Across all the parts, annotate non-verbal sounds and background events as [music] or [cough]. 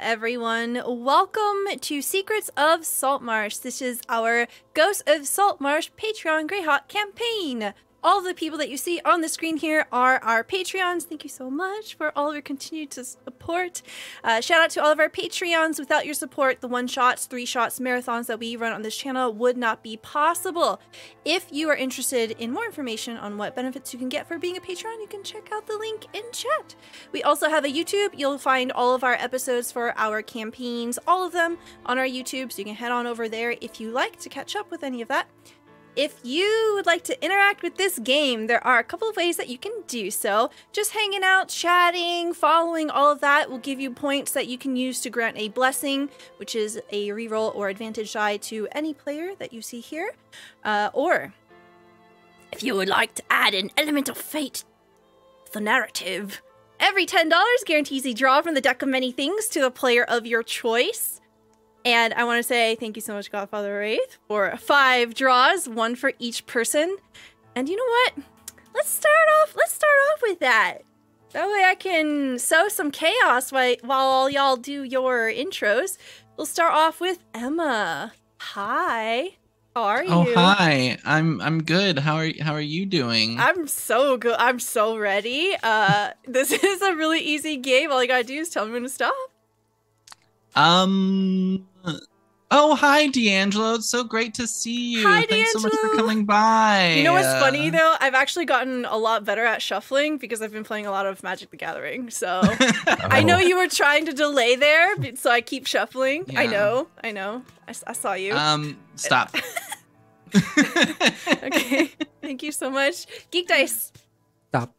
everyone. Welcome to Secrets of Saltmarsh. This is our Ghost of Saltmarsh Patreon Greyhawk campaign. All the people that you see on the screen here are our Patreons. Thank you so much for all of your continued support. Uh, shout out to all of our Patreons. Without your support, the one shots, three shots, marathons that we run on this channel would not be possible. If you are interested in more information on what benefits you can get for being a Patreon, you can check out the link in chat. We also have a YouTube. You'll find all of our episodes for our campaigns, all of them on our YouTube, so you can head on over there if you like to catch up with any of that. If you would like to interact with this game, there are a couple of ways that you can do so. Just hanging out, chatting, following, all of that will give you points that you can use to grant a blessing, which is a reroll or advantage die to any player that you see here. Uh, or if you would like to add an element of fate to the narrative, every $10 guarantees a draw from the deck of many things to a player of your choice. And I want to say thank you so much, Godfather Wraith, for five draws, one for each person. And you know what? Let's start off. Let's start off with that. That way I can sow some chaos while, while y'all do your intros. We'll start off with Emma. Hi. How are you? Oh hi. I'm I'm good. How are how are you doing? I'm so good. I'm so ready. Uh [laughs] this is a really easy game. All you gotta do is tell me when to stop. Um. Oh, hi, D'Angelo. It's so great to see you. Hi, Thanks so much for coming by. You know what's funny though? I've actually gotten a lot better at shuffling because I've been playing a lot of Magic the Gathering. So [laughs] I know you were trying to delay there, but- so I keep shuffling. I know, I know. I saw you. Um. Stop. [laughs] [laughs] okay, thank you so much. Geek Dice. Stop.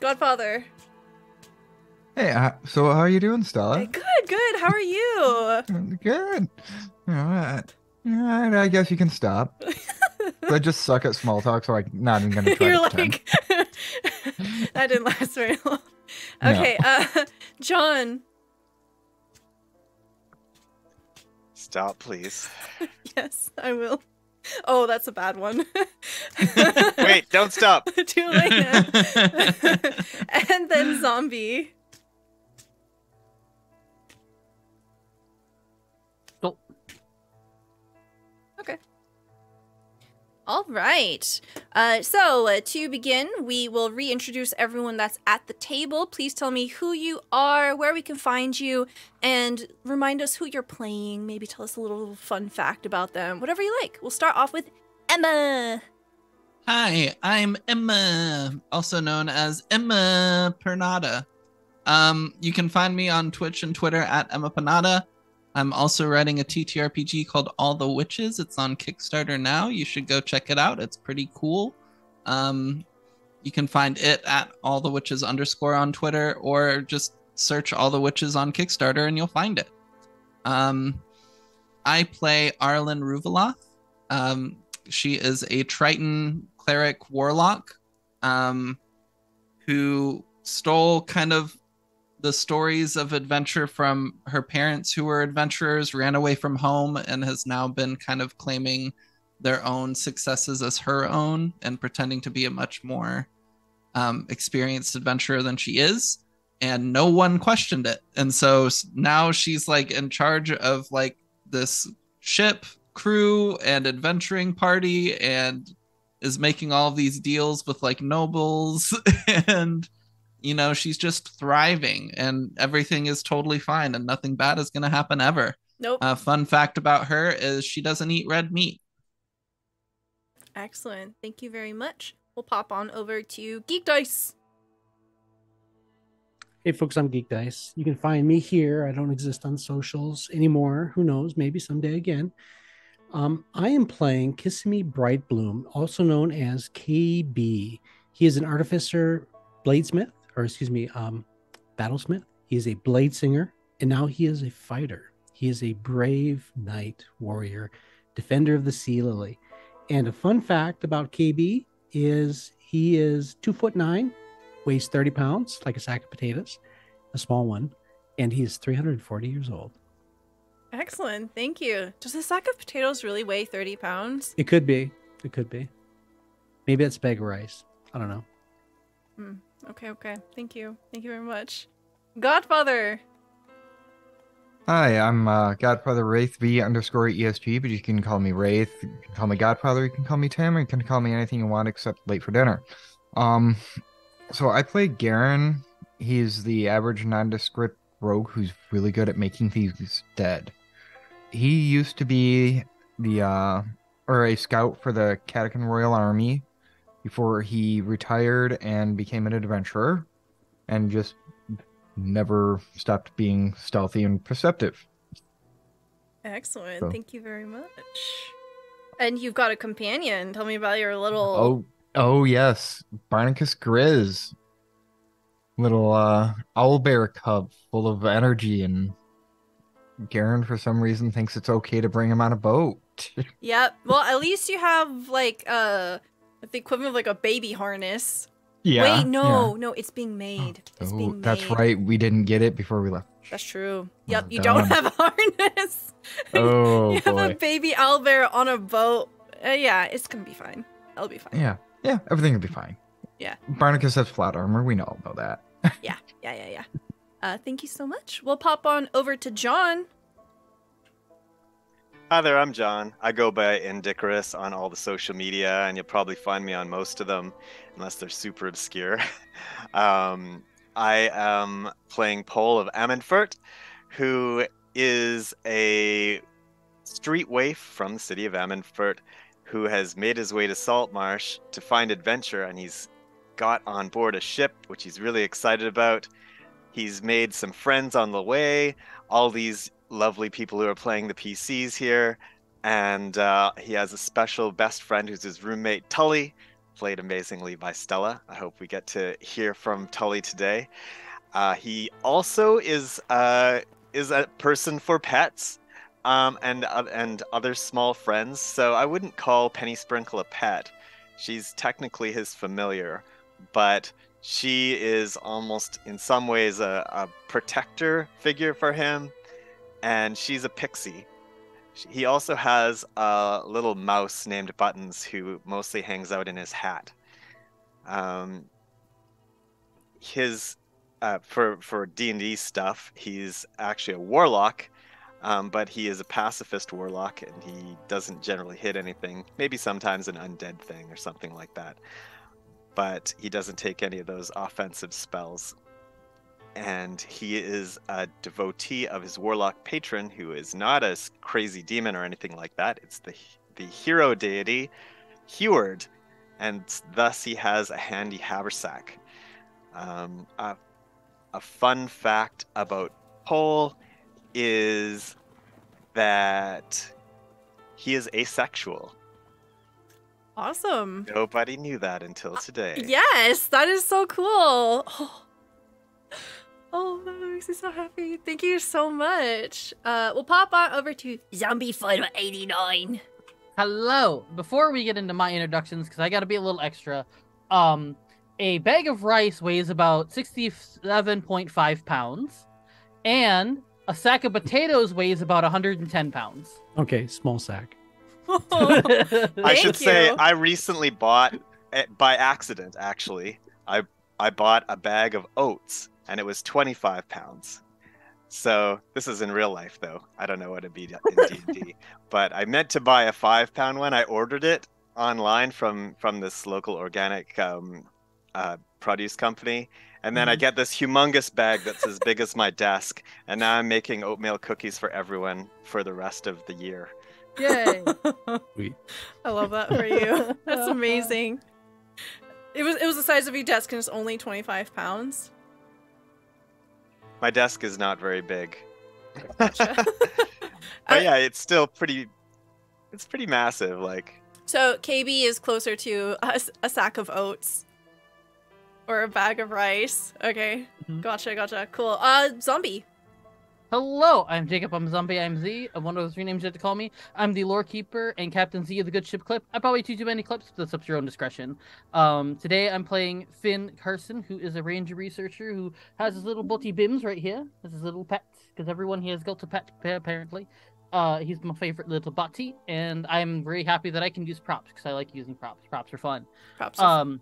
Godfather. Hey, uh, so how are you doing, Stella? Good, good. How are you? [laughs] Good. All right. All right, I guess you can stop. [laughs] I just suck at small talk, so I'm not even gonna try You're like [laughs] that didn't last very long. No. Okay, uh John. Stop, please. Yes, I will. Oh, that's a bad one. Wait, don't stop. Too late now. and then zombie. All right. Uh, so, uh, to begin, we will reintroduce everyone that's at the table. Please tell me who you are, where we can find you, and remind us who you're playing. Maybe tell us a little fun fact about them. Whatever you like. We'll start off with Emma. Hi, I'm Emma, also known as Emma Panada. Um, you can find me on Twitch and Twitter at Emma Panada. I'm also writing a TTRPG called All the Witches. It's on Kickstarter now. You should go check it out. It's pretty cool. Um, you can find it at All the Witches underscore on Twitter, or just search All the Witches on Kickstarter and you'll find it. Um, I play Arilyn Ruvallath. Um, she is a Triton cleric warlock um, who stole kind of the stories of adventure from her parents who were adventurers, ran away from home, and has now been kind of claiming their own successes as her own and pretending to be a much more um, experienced adventurer than she is. And no one questioned it. And so now she's like in charge of like this ship crew and adventuring party and is making all of these deals with like nobles [laughs] and you know she's just thriving and everything is totally fine and nothing bad is going to happen ever Nope. a fun fact about her is she doesn't eat red meat Excellent. Thank you very much. We'll pop on over to Geek Dice. Hey, folks, I'm Geek Dice. You can find me here. I don't exist on socials anymore. Who knows? Maybe someday again. Um, I am playing Kissimmee Brightbloom, also known as KB. He is an artificer bladesmith, or excuse me, um, battlesmith. He is a blade singer, and now he is a fighter. He is a brave knight warrior, defender of the sea lily. And a fun fact about KB is he is two foot nine, weighs 30 pounds, like a sack of potatoes, a small one, and he is 340 years old. Excellent. Thank you. Does a sack of potatoes really weigh 30 pounds? It could be. It could be. Maybe it's a bag of rice. I don't know. Okay, okay. Thank you. Thank you very much. Godfather. Hi, I'm uh, Godfather Wraith V underscore ESG, but you can call me Wraith. You can call me Godfather. You can call me Tim. Or you can call me anything you want except late for dinner. Um, so I play Garen. He's the average nondescript rogue who's really good at making things dead. He used to be the uh, or a scout for the Catacan Royal Army before he retired and became an adventurer, and just never stopped being stealthy and perceptive. Excellent. So- Thank you very much. And you've got a companion. Tell me about your little. Oh, oh yes, Barnacus Grizz, little uh, owl bear cub full of energy, and Garen for some reason thinks it's okay to bring him on a boat. [laughs] Yep. Well, at least you have like uh the equivalent of like a baby harness. yeah. Wait, no, no, it's being made. It's Oh, being that's right. We didn't get it before we left. That's true. Yep, Oh, you don't have a harness. [laughs] Oh you have a boy. baby owlbear on a boat. Uh, yeah, it's gonna be fine. It'll be fine. Yeah, yeah. Everything will be fine. Yeah. Barnacus has flat armor. We know know that. [laughs] Yeah, yeah, yeah, yeah. Uh, thank you so much. We'll pop on over to John. Hi there, I'm John. I go by Endycarus on all the social media, and you'll probably find me on most of them, unless they're super obscure. [laughs] um, I am playing Pol of Amundfort, who is a street waif from the city of Ammonfort, who has made his way to Saltmarsh to find adventure, and he's got on board a ship, which he's really excited about. He's made some friends on the way, all these lovely people who are playing the PCs here. And uh, he has a special best friend who's his roommate, Tully, played amazingly by Stella. I hope we get to hear from Tully today. Uh, he also is uh, is a person for pets um, and uh, and other small friends. So I wouldn't call Penny Sprinkle a pet. She's technically his familiar, but she is almost in some ways a, a protector figure for him and she's a pixie. He also has a little mouse named Buttons who mostly hangs out in his hat. Um, his uh, for for D and D stuff, he's actually a warlock, um, but he is a pacifist warlock, and he doesn't generally hit anything. Maybe sometimes an undead thing or something like that, but he doesn't take any of those offensive spells and he is a devotee of his warlock patron, who is not a crazy demon or anything like that. It's the the hero deity, Heward, and thus he has a handy haversack. Um, a, a fun fact about Pol is that he is asexual. Awesome. Nobody knew that until today. Yes, that is so cool. Oh, [laughs] oh that makes me so happy. Thank you so much. Uh, we'll pop on over to Zombie Fighter 89. Hello. Before we get into my introductions, because I got to be a little extra, um, a bag of rice weighs about sixty-seven point five pounds, and a sack of potatoes weighs about hundred and ten pounds. Okay, small sack. [laughs] I Thank should say. I recently bought eh, by accident actually. I I bought a bag of oats and it was 25 pounds. So this is in real life though. I don't know what it'd be in D&D. [laughs] but I meant to buy a 5 pound one. I ordered it online from from this local organic um, uh, produce company. And then I get this humongous bag that's as big as my desk, and now I'm making oatmeal cookies for everyone for the rest of the year. Yay! [laughs] I love that for you. [laughs] That's amazing. It was it was the size of your desk and it's only 25 pounds. My desk is not very big. Gotcha. [laughs] but yeah, it's still pretty. It's pretty massive. Like So KB is closer to a sack of oats or a bag of rice. Okay, Mhm. gotcha, gotcha. Cool. Uh, zombie. Hello, I'm Jacob. I'm Zombie. I'm Z. I'm one of the three names you have to call me. I'm the lore keeper and Captain Z of the Good Ship Clip. I probably too too many clips, but that's up to your own discretion. Um, today I'm playing Fin Carson, who is a ranger researcher who has his little butty Bims right here. This is his little pet, because everyone here has got a pet apparently. Uh, he's my favorite little butty, and I'm very happy that I can use props because I like using props. Props are fun. Props. are- Um,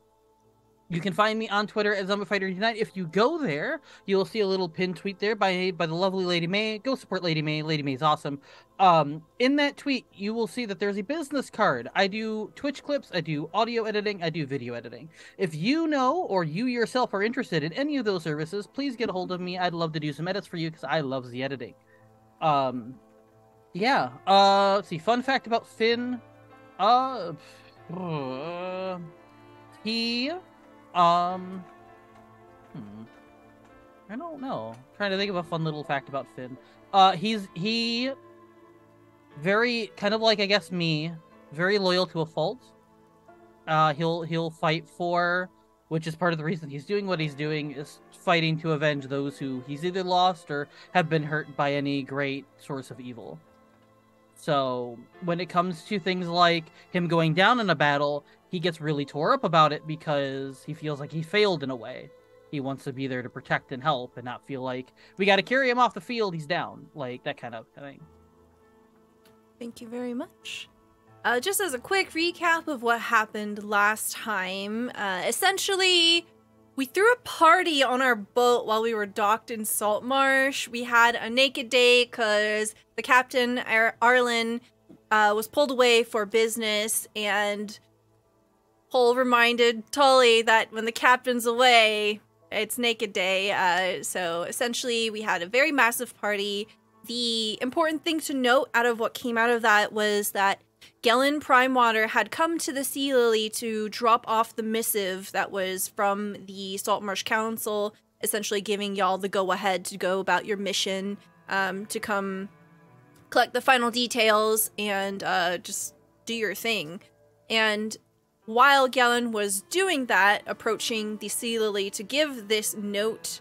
you can find me on Twitter at Zombie Fighter Unite. If you go there, you'll see a little pin tweet there by by the lovely Lady May. Go support Lady May. Lady May's awesome. Um, in that tweet, you will see that there's a business card. I do Twitch clips, I do audio editing, I do video editing. If you know or you yourself are interested in any of those services, please get a hold of me. I'd love to do some edits for you because I love the editing. Um, yeah. Uh, let's see. Fun fact about Fin. Uh, uh he um, hmm. I don't know. I'm trying to think of a fun little fact about Fin. Uh, he's he very kind of like I guess me, very loyal to a fault. Uh, he'll he'll fight for, which is part of the reason he's doing what he's doing is fighting to avenge those who he's either lost or have been hurt by any great source of evil. So when it comes to things like him going down in a battle, he gets really tore up about it because he feels like he failed in a way. He wants to be there to protect and help and not feel like we got to carry him off the field, he's down. Like that kind of thing. Thank you very much. Uh, just as a quick recap of what happened last time, uh, essentially, we threw a party on our boat while we were docked in Saltmarsh. We had a naked day because the captain, Ar- Arlen, uh, was pulled away for business, and Hole reminded Tully that when the captain's away, it's naked day. Uh, so essentially, we had a very massive party. The important thing to note out of what came out of that was that Gellan Primewater had come to the Sea Lily to drop off the missive that was from the Saltmarsh Council, essentially giving y'all the go ahead to go about your mission, um, to come collect the final details and uh, just do your thing. And while Gellan was doing that, approaching the sea lily to give this note,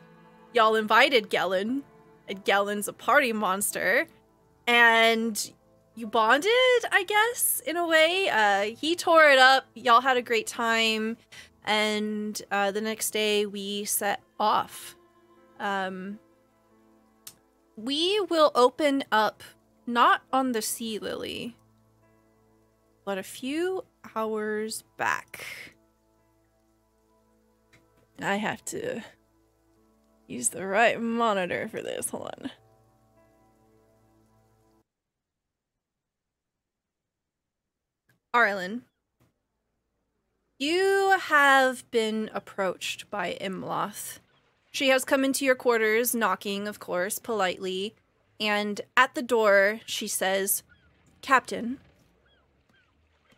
y'all invited Gellan, and Gellan's a party monster, and you bonded, I guess, in a way. Uh, he tore it up. Y'all had a great time, and uh, the next day we set off. Um, we will open up not on the sea lily, but a few hours back. I have to use the right monitor for this. Hold on. Arlen, you have been approached by Imloth. She has come into your quarters, knocking, of course, politely, and at the door she says, Captain,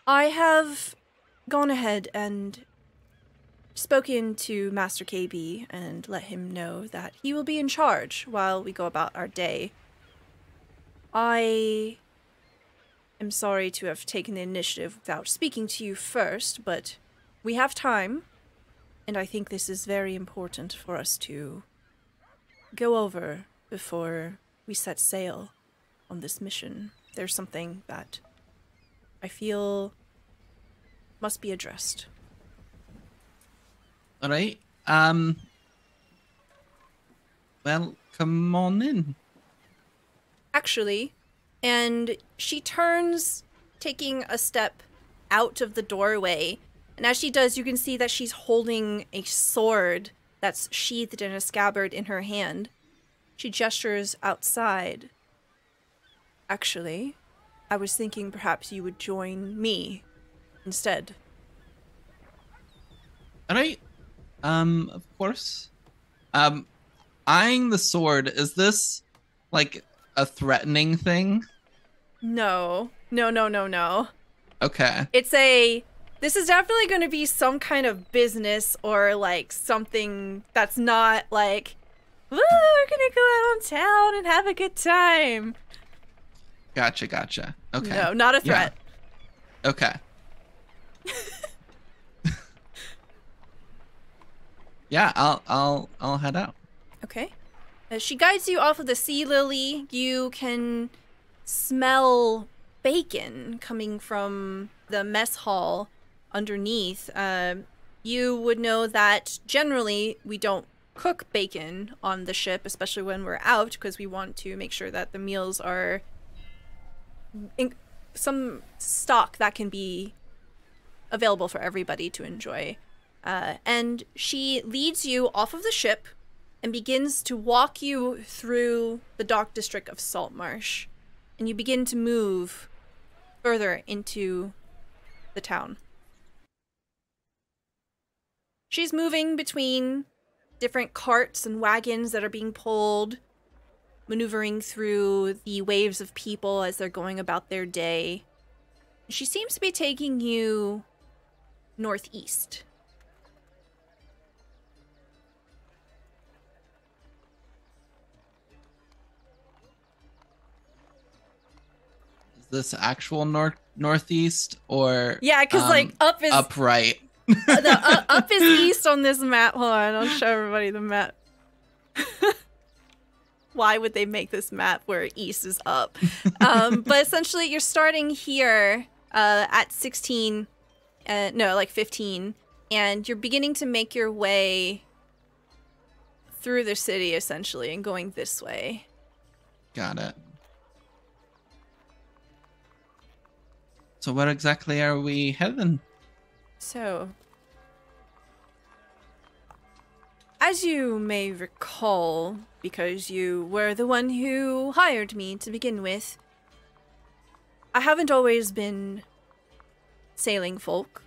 I have gone ahead and spoken to Master KB and let him know that he will be in charge while we go about our day. I am sorry to have taken the initiative without speaking to you first, but we have time, and I think this is very important for us to go over before we set sail on this mission. There's something that I feel must be addressed. All right. Um. Well, come on in. Actually, and she turns, taking a step out of the doorway. And as she does, you can see that she's holding a sword that's sheathed in a scabbard in her hand. She gestures outside. Actually, I was thinking perhaps you would join me instead. All right. Um, of course. Um, eyeing the sword, is this like a threatening thing? No. No, no, no, no. Okay. It's a this is definitely going to be some kind of business or like something that's not like we're going to go out on town and have a good time. Gotcha, gotcha. Okay. No, not a threat. Yeah. Okay. [laughs] yeah, I'll I'll I'll head out. Okay. As she guides you off of the sea lily, you can smell bacon coming from the mess hall underneath. Uh, you would know that generally we don't cook bacon on the ship, especially when we're out, because we want to make sure that the meals are some stock that can be available for everybody to enjoy. Uh, and she leads you off of the ship and begins to walk you through the dock district of Saltmarsh. And you begin to move further into the town. She's moving between different carts and wagons that are being pulled, maneuvering through the waves of people as they're going about their day. She seems to be taking you northeast. This actual north northeast or Yeah, because like um, up is upright? uh, no, uh, [laughs] up is east on this map. Hold on, I'll show everybody the map. [laughs] Why would they make this map where east is up? Um, but [laughs] essentially, you're starting here uh, at 16, uh, no, like 15, and you're beginning to make your way through the city essentially and going this way. Got it. So where exactly are we heading? So, as you may recall, because you were the one who hired me to begin with, I haven't always been sailing folk.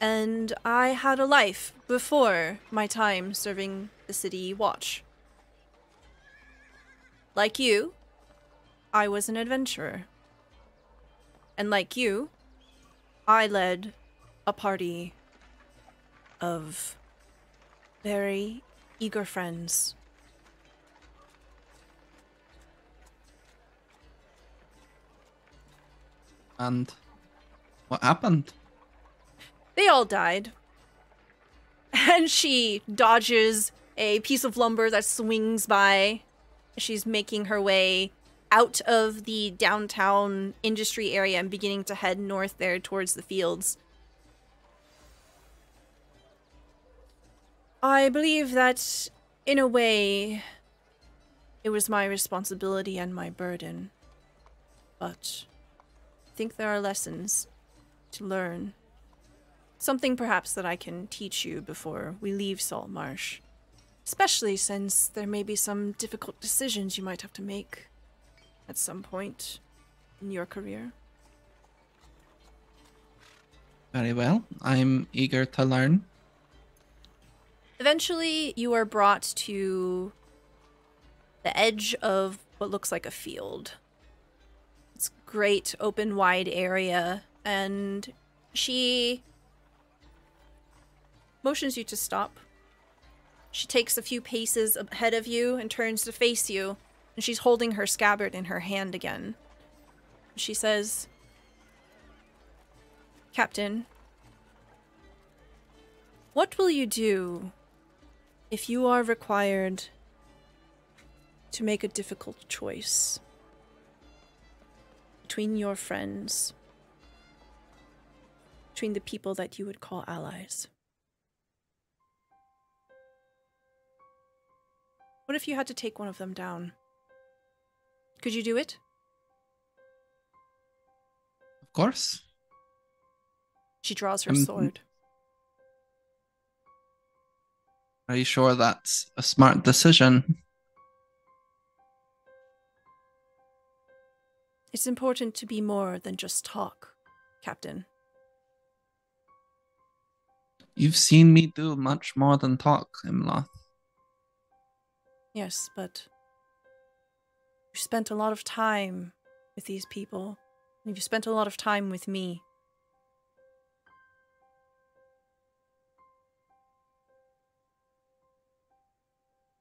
And I had a life before my time serving the city watch. Like you, I was an adventurer. And like you, I led a party of very eager friends. And what happened? They all died. And she dodges a piece of lumber that swings by. She's making her way out of the downtown industry area and beginning to head north there towards the fields. I believe that, in a way, it was my responsibility and my burden. But I think there are lessons to learn. Something perhaps that I can teach you before we leave Saltmarsh. Especially since there may be some difficult decisions you might have to make at some point in your career. Very well. I'm eager to learn. Eventually, you are brought to the edge of what looks like a field. It's a great, open, wide area, and she motions you to stop. She takes a few paces ahead of you and turns to face you, and she's holding her scabbard in her hand again. She says, Captain, what will you do if you are required to make a difficult choice between your friends, between the people that you would call allies? What if you had to take one of them down? Could you do it? Of course. She draws her Um, sword. Are you sure that's a smart decision? It's important to be more than just talk, Captain. You've seen me do much more than talk, Imloth. Yes, but you spent a lot of time with these people. and You've spent a lot of time with me.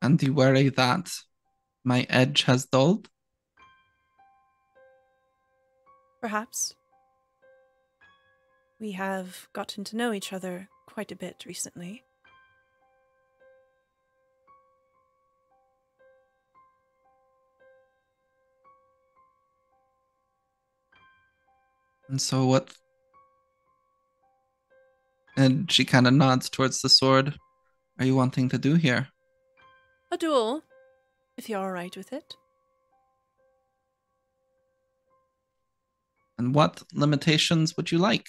And you worry that my edge has dulled? Perhaps. We have gotten to know each other quite a bit recently. And so what? And she kind of nods towards the sword. Are you wanting to do here? A duel, if you're alright with it. And what limitations would you like?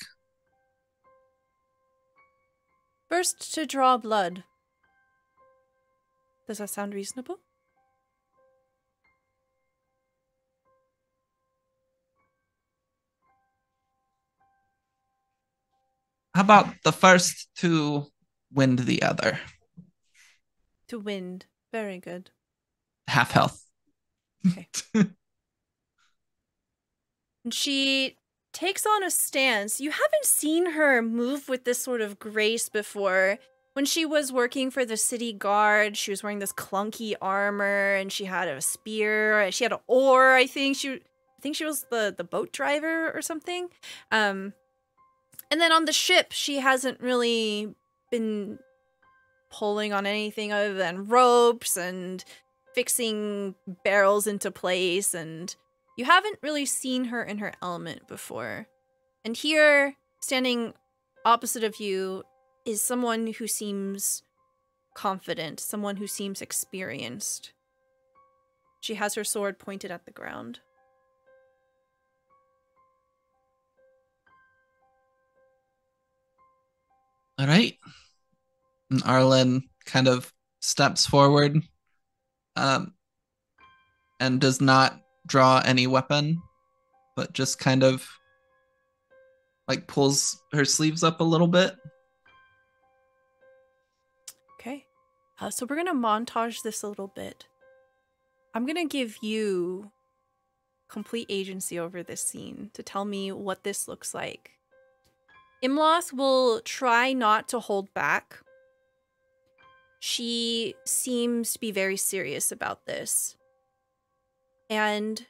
First to draw blood. Does that sound reasonable? How about the first to wind the other? To wind. Very good. Half health. Okay. [laughs] And she takes on a stance. You haven't seen her move with this sort of grace before. When she was working for the city guard, she was wearing this clunky armor and she had a spear. She had an oar, I think. She I think she was the the boat driver or something. Um and then on the ship, she hasn't really been pulling on anything other than ropes and fixing barrels into place and you haven't really seen her in her element before. And here, standing opposite of you, is someone who seems confident, someone who seems experienced. She has her sword pointed at the ground. All right. And Arlen kind of steps forward um, and does not draw any weapon, but just kind of like pulls her sleeves up a little bit. Okay. Uh, so we're going to montage this a little bit. I'm going to give you complete agency over this scene to tell me what this looks like. Imloth will try not to hold back. She seems to be very serious about this. And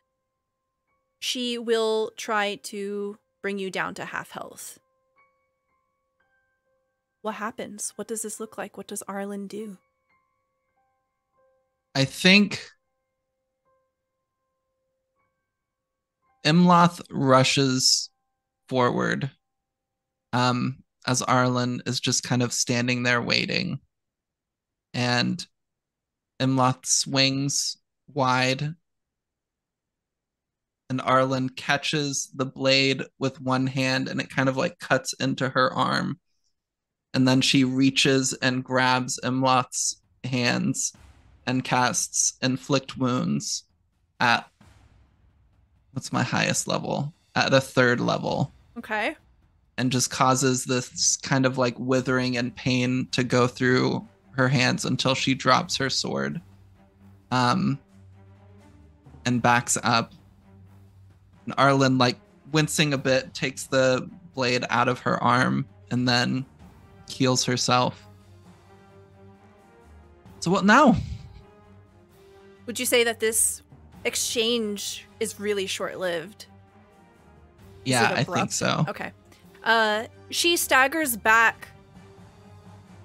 she will try to bring you down to half health. What happens? What does this look like? What does Arlen do? I think Imloth rushes forward um, as Arlen is just kind of standing there waiting. And Imloth swings wide and Arlen catches the blade with one hand and it kind of like cuts into her arm. And then she reaches and grabs Imloth's hands and casts inflict wounds at what's my highest level? At a third level. Okay. And just causes this kind of like withering and pain to go through her hands until she drops her sword. Um and backs up and Arlen, like wincing a bit, takes the blade out of her arm and then heals herself. So what now? Would you say that this exchange is really short lived? Yeah, I think so. Okay. Uh, she staggers back,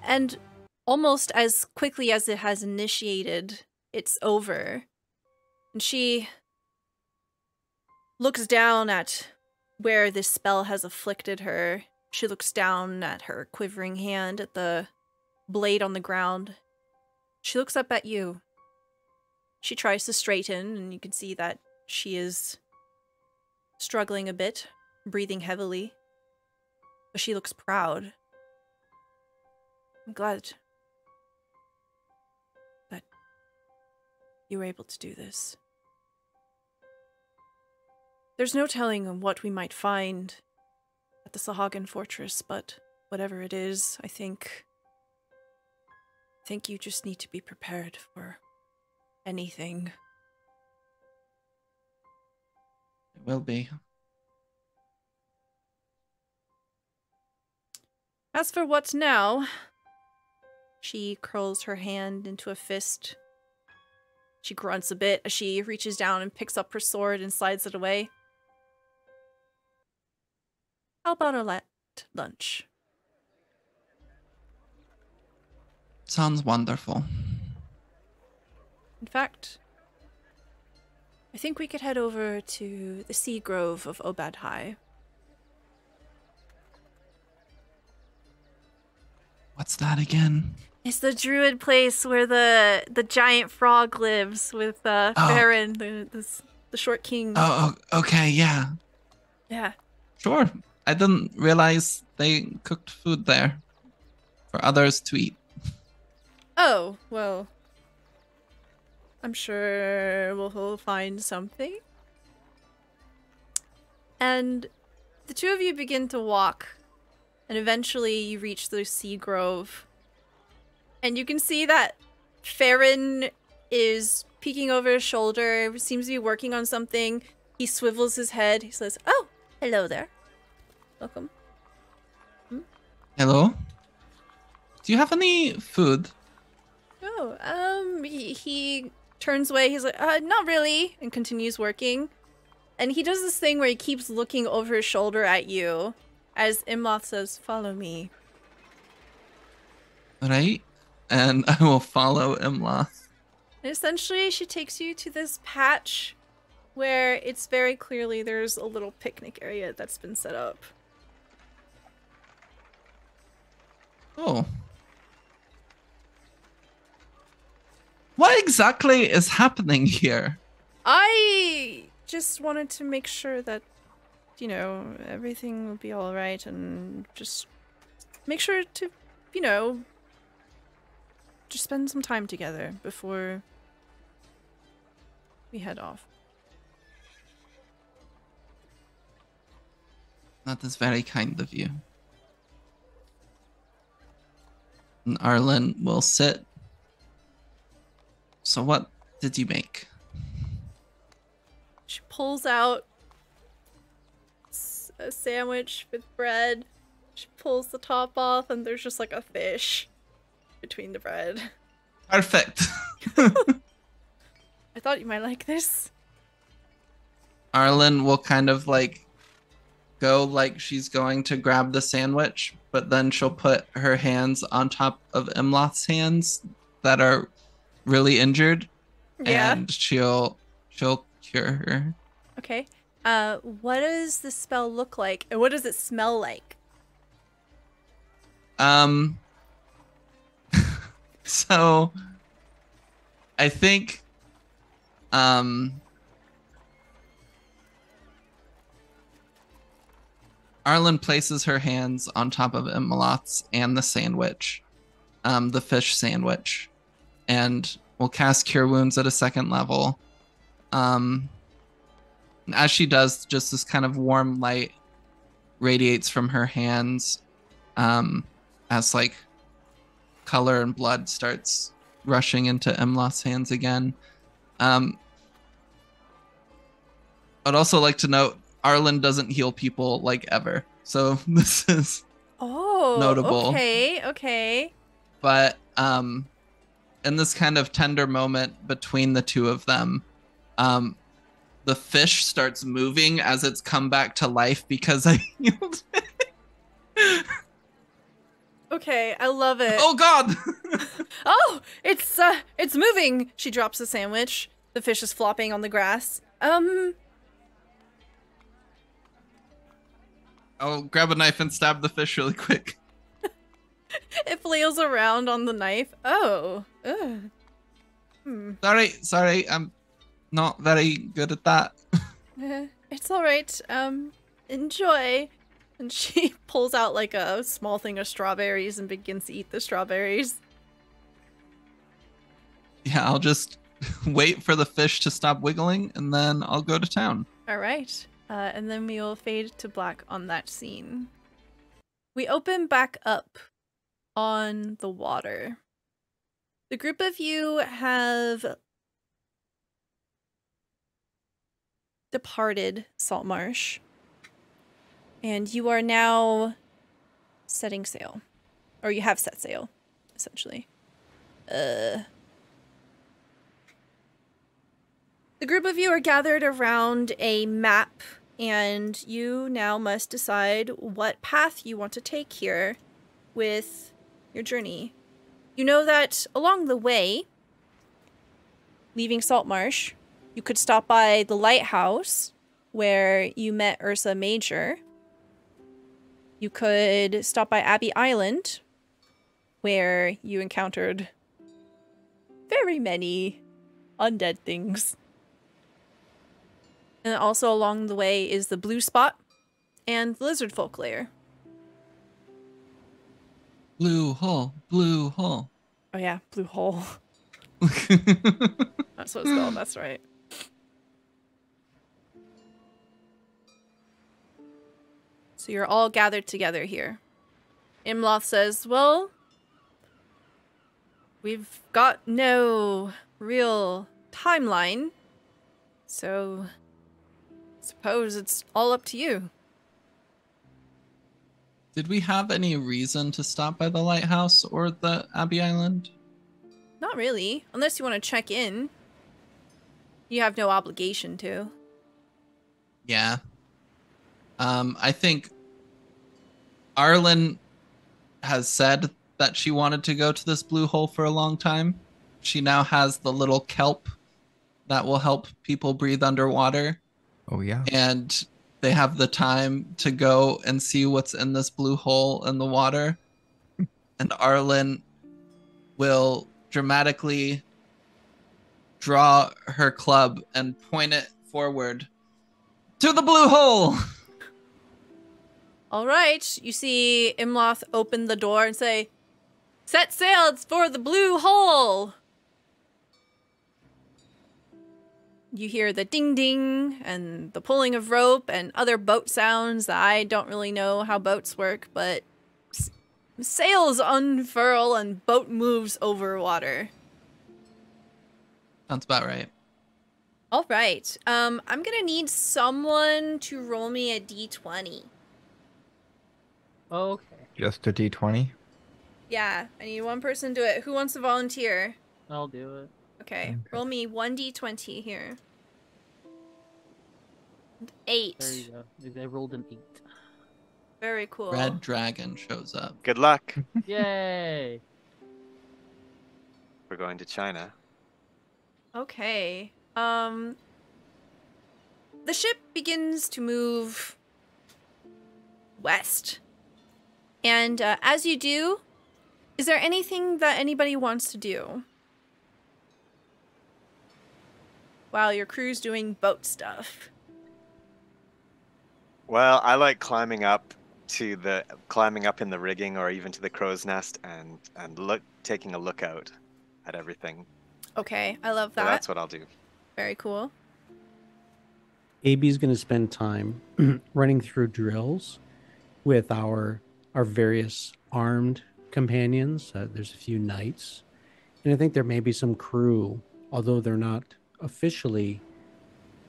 and almost as quickly as it has initiated, it's over. And she looks down at where this spell has afflicted her. She looks down at her quivering hand, at the blade on the ground. She looks up at you. She tries to straighten, and you can see that she is struggling a bit, breathing heavily. But she looks proud. I'm glad that you were able to do this. There's no telling what we might find at the Sahuagin fortress, but whatever it is, I think. I think you just need to be prepared for anything. It will be. As for what now? She curls her hand into a fist. She grunts a bit as she reaches down and picks up her sword and slides it away. How about a light lunch? Sounds wonderful. In fact, I think we could head over to the Sea Grove of Obad-Hai. What's that again? It's the druid place where the the giant frog lives with uh, Oh. Farron, the, the the short king. Oh, okay, yeah. Yeah. Sure. I didn't realize they cooked food there. for others to eat. Oh, well. I'm sure we'll find something. And the two of you begin to walk, and eventually you reach the sea grove. And you can see that Farron is peeking over his shoulder, seems to be working on something. He swivels his head. He says, Oh, hello there. Welcome. Hello? Do you have any food? Oh, um, he, he turns away. He's like, uh, not really, and continues working. And he does this thing where he keeps looking over his shoulder at you as Imloth says, Follow me. Right? And [laughs] I will follow Imloth. And essentially, she takes you to this patch where it's very clearly there's a little picnic area that's been set up. Oh. What exactly is happening here? I just wanted to make sure that, you know, everything will be alright and just make sure to, you know, just spend some time together before we head off. That is very kind of you. And Arlen will sit. So, what did you make? She pulls out a sandwich with bread. She pulls the top off, and there's just like a fish between the bread. Perfect. [laughs] I thought you might like this. Arlen will kind of like go like she's going to grab the sandwich, but then she'll put her hands on top of Imloth's hands that are really injured, Yeah. and she'll she'll cure her. Okay. Uh, what does the spell look like, and what does it smell like? Um. [laughs] so, I think, um, Arlen places her hands on top of Imloth's and the sandwich, um, the fish sandwich, and will cast Cure Wounds at a second level. Um, as she does, just this kind of warm light radiates from her hands. Um, as like color and blood starts rushing into Imloth's hands again. Um, I'd also like to note Arlen doesn't heal people like ever. So [laughs] this is Oh, Notable. Okay, okay. but um in this kind of tender moment between the two of them, um the fish starts moving as it's come back to life because I [laughs] healed it. Okay, I love it. Oh god! [laughs] Oh, it's uh, it's moving. She drops the sandwich. The fish is flopping on the grass. Um, I'll grab a knife and stab the fish really quick. [laughs] it flails around on the knife. Oh, ugh. Hmm. Sorry, sorry, I'm not very good at that. Eh, It's all right. Um, enjoy. And she [laughs] pulls out like a small thing of strawberries and begins to eat the strawberries. Yeah, I'll just [laughs] wait for the fish to stop wiggling and then I'll go to town. All right. Uh, and then we will fade to black on that scene. We open back up on the water. The group of you have departed Saltmarsh, and you are now setting sail, or you have set sail, essentially. Uh, The group of you are gathered around a map, and you now must decide what path you want to take here with your journey. You know that along the way, leaving Saltmarsh, you could stop by the lighthouse where you met Ursa Major. You could stop by Abbey Island, where you encountered very many undead things. And also along the way is the blue spot and the lizard folk lair. Blue hole, blue hole. Oh yeah, blue hole. [laughs] That's what it's called. That's right. So you're all gathered together here. Imloth says, Well, we've got no real timeline, so suppose it's all up to you. Did we have any reason to stop by the lighthouse or the Abbey Island? Not really, unless you want to check in. You have no obligation to. Yeah. Um, I think Arilyn has said that she wanted to go to this blue hole for a long time. She now has the little kelp that will help people breathe underwater, Oh yeah. and they have the time to go and see what's in this blue hole in the water. [laughs] And Arilyn will dramatically draw her club and point it forward to the blue hole. [laughs] All right, you see Imloth open the door and say, Set sails for the blue hole! You hear the ding ding and the pulling of rope and other boat sounds. I don't really know how boats work, but s- sails unfurl and boat moves over water. Sounds about right. All right, um, I'm gonna need someone to roll me a d20. Okay. Just a D20. Yeah, I need one person to do it. Who wants to volunteer? I'll do it. Okay, Okay. roll me 1d20 here. Eight. There you go. I rolled an eight. Very cool. Red dragon shows up. Good luck. [laughs] Yay! We're going to China. Okay. Um the ship begins to move west. And uh, as you do, is there anything that anybody wants to do? While your crew's doing boat stuff. Well, I like climbing up to the climbing up in the rigging or even to the crow's nest and and look taking a look out at everything. Okay, I love So that. that's what I'll do. Very cool. AB is going to spend time [clears throat] running through drills with our our various armed companions. Uh, there's a few knights, and I think there may be some crew, although they're not officially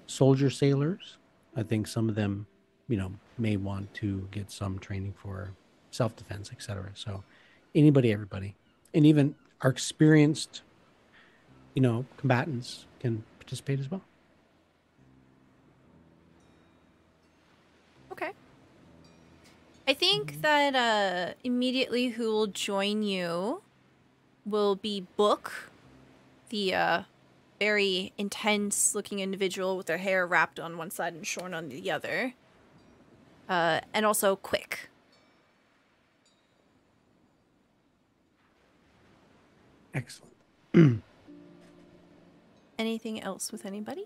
soldier sailors. I think some of them, you know, may want to get some training for self-defense, etc. So, anybody, everybody, and even our experienced, you know, combatants can participate as well. Okay. I think that uh, immediately who will join you will be Book, the uh, very intense looking individual with their hair wrapped on one side and shorn on the other. Uh, and also Quick. Excellent. [clears throat] Anything else with anybody?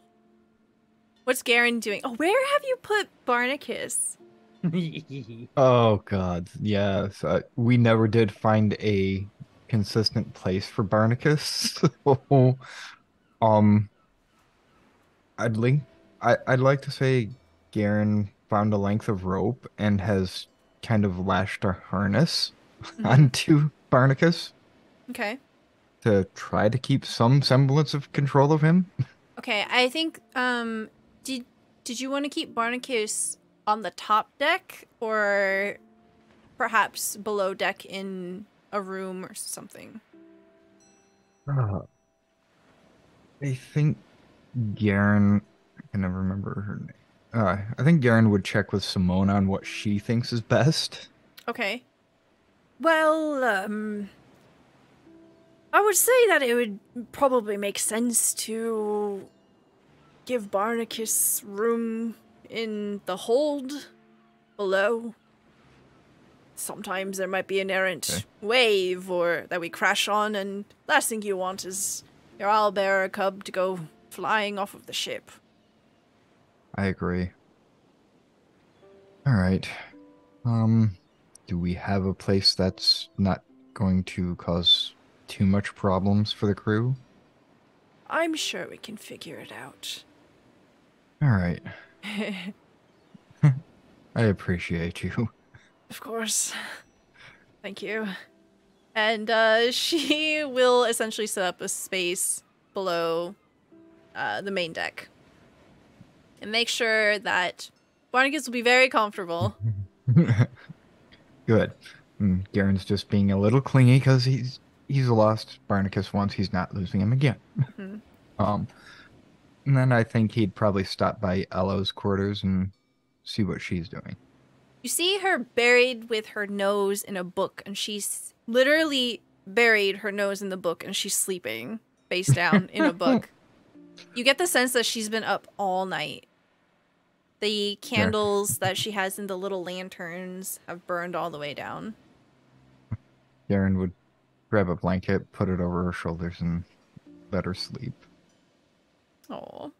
What's Garen doing? Oh, where have you put Barnacus? [laughs] Oh God, yes. Uh, we never did find a consistent place for Barnacus. [laughs] So, um, I'd like, I, I'd like to say Garen found a length of rope and has kind of lashed a harness [laughs] Mhm. onto Barnacus Okay. to try to keep some semblance of control of him. Okay, I think um did did you want to keep Barnacus on the top deck or perhaps below deck in a room or something? Uh, I think Garen. I can never remember her name. Uh, I think Garen would check with Simone on what she thinks is best. Okay. Well, um I would say that it would probably make sense to give Barnacus room in the hold below. Sometimes there might be an errant Okay. wave or that we crash on, and last thing you want is your owlbearer cub to go flying off of the ship. I agree. All right. Um, do we have a place that's not going to cause too much problems for the crew? I'm sure we can figure it out. All right. [laughs] I appreciate you. Of course. Thank you. And uh, she will essentially set up a space below uh, the main deck and make sure that Barnacus will be very comfortable. [laughs] Good. And Garen's just being a little clingy because he's he's lost Barnacus once. He's not losing him again. Mhm. Um, and then I think he'd probably stop by Ella's quarters and see what she's doing. You see her buried with her nose in a book, and she's literally buried her nose in the book, and she's sleeping face down in a book. [laughs] You get the sense that she's been up all night. The candles that she has in the little lanterns have burned all the way down. Garen would grab a blanket, put it over her shoulders, and let her sleep. Oh.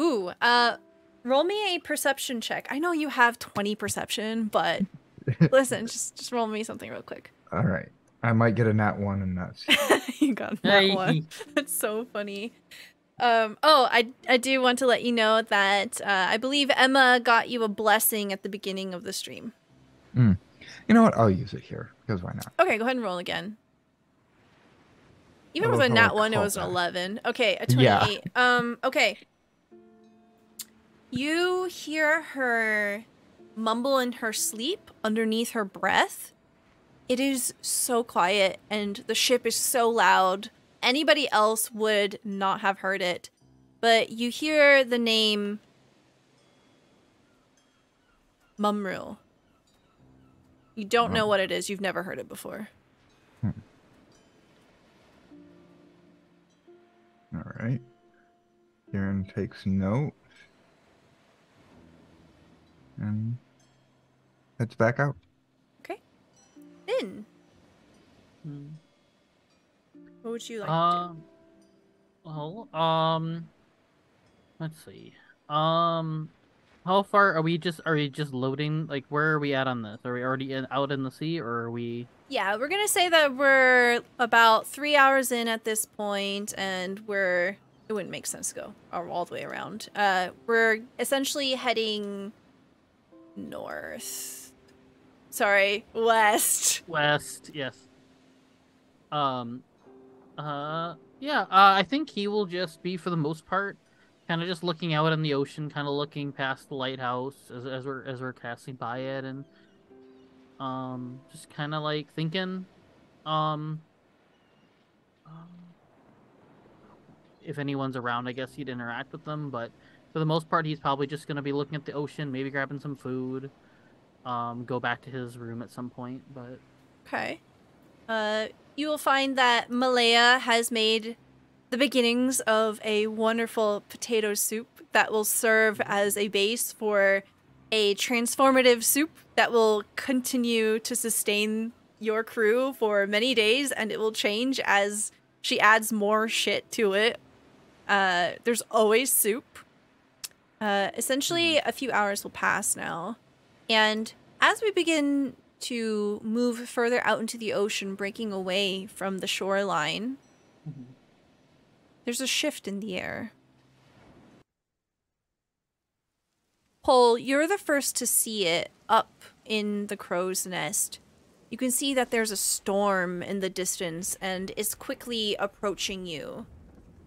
Ooh, uh, roll me a perception check. I know you have 20 perception, but [laughs] listen, just just roll me something real quick. All right. I might get a nat one and that's [laughs] you got that Hey. one. [laughs] That's so funny. Um, oh, I I do want to let you know that uh, I believe Emma got you a blessing at the beginning of the stream. You know what? I'll use it here because why not? Okay, go ahead and roll again. Even with a nat one, it was an eleven. Okay, a Yeah. twenty-eight. Um, okay. You hear her mumble in her sleep underneath her breath. It is so quiet, and the ship is so loud. Anybody else would not have heard it, but you hear the name Mumril. You don't know what it is. You've never heard it before. All right. Garen takes note and heads back out. Okay. Fin, Hmm. what would you like to Um. Well, um. Let's see. Um, how far are we? Just are we just loading? Like, where are we at on this? Are we already in, out in the sea, or are we? Yeah, we're gonna say that we're about three hours in at this point, and we're. It wouldn't make sense to go all all the way around. Uh, we're essentially heading north. Sorry, west. West, yes. Um, uh, yeah. Uh, I think he will just be, for the most part, kind of just looking out in the ocean, kind of looking past the lighthouse as as we're as we're passing by it, and um, just kind of like thinking, um, if anyone's around, I guess he'd interact with them, but for the most part, he's probably just gonna be looking at the ocean, maybe grabbing some food, um, go back to his room at some point, but. Okay. Uh, you will find that Malaya has made the beginnings of a wonderful potato soup that will serve as a base for a transformative soup that will continue to sustain your crew for many days and it will change as she adds more shit to it. Uh, there's always soup. Uh, essentially, a few hours will pass now. And as we begin to move further out into the ocean, breaking away from the shoreline, there's a shift in the air. Pol, you're the first to see it up in the crow's nest. You can see that there's a storm in the distance and it's quickly approaching you.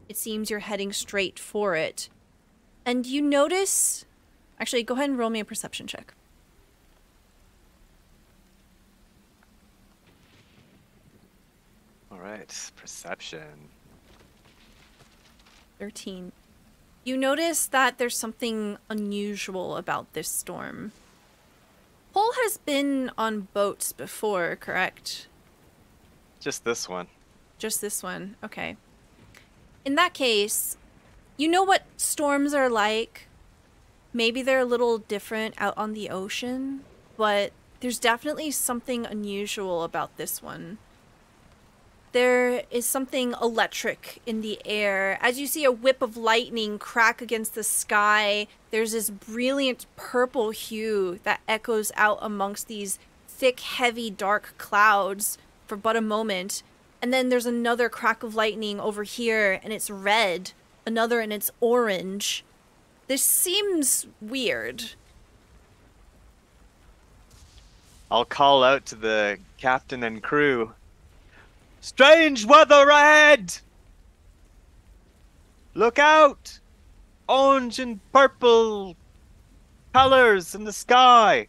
It seems you're heading straight for it. And you notice. Actually, go ahead and roll me a perception check. All right, perception. 13. You notice that there's something unusual about this storm. Pol has been on boats before, correct? Just this one. Just this one. Okay. In that case, you know what storms are like. Maybe they're a little different out on the ocean, but there's definitely something unusual about this one. There is something electric in the air. As you see a whip of lightning crack against the sky, there's this brilliant purple hue that echoes out amongst these thick, heavy, dark clouds for but a moment. And then there's another crack of lightning over here, and it's red. Another, and it's orange. This seems weird. I'll call out to the captain and crew. Strange weather ahead! Look out! Orange and purple colors in the sky.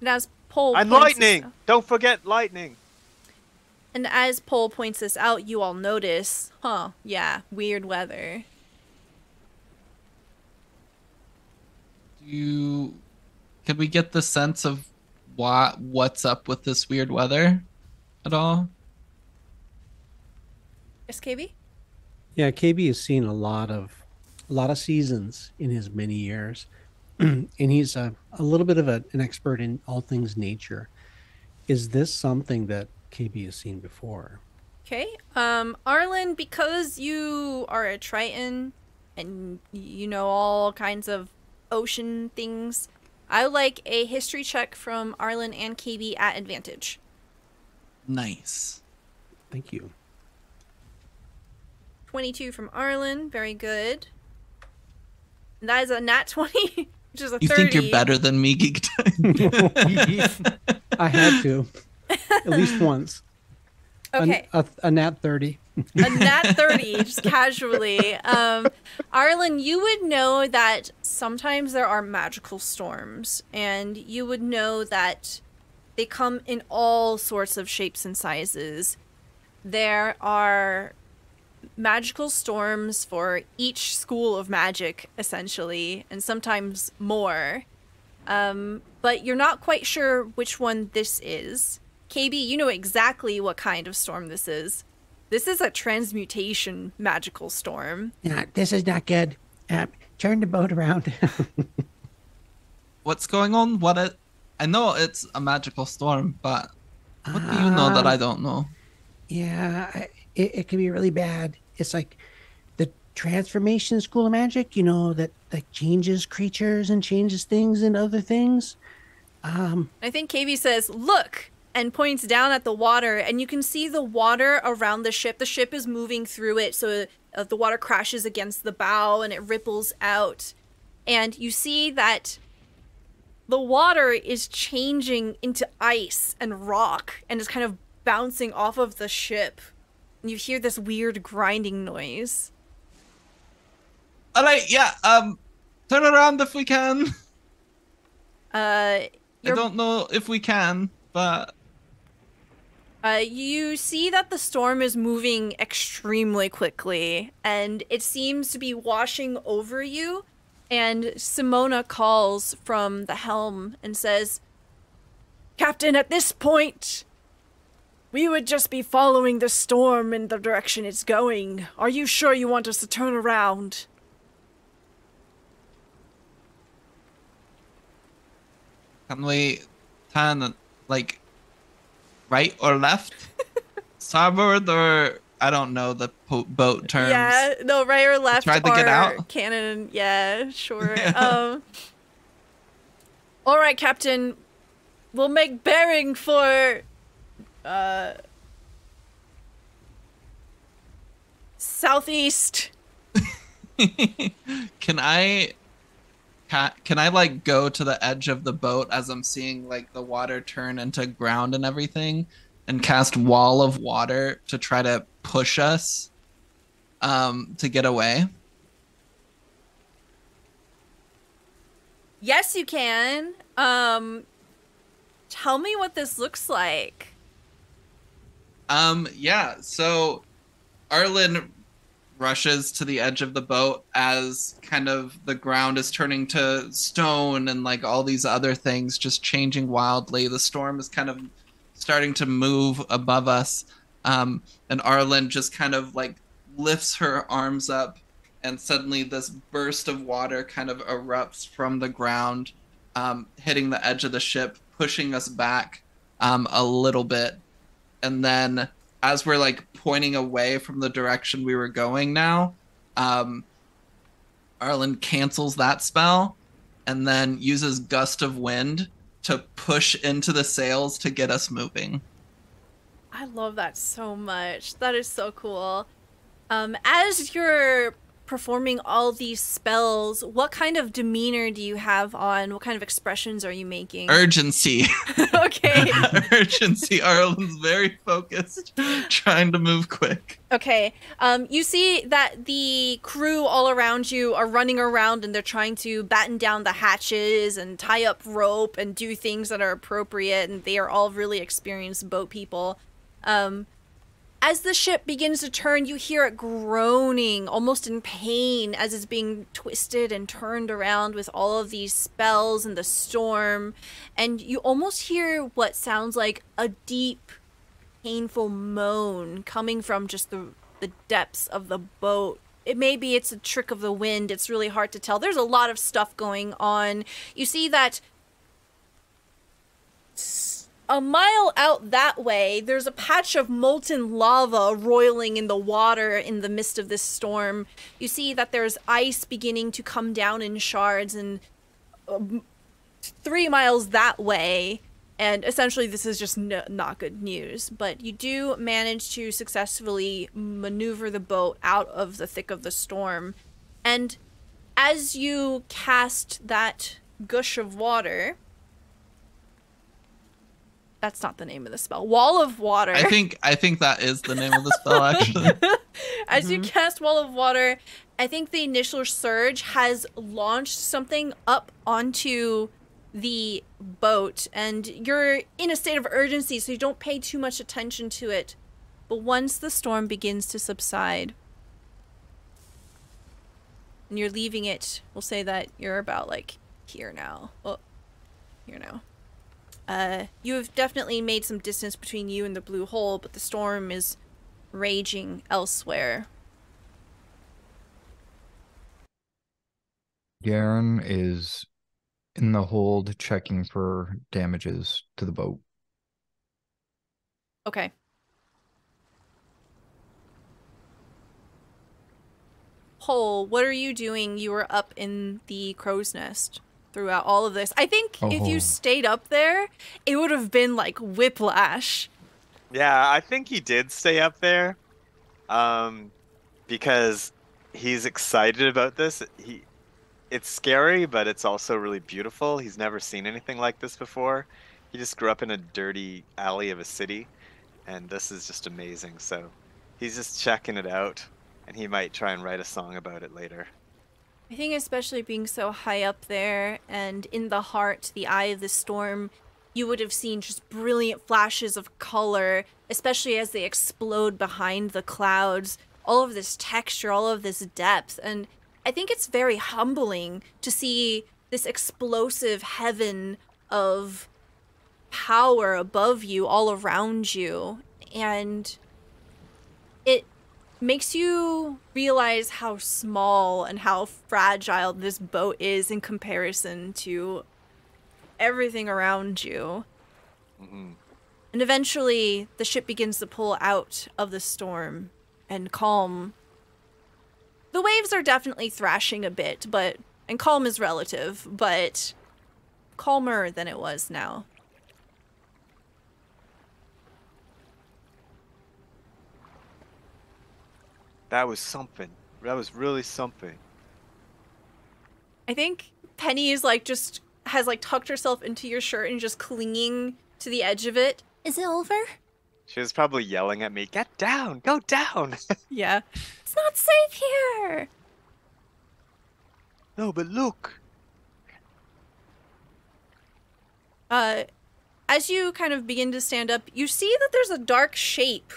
And as Pol and points this lightning! out- Don't forget lightning. and as Pol points this out, you all notice, huh? Yeah, weird weather. Do you can we get the sense of what what's up with this weird weather at all? SKB? Yeah, KB has seen a lot of a lot of seasons in his many years, [clears throat] and he's a, a little bit of a, an expert in all things nature. Is this something that KB has seen before? Okay. Um, Arilyn, because you are a Triton and you know all kinds of ocean things, I would like a history check from Arilyn and KB at advantage. Nice. Thank you. 22 from Arilyn, very good. And that is a nat 20, [laughs] which is a You 30. think you're better than me, Geek Time? [laughs] I had to, at least [laughs] once. A- Okay. A, a, nat 30. a nat 30 just casually um arilyn you would know that sometimes there are magical storms and you would know that they come in all sorts of shapes and sizes there are magical storms for each school of magic essentially and sometimes more um but you're not quite sure which one this is kb you know exactly what kind of storm this is this is a transmutation magical storm. Yeah, this is not good. Uh, turn the boat around. [laughs] What's going on? What it I know it's a magical storm, but what do you know that I don't know? Yeah, I- it, it can be really bad. It's like the transformation school of magic, you know, that that changes creatures and changes things and other things. Um, I think KB says, "Look," and points down at the water, and you can see the water around the ship. The ship is moving through it, so uh, the water crashes against the bow and it ripples out, and you see that the water is changing into ice and rock, and is kind of bouncing off of the ship. And you hear this weird grinding noise. All right, yeah. Um, turn around if we can. [laughs] Uh, I You're- don't know if we can, but Uh, you see that the storm is moving extremely quickly, and it seems to be washing over you. And Simona calls from the helm and says, Captain, at this point, we would just be following the storm in the direction it's going. Are you sure you want us to turn around? can we turn like right or left, [laughs] starboard or I don't know the po- boat terms. Yeah, no, right or left tried to get out? canon. Yeah, sure. [laughs] um, all right, Captain. We'll make bearing for uh, southeast. [laughs] can I can, can I like go to the edge of the boat as I'm seeing like the water turn into ground and everything and cast wall of water to try to push us um to get away? Yes, you can. Um, tell me what this looks like. Um yeah, so Arilyn rushes to the edge of the boat as kind of the ground is turning to stone and like all these other things just changing wildly. The storm is kind of starting to move above us. Um, and Arilyn just kind of like lifts her arms up, and suddenly this burst of water kind of erupts from the ground, um, hitting the edge of the ship, pushing us back um, a little bit. And then as we're like pointing away from the direction we were going now, um, Arilyn cancels that spell and then uses gust of wind to push into the sails to get us moving. I love that so much. That is so cool. Um, as you're performing all these spells, what kind of demeanor do you have on? What kind of expressions are you making? [laughs] Urgency. okay. [laughs] Urgency. Arilyn's very focused, trying to move quick. Okay. Um, you see that the crew all around you are running around and they're trying to batten down the hatches and tie up rope and do things that are appropriate, and they are all really experienced boat people. Um, as the ship begins to turn, you hear it groaning, almost in pain, as it's being twisted and turned around with all of these spells and the storm. And you almost hear what sounds like a deep, painful moan coming from just the, the depths of the boat. It maybe it's a trick of the wind. It's really hard to tell. There's a lot of stuff going on. You see that a mile out that way, there's a patch of molten lava roiling in the water in the midst of this storm. You see that there's ice beginning to come down in shards, and um, three miles that way, and essentially this is just no, not good news. But you do manage to successfully maneuver the boat out of the thick of the storm, and as you cast that gush of water that's not the name of the spell. Wall of water. I think I think that is the name of the spell actually. [laughs] As you Mhm. cast Wall of Water, I think the initial surge has launched something up onto the boat, and you're in a state of urgency, so you don't pay too much attention to it. But once the storm begins to subside, and you're leaving it, we'll say that you're about like here now. Well, here now. Uh, you have definitely made some distance between you and the blue hole, but the storm is raging elsewhere. Garen is in the hold checking for damages to the boat. Okay. Pol, what are you doing? You were up in the crow's nest throughout all of this. I think if Oh. you stayed up there, it would have been like whiplash. Yeah, I think he did stay up there, um, because he's excited about this. He, it's scary, but it's also really beautiful. He's never seen anything like this before. He just grew up in a dirty alley of a city, and this is just amazing. So, he's just checking it out, and he might try and write a song about it later. I think especially being so high up there and in the heart, the eye of the storm, you would have seen just brilliant flashes of color, especially as they explode behind the clouds. All of this texture, all of this depth. And I think it's very humbling to see this explosive heaven of power above you, all around you. And makes you realize how small and how fragile this boat is in comparison to everything around you. hmm And eventually, the ship begins to pull out of the storm and calm. The waves are definitely thrashing a bit, but and calm is relative, but calmer than it was now. That was something. That was really something. I think Penny is like just has like tucked herself into your shirt and just clinging to the edge of it. Is it over? She was probably yelling at me, "Get down! Go down!" [laughs] Yeah. It's not safe here. no, but look. Uh as you kind of begin to stand up, you see that there's a dark shape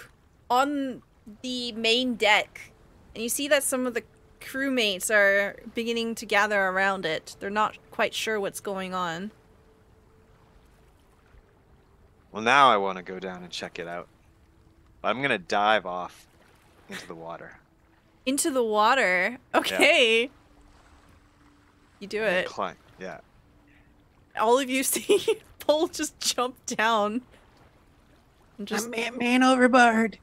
on the main deck. And you see that some of the crewmates are beginning to gather around it. They're not quite sure what's going on. Well, now I want to go down and check it out. I'm gonna dive off into the water. Into the water. Okay. You do it. Climb. Yeah. All of you [laughs] see Pol just jump down. And just I'm man, man overboard.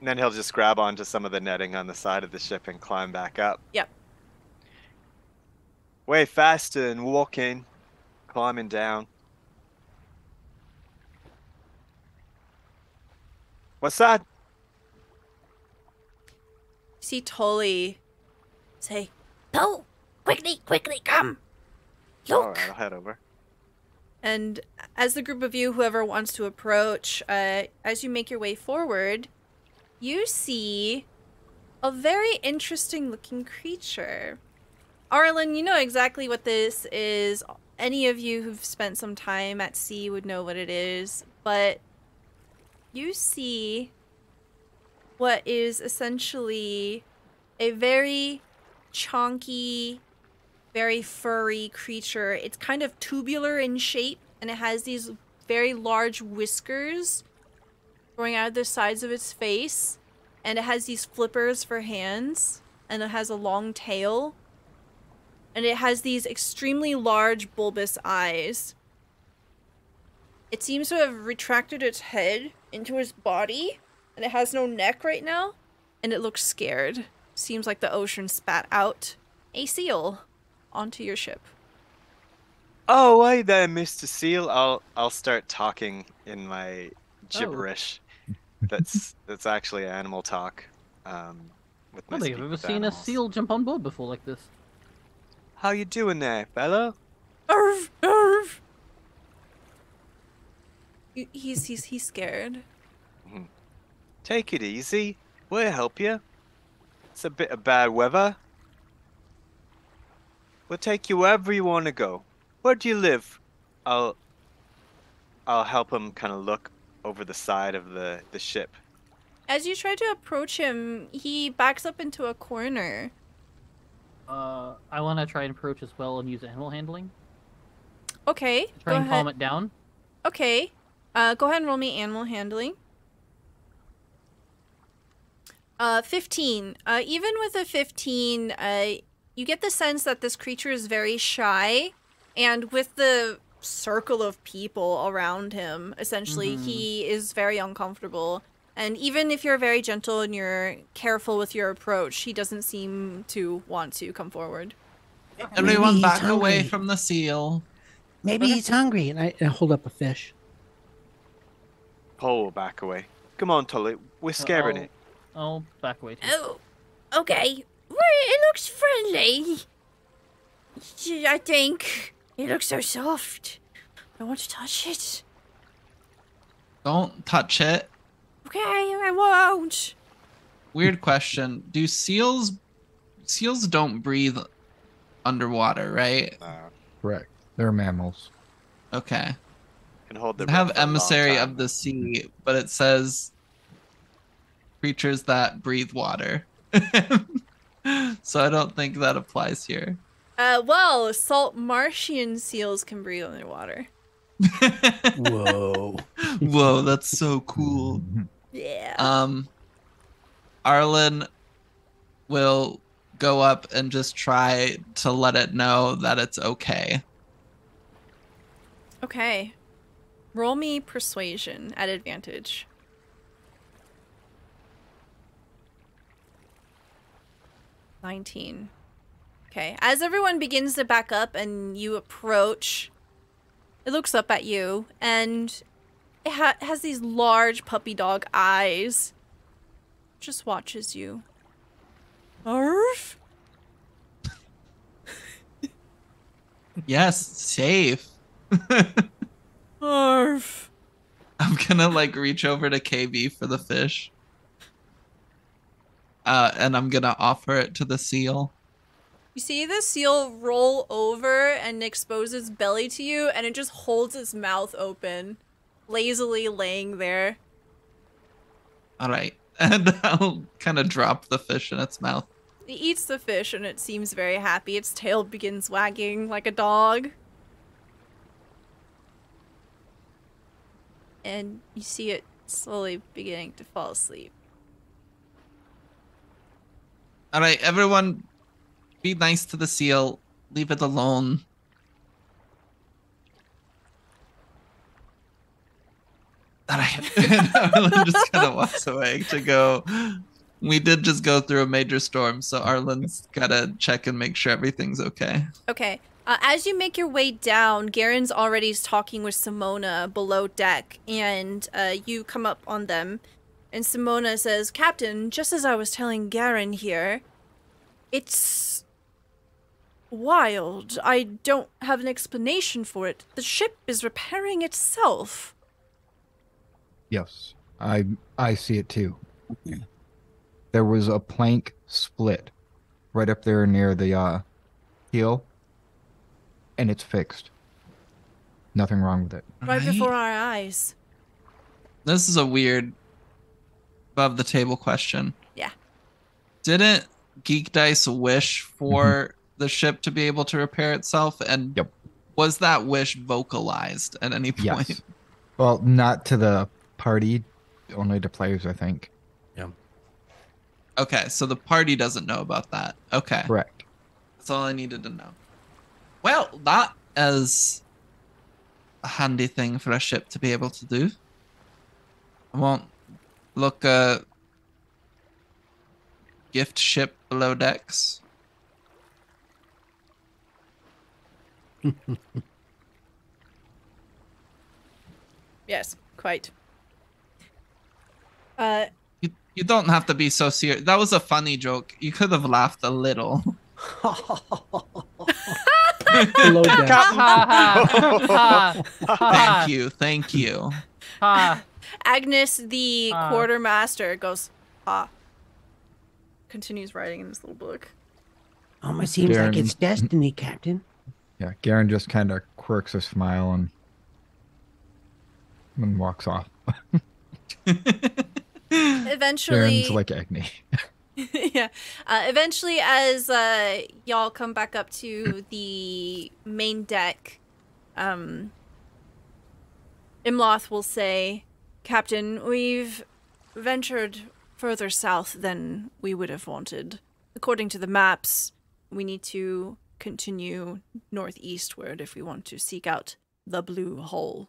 And then he'll just grab onto some of the netting on the side of the ship and climb back up. Yep. way faster than walking, climbing down. What's that? See Tully say, No! Quickly, quickly, come! Look! Alright, I'll head over. and as the group of you, whoever wants to approach, uh, as you make your way forward, you see a very interesting looking creature. Arilyn, you know exactly what this is. Any of you who've spent some time at sea would know what it is, but you see what is essentially a very chonky, very furry creature. It's kind of tubular in shape and it has these very large whiskers growing out of the sides of its face. And it has these flippers for hands and it has a long tail. And it has these extremely large bulbous eyes. It seems to have retracted its head into its body and it has no neck right now and it looks scared. Seems like the ocean spat out a seal onto your ship. Oh, hi there, Mr. Seal. I'll I'll start talking in my oh. gibberish. That's that's actually animal talk. Um, with I my don't think I've ever seen animals. a seal jump on board before like this. How you doing there, fellow? Arf, arf. He's he's he's scared. Take it easy. We'll help you. It's a bit of bad weather. We'll take you wherever you want to go. Where do you live? I'll I'll help him kind of look over the side of the the ship. As you try to approach him, he backs up into a corner. Uh, I want to try and approach as well and use animal handling. Okay, Try go and calm it down. Okay, uh, go ahead and roll me animal handling. Uh, 15. Uh, even with a 15, uh, you get the sense that this creature is very shy, and with the circle of people around him, essentially, Mhm. he is very uncomfortable. And even if you're very gentle and you're careful with your approach, he doesn't seem to want to come forward. Everyone he's back away from the seal. Maybe he's hungry. And I, and I hold up a fish. Pull back away. Come on, Tully. We're scaring Uh-oh. it. Oh, back away. Too. Oh, okay. Well, it looks friendly. I think. It looks so soft. I want to touch it. Don't touch it. Okay, I won't. Weird question. Do seals seals don't breathe underwater, right? Uh, Correct. They're mammals. Okay. can hold their They have breath for a long emissary of the sea, but it says creatures that breathe water. [laughs] so I don't think that applies here. Uh, well, Saltmarshian seals can breathe underwater. Whoa. [laughs] Whoa, that's so cool. Yeah. Um Arilyn will go up and just try to let it know that it's okay. Okay. Roll me persuasion at advantage. Nineteen. Okay. As everyone begins to back up and you approach, it looks up at you and it ha- has these large puppy dog eyes. Just watches you. Arf. Yes, safe. Arf. [laughs] I'm gonna like reach over to KB for the fish. Uh, and I'm gonna offer it to the seal. You see the seal roll over and expose its belly to you, and it just holds its mouth open, lazily laying there. All right, [laughs] and I'll kind of drop the fish in its mouth. It eats the fish and it seems very happy. Its tail begins wagging like a dog. And you see it slowly beginning to fall asleep. All right, everyone, be nice to the seal. Leave it alone. Arilyn [laughs] just kind of walks away to go we did just go through a major storm, so Arilyn's gotta check and make sure everything's okay. Okay. Uh, as you make your way down, Garen's already talking with Simona below deck, and uh, you come up on them. And Simona says, Captain, just as I was telling Garen here, it's wild. I don't have an explanation for it. The ship is repairing itself. Yes, I I see it too. There was a plank split right up there near the uh, heel, and it's fixed. Nothing wrong with it. Right before our eyes. This is a weird above the table question. Yeah. Didn't Geek Dice wish for the ship to be able to repair itself? And Yep. was that wish vocalized at any point? Yes. [laughs] Well, not to the party, only to players, I think. Yeah. Okay, so the party doesn't know about that. Okay. Correct. That's all I needed to know. Well, that is a handy thing for a ship to be able to do. I won't look a gift ship below decks. [laughs] Yes, quite. Uh, You, you don't have to be so serious. That was a funny joke. You could have laughed a little. [laughs] Thank you. Thank you. Agnes, the quartermaster, goes, ah. Continues writing in this little book. Almost seems Garen- like it's destiny, Captain. Yeah, Garen just kind of quirks a smile and and walks off. [laughs] Eventually, Garen's like Agni. [laughs] yeah. Uh, eventually, as uh, y'all come back up to [laughs] the main deck, um, Imloth will say, Captain, we've ventured further south than we would have wanted. According to the maps, we need to continue northeastward if we want to seek out the blue hole.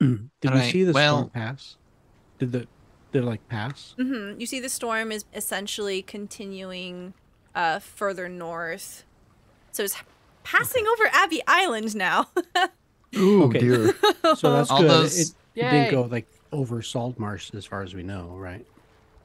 Did we Right, see the well- storm pass? Did the did it like pass? hmm You see, the storm is essentially continuing uh, further north. So it's passing over Abbey Island now. [laughs] Ooh, Okay. dear. So that's All good. those- It, it didn't go like over Saltmarsh as far as we know, right?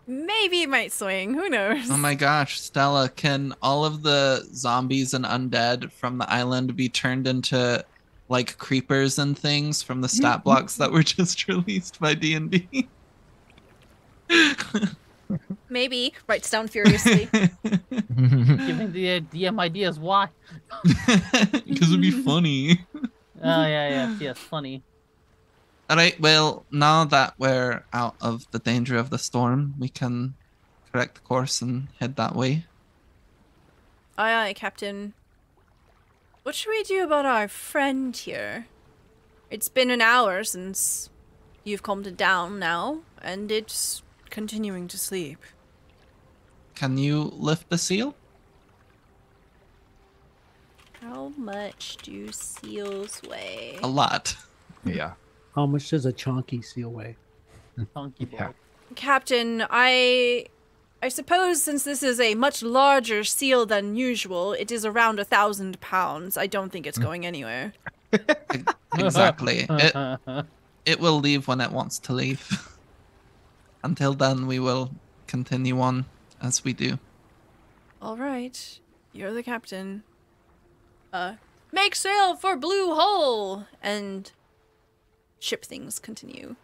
Maybe it might swing. Who knows? Oh my gosh, Stella, can all of the zombies and undead from the island be turned into like creepers and things from the stat [laughs] blocks that were just [laughs] released by D&D? Maybe. Writes down furiously. [laughs] Giving the uh, DM ideas. Why? Because it'd be funny. Oh yeah, yeah, yes, funny. All right, well, now that we're out of the danger of the storm, we can correct the course and head that way. aye, aye, Captain. What should we do about our friend here? It's been an hour since you've calmed it down now, and it's continuing to sleep. Can you lift the seal? How much do seals weigh? A lot. yeah. How much does a chonky seal weigh? Funky Yeah. Captain, I I suppose since this is a much larger seal than usual, it is around a thousand pounds. I don't think it's going anywhere. [laughs] Exactly. it, it will leave when it wants to leave. [laughs] Until then, we will continue on as we do. All right, you're the captain. Uh, make sail for Blue Hole and ship things continue.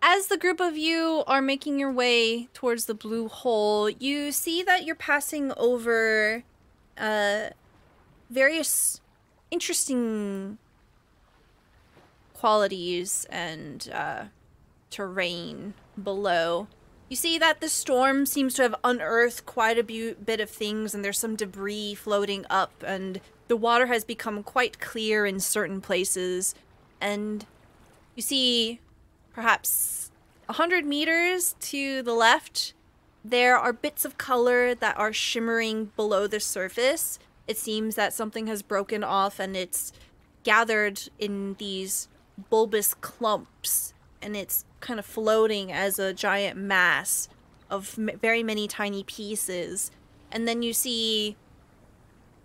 As the group of you are making your way towards the Blue Hole, you see that you're passing over uh, various interesting qualities and uh, terrain below. You see that the storm seems to have unearthed quite a bit of things, and there's some debris floating up, and the water has become quite clear in certain places. And you see, perhaps a hundred meters to the left, there are bits of color that are shimmering below the surface. It seems that something has broken off, and it's gathered in these bulbous clumps and it's kind of floating as a giant mass of very many tiny pieces. And then you see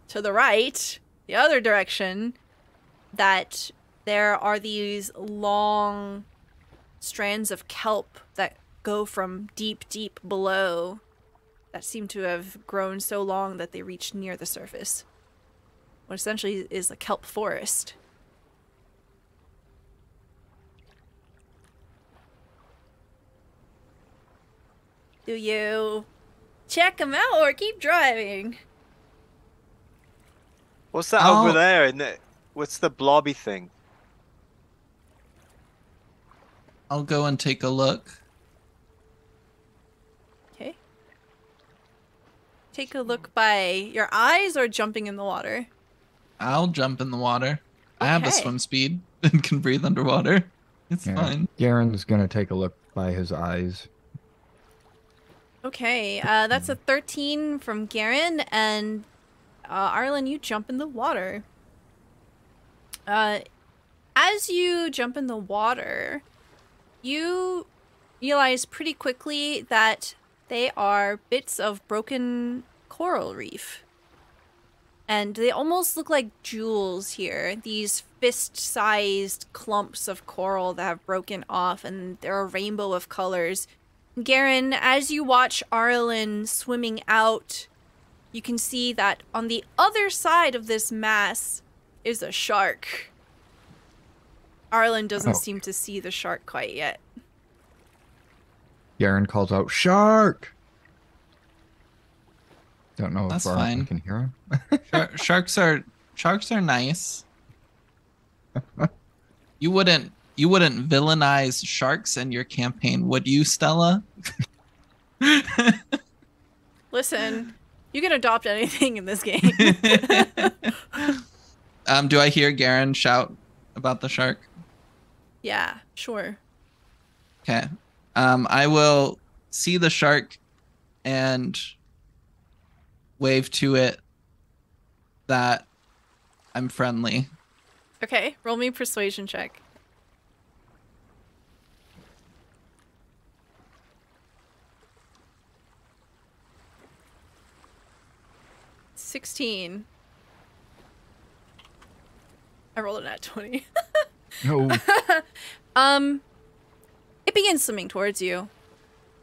to the right, the other direction, that there are these long strands of kelp that go from deep, deep below that seem to have grown so long that they reach near the surface. What essentially is a kelp forest. Do you check them out or keep driving? What's that over Oh. there? And the, what's the blobby thing? I'll go and take a look. Okay. Take a look by your eyes or jumping in the water. I'll jump in the water. I have a swim speed [laughs] and can breathe underwater. It's Yeah. fine. Garen's gonna take a look by his eyes. Okay, uh, that's a 13 from Garen, and uh, Arilyn, you jump in the water. Uh, as you jump in the water, you realize pretty quickly that they are bits of broken coral reef. And they almost look like jewels here. These fist sized clumps of coral that have broken off, and they're a rainbow of colors. Garen, as you watch Arilyn swimming out, you can see that on the other side of this mass is a shark. Arilyn doesn't Oh. seem to see the shark quite yet. Garen calls out, "Shark!" Don't know That's if Arilyn fine. can hear him. Shar- sharks are sharks are nice. [laughs] You wouldn't you wouldn't villainize sharks in your campaign, would you, Stella? [laughs] Listen, you can adopt anything in this game. [laughs] um, do I hear Garen shout about the shark? Yeah, sure. Okay. Um, I will see the shark and wave to it that I'm friendly. Okay, roll me a persuasion check. Sixteen. I rolled a nat twenty. [laughs] No, [laughs] um, it begins swimming towards you,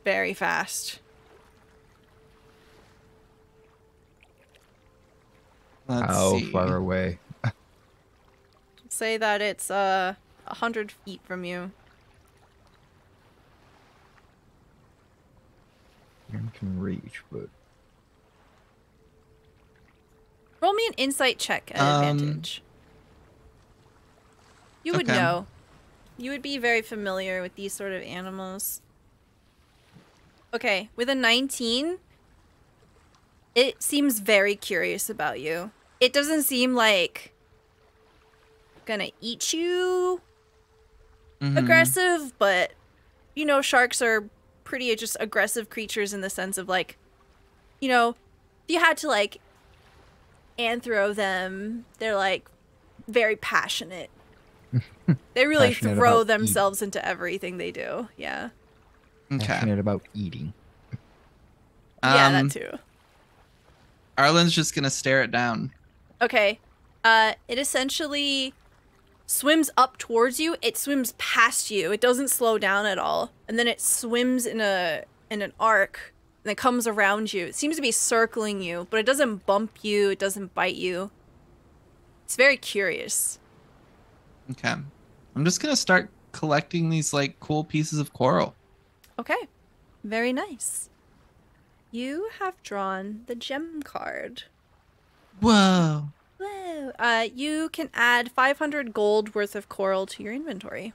very fast. Let's how see. far away? [laughs] Say that it's uh a hundred feet from you. Garen can reach, but Roll me an insight check at Um, advantage. You would okay. know. You would be very familiar with these sort of animals. Okay, with a 19, it seems very curious about you. It doesn't seem like gonna eat you Mhm. aggressive, but you know, sharks are pretty just aggressive creatures in the sense of like, you know, if you had to like anthro them, they're like very passionate. They really throw about eating. themselves into everything they do. Yeah. Okay. passionate about eating. yeah, Um, that too. Arilyn's just gonna stare it down. Okay. Uh it essentially swims up towards you. It swims past you. It doesn't slow down at all. And then it swims in a in an arc and it comes around you. It seems to be circling you, but it doesn't bump you, it doesn't bite you. It's very curious. Okay. I'm just gonna start collecting these like cool pieces of coral. Okay. Very nice. You have drawn the gem card. Whoa. Whoa. Uh, you can add 500 gold worth of coral to your inventory.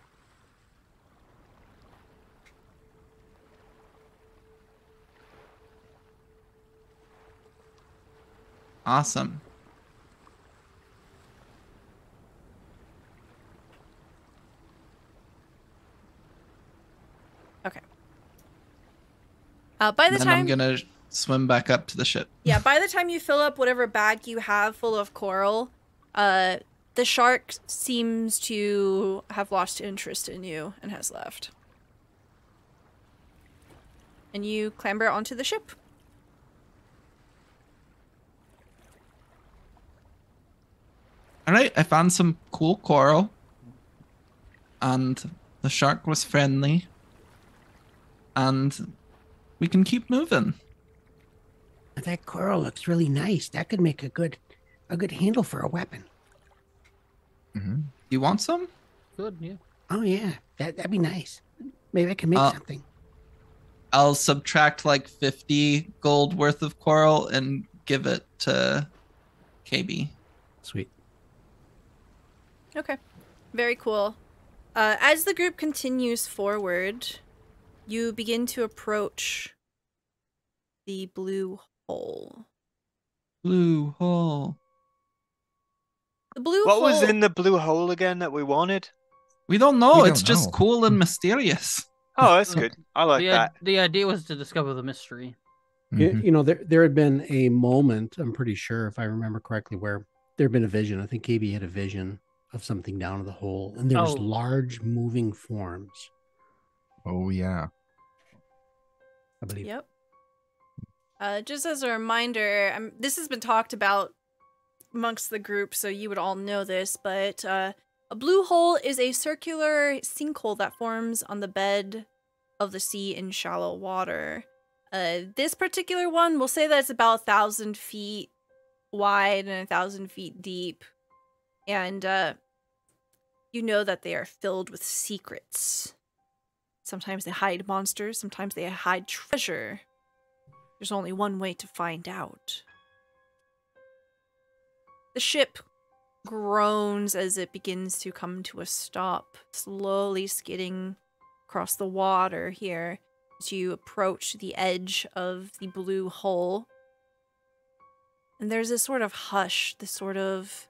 Awesome. Okay. Uh, by the time I'm gonna swim back up to the ship. Yeah, by the time you fill up whatever bag you have full of coral, uh, the shark seems to have lost interest in you and has left. and you clamber onto the ship. All right, I found some cool coral, and the shark was friendly, and we can keep moving. That coral looks really nice. That could make a good, a good handle for a weapon. hmm You want some? Good, yeah. Oh yeah, that that'd be nice. Maybe I can make Uh, something. I'll subtract like 50 gold worth of coral and give it to KB. Sweet. Okay. Very cool. Uh, as the group continues forward, you begin to approach the blue hole. Blue hole. The blue What hole. was in the blue hole again that we wanted? We don't know. We it's don't just know. cool and mysterious. Oh, that's good. I like the, that. the idea was to discover the mystery. You, Mhm. you know, there there had been a moment, I'm pretty sure, if I remember correctly, where there had been a vision. I think KB had a vision of something down in the hole, and there was Oh. large moving forms. Oh yeah. I believe. Yep. Uh, just as a reminder, um, this has been talked about amongst the group, so you would all know this, but uh, a blue hole is a circular sinkhole that forms on the bed of the sea in shallow water. Uh, this particular one, we'll say that it's about a thousand feet wide and a thousand feet deep. And uh, you know that they are filled with secrets. Sometimes they hide monsters, sometimes they hide treasure. There's only one way to find out. The ship groans as it begins to come to a stop, slowly skidding across the water here as you approach the edge of the blue hole. And there's this sort of hush, this sort of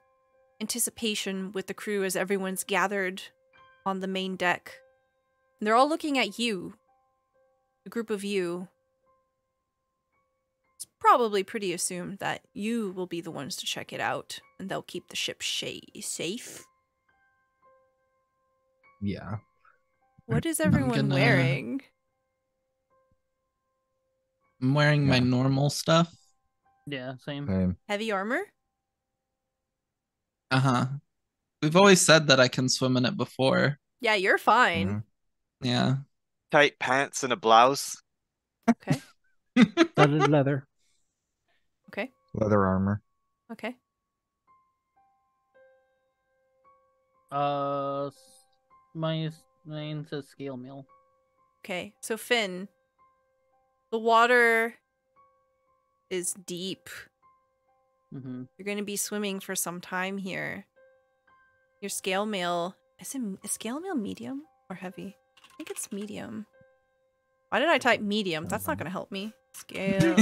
anticipation with the crew as everyone's gathered on the main deck. And they're all looking at you, a group of you. It's probably pretty assumed that you will be the ones to check it out, and they'll keep the ship sha- safe. Yeah. What is I'm everyone gonna- wearing? I'm wearing my normal stuff. Yeah, same. Same. Heavy armor? Uh huh. We've always said that I can swim in it before. Yeah, you're fine. Mhm. Yeah. Tight pants and a blouse. Okay, [laughs] Studded leather. okay, Leather armor. okay. Uh, my name says scale meal. Okay, so Fin, the water is deep. Mm-hmm. You're going to be swimming for some time here. Your scale mail is a scale mail medium or heavy? I think it's medium. Why did I type medium? That's not going to help me. [laughs] Scale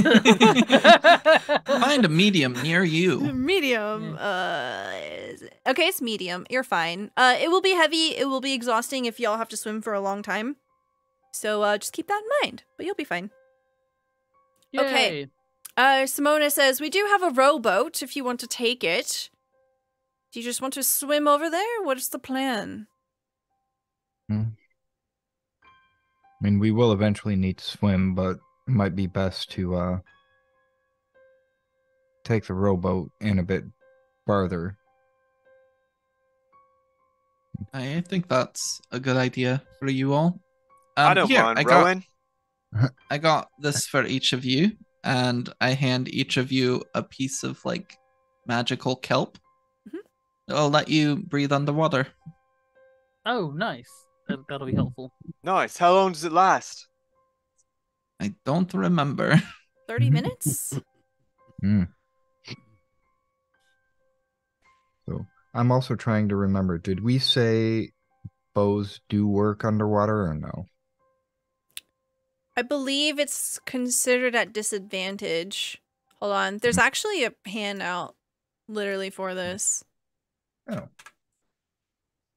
Find a medium near you. [laughs] medium. Uh, okay, it's medium. You're fine. Uh, it will be heavy. It will be exhausting if y'all have to swim for a long time. So uh, just keep that in mind. But you'll be fine. Okay. Uh, Simona says, We do have a rowboat if you want to take it. Do you just want to swim over there? What's the plan? I mean, we will eventually need to swim, but it might be best to uh take the rowboat in a bit farther. I think that's a good idea for you all. I Um, don't here, mind I got, rowing. [laughs] I got this for each of you, and I hand each of you a piece of like magical kelp. Mhm. It'll let you breathe underwater. Oh, nice. That, that'll be helpful. Nice. How long does it last? I don't remember. [laughs] 30 minutes? Mm. So I'm also trying to remember. Did we say bows do work underwater or no? I believe it's considered at disadvantage. Hold on. There's actually a handout literally for this. Oh,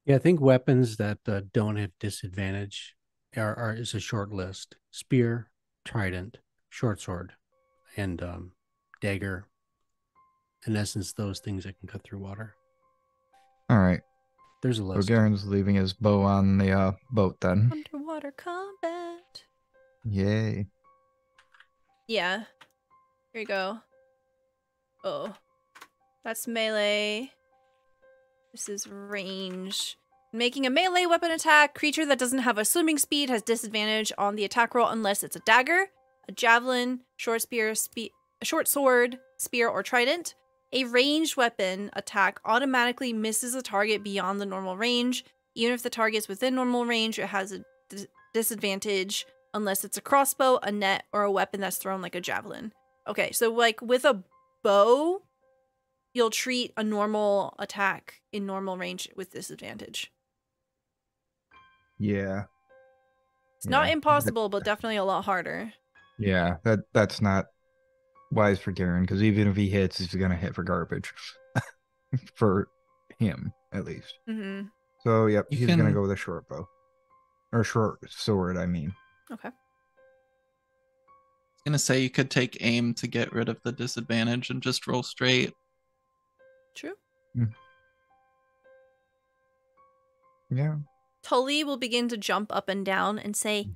Yeah, I think weapons that uh, don't have disadvantage are, are is a short list: spear, trident, short sword, and um, dagger. In essence, those things that can cut through water. all right. There's a So list. Garen's leaving his bow on the uh, boat then. Underwater combat. Yay. Yeah. Here you go. Oh. That's melee. This is range. Making a melee weapon attack, creature that doesn't have a swimming speed has disadvantage on the attack roll unless it's a dagger, a javelin, short spear, spe- short sword, spear, or trident. A ranged weapon attack automatically misses a target beyond the normal range. Even if the target's within normal range, it has a disadvantage unless it's a crossbow, a net, or a weapon that's thrown like a javelin. Okay, so like with a bow, you'll treat a normal attack in normal range with disadvantage. Yeah. It's not impossible, but definitely a lot harder. Yeah, that that's not wise for Garen because even if he hits, he's gonna hit for garbage. [laughs] for him, at least. hmm So yep, You he's gonna go with a short bow. Or short sword, I mean. Okay. was gonna say you could take aim to get rid of the disadvantage and just roll straight. True. Hmm. Yeah. Tully will begin to jump up and down and say, hmm.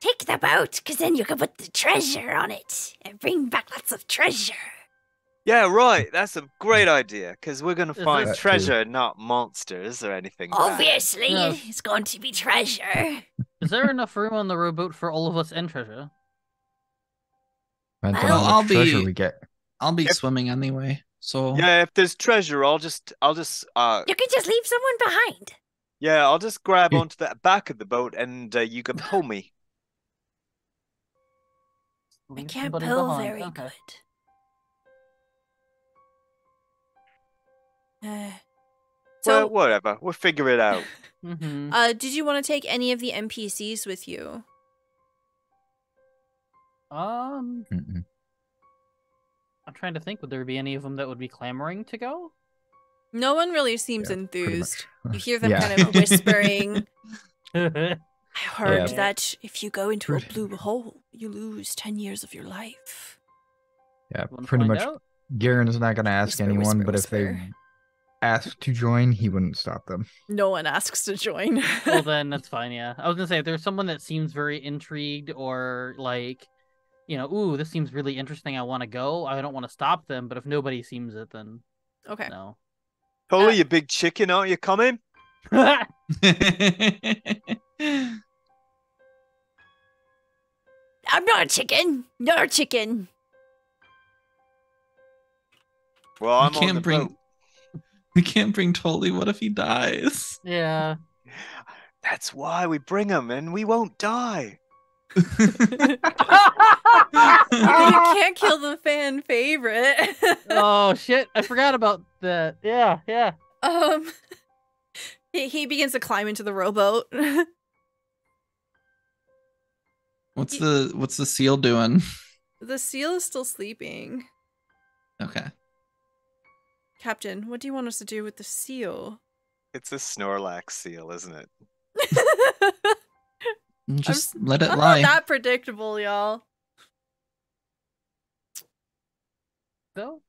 Take the boat, because then you can put the treasure on it and bring back lots of treasure. Yeah, right. That's a great idea because we're gonna find that- treasure, not monsters or anything. Obviously, Yeah. it's going to be treasure. Is there enough room on the rowboat for all of us and treasure? Depends on Well, how I'll much treasure be- we get. I'll be Yep. swimming anyway, so Yeah, if there's treasure, I'll just, I'll just, uh, You can just leave someone behind. yeah, I'll just grab onto the back of the boat and uh, you can pull me. I can't pull behind. very Okay. good. uh, [sighs] So so, whatever, we'll figure it out. [laughs] Mm-hmm. uh, did you want to take any of the NPCs with you? Um, Mm-mm. I'm trying to think. Would there be any of them that would be clamoring to go? No one really seems Yeah, enthused. You hear [laughs] them Yeah. kind of whispering. [laughs] I heard Yeah. that if you go into a blue hole, you lose 10 years of your life. Yeah, Wanna pretty much. out? Garen's not gonna ask Whisper, anyone, whisper, but if they whisper. ask to join, he wouldn't stop them. No one asks to join. well, then [laughs] that's fine. Yeah, I was gonna say if there's someone that seems very intrigued or like, you know, ooh, this seems really interesting. I want to go. I don't want to stop them, but if nobody seems it, then okay. no. Tully, Uh, you big chicken, aren't you coming? [laughs] I'm not a chicken. You're a chicken. Well, I'm we can't the bring boat. [laughs] we can't bring Tully. What if he dies? yeah. That's why we bring him, and we won't die. You [laughs] can't kill the fan favorite. [laughs] oh shit! I forgot about that. Yeah, yeah. um, he, he begins to climb into the rowboat. [laughs] what's the what's the seal doing? the seal is still sleeping. Okay. Captain, what do you want us to do with the seal? It's a Snorlax seal, isn't it? Just let it I'm lie. not that predictable, y'all. So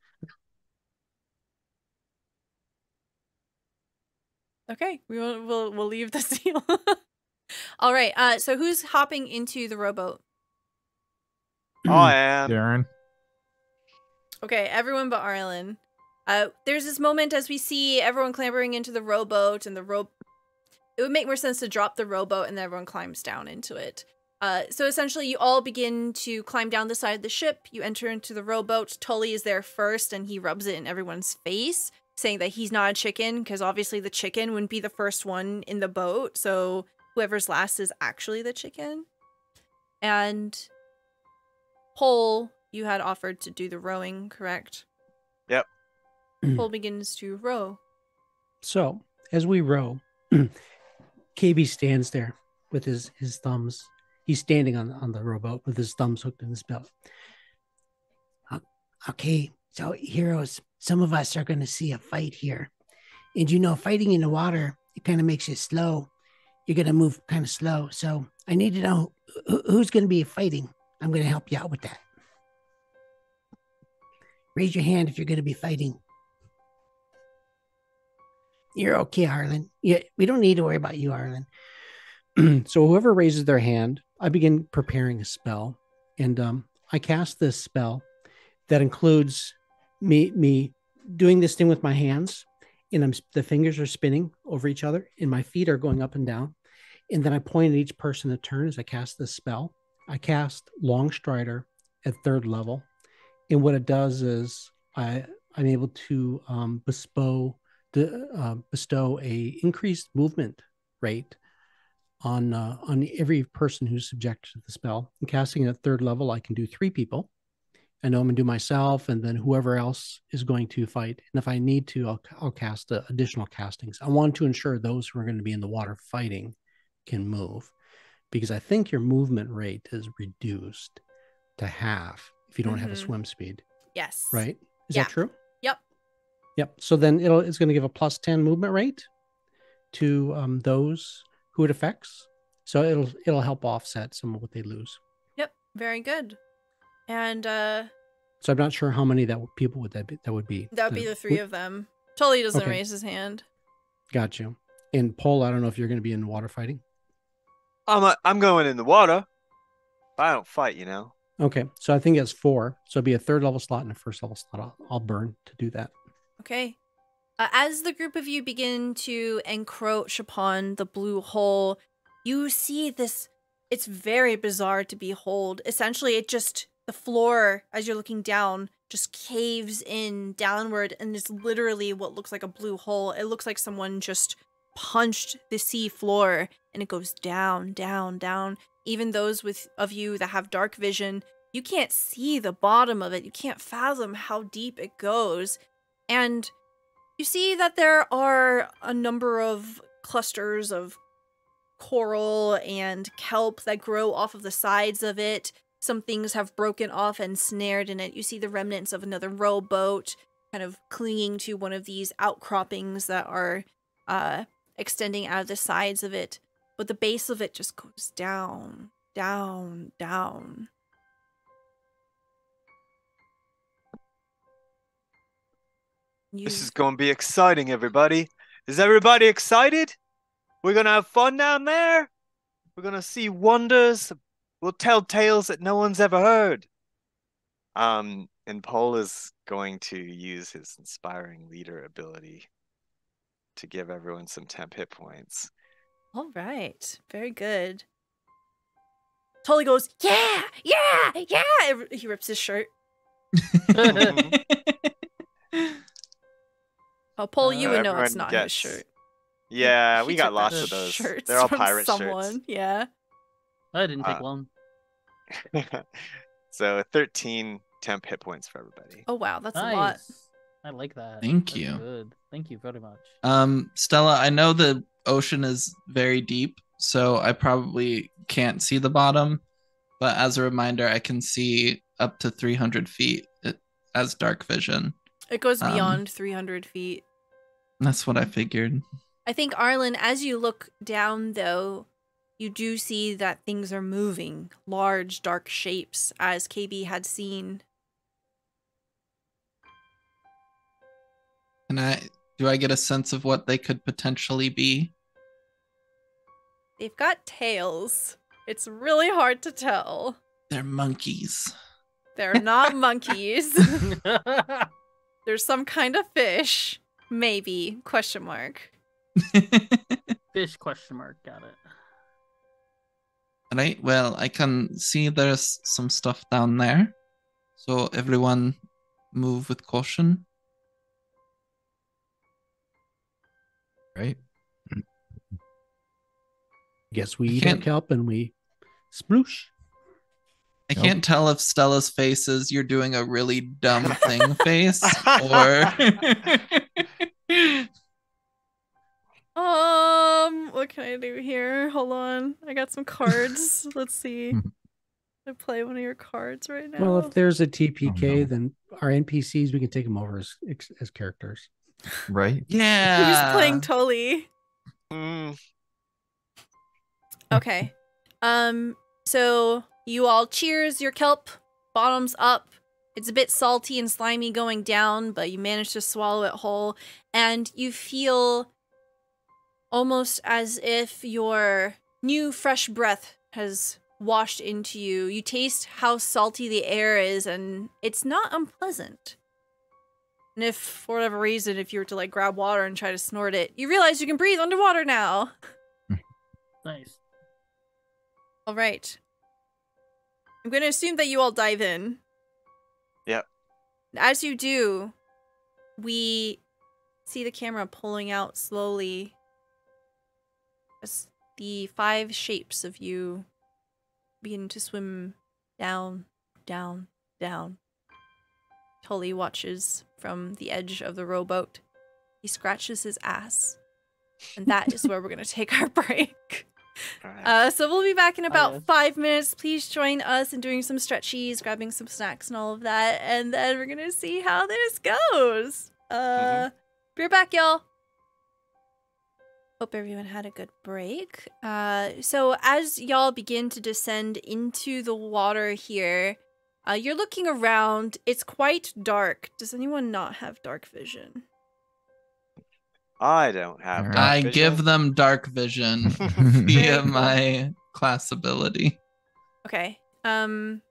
Okay, we will we'll, we'll leave the [laughs] seal. All right. Uh, so who's hopping into the rowboat? [clears throat] I am. Darren. Okay, everyone but Arilyn. Uh, there's this moment as we see everyone clambering into the rowboat, and the rope. It would make more sense to drop the rowboat and then everyone climbs down into it. Uh, so essentially, you all begin to climb down the side of the ship. You enter into the rowboat. Tully is there first, and he rubs it in everyone's face, saying that he's not a chicken because obviously the chicken wouldn't be the first one in the boat. So whoever's last is actually the chicken. And Pol, you had offered to do the rowing, correct? Yep. Pol begins to row. So as we row, [clears throat] KB stands there with his his thumbs. He's standing on on the rowboat with his thumbs hooked in his belt. Okay, so heroes, some of us are going to see a fight here. And you know, fighting in the water, it kind of makes you slow. You're going to move kind of slow. So I need to know who, who's going to be fighting. I'm going to help you out with that. Raise your hand if you're going to be fighting. You're okay, Arilyn. Yeah, we don't need to worry about you, Arilyn. [clears throat] so whoever raises their hand, I begin preparing a spell, and um, I cast this spell that includes me me doing this thing with my hands, and I'm the fingers are spinning over each other, and my feet are going up and down, and then I point at each person a turn as I cast this spell. I cast Long Strider at third level, and what it does is I I'm able to um, bestow the, uh, bestow a increased movement rate on uh, on every person who's subjected to the spell. And casting it at third level, I can do three people. I know I'm gonna do myself, and then whoever else is going to fight. And if I need to, I'll, I'll cast uh, additional castings. I want to ensure those who are going to be in the water fighting can move, because I think your movement rate is reduced to half if you don't have a Mhm. swim speed. Yes. Right? Is Yeah. that true? Yep. Yep. So then it'll it's going to give a plus ten movement rate to um, those who it affects. So it'll it'll help offset some of what they lose. Yep. Very good. And uh So I'm not sure how many that people would that be, that would be. that would be the three of them. Tully doesn't Okay. raise his hand. Got you. And Pol, I don't know if you're going to be in water fighting. I'm a, I'm going in the water. I don't fight, you know. Okay, so I think it's four. So it'd be a third level slot and a first level slot. I'll, I'll burn to do that. Okay. Uh, as the group of you begin to encroach upon the blue hole, you see this. It's very bizarre to behold. Essentially, it just, the floor, as you're looking down, just caves in downward and is literally what looks like a blue hole. It looks like someone just punched the sea floor and it goes down, down, down. Even those with of you that have dark vision, you can't see the bottom of it. You can't fathom how deep it goes. And you see that there are a number of clusters of coral and kelp that grow off of the sides of it. Some things have broken off and snared in it. You see the remnants of another rowboat kind of clinging to one of these outcroppings that are uh, extending out of the sides of it. But the base of it just goes down, down, down. You, This is going to be exciting, everybody. Is everybody excited? We're going to have fun down there. We're going to see wonders. We'll tell tales that no one's ever heard. Um, and Pol is going to use his inspiring leader ability to give everyone some temp hit points. All right. Very good. Tully goes, yeah, yeah, yeah. He rips his shirt. [laughs] [laughs] Oh, Pol, you Uh, would know it's not gets- his shirt. Yeah, [laughs] He we got took lots the of those. Shirts They're all from pirate someone. Yeah. I didn't take Uh, one. [laughs] so 13 temp hit points for everybody. Oh wow, that's nice. a lot. I like that. Thank That's you. Good. Thank you very much. Um, Stella, I know the ocean is very deep, so I probably can't see the bottom. But as a reminder, I can see up to 300 feet uh, as dark vision. It goes Um, beyond 300 feet. That's what I figured. I think Arilyn, as you look down, though, you do see that things are moving, large, dark shapes, as KB had seen. Can I? Do I get a sense of what they could potentially be? They've got tails. It's really hard to tell. They're monkeys. They're not [laughs] monkeys. [laughs] There's some kind of fish. Maybe. Question mark. [laughs] Fish question mark. Got it. Right. Well, I can see there's some stuff down there. So everyone move with caution. Right? Mm. Guess we I eat can't- kelp and we sploosh. I Nope. can't tell if Stella's face is you're doing a really dumb [laughs] thing face or [laughs] Um, what can I do here? Hold on. I got some cards. [laughs] Let's see. I play one of your cards right now. Well, if there's a TPK, no. then our NPCs we can take them over as as characters. Right? yeah. Who's playing Tully? Mm, Okay. Um, so you all cheers your kelp, bottoms up. It's a bit salty and slimy going down, but you manage to swallow it whole, and you feel almost as if your new fresh breath has washed into you. You taste how salty the air is, and it's not unpleasant. And if, for whatever reason, if you were to like grab water and try to snort it, you realize you can breathe underwater now. [laughs] Nice. All right. I'm going to assume that you all dive in. Yep. As you do, we see the camera pulling out slowly as the five shapes of you begin to swim down, down, down. Tully watches from the edge of the rowboat. He scratches his ass. And that is where we're going to take our [laughs] break. All right. Uh, so we'll be back in about yes. five minutes. Please join us in doing some stretchies, grabbing some snacks and all of that, and then we're gonna see how this goes. Uh, be right back, y'all. Hope everyone had a good break. Uh, so as y'all begin to descend into the water here, uh, you're looking around. It's quite dark. Does anyone not have dark vision? I don't have. Dark I vision. give them dark vision [laughs] via [laughs] my class ability. Okay. Um,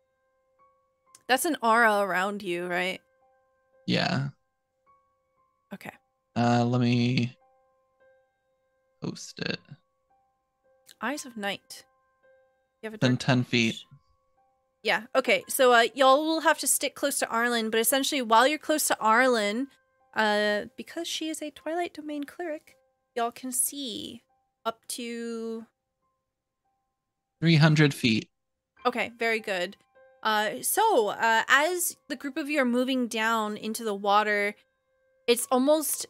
that's an aura around you, right? Yeah. Okay. Uh, let me post it. Eyes of Night. You have a Then 10 feet. Yeah. Okay. So uh, y'all will have to stick close to Arilyn, but essentially, while you're close to Arilyn, uh, because she is a Twilight Domain cleric, y'all can see up to. 300 feet. Okay. Very good. Uh, so uh, as the group of you are moving down into the water, it's almost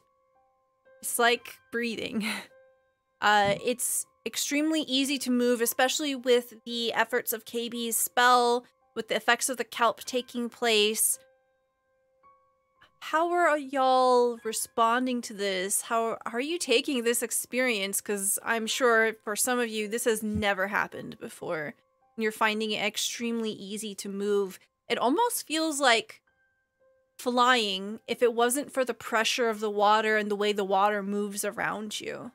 it's like breathing. [laughs] Uh, it's extremely easy to move, especially with the efforts of KB's spell, with the effects of the kelp taking place. How are y'all responding to this? How are you taking this experience? Because I'm sure for some of you, this has never happened before. And you're finding it extremely easy to move. It almost feels like flying if it wasn't for the pressure of the water and the way the water moves around you.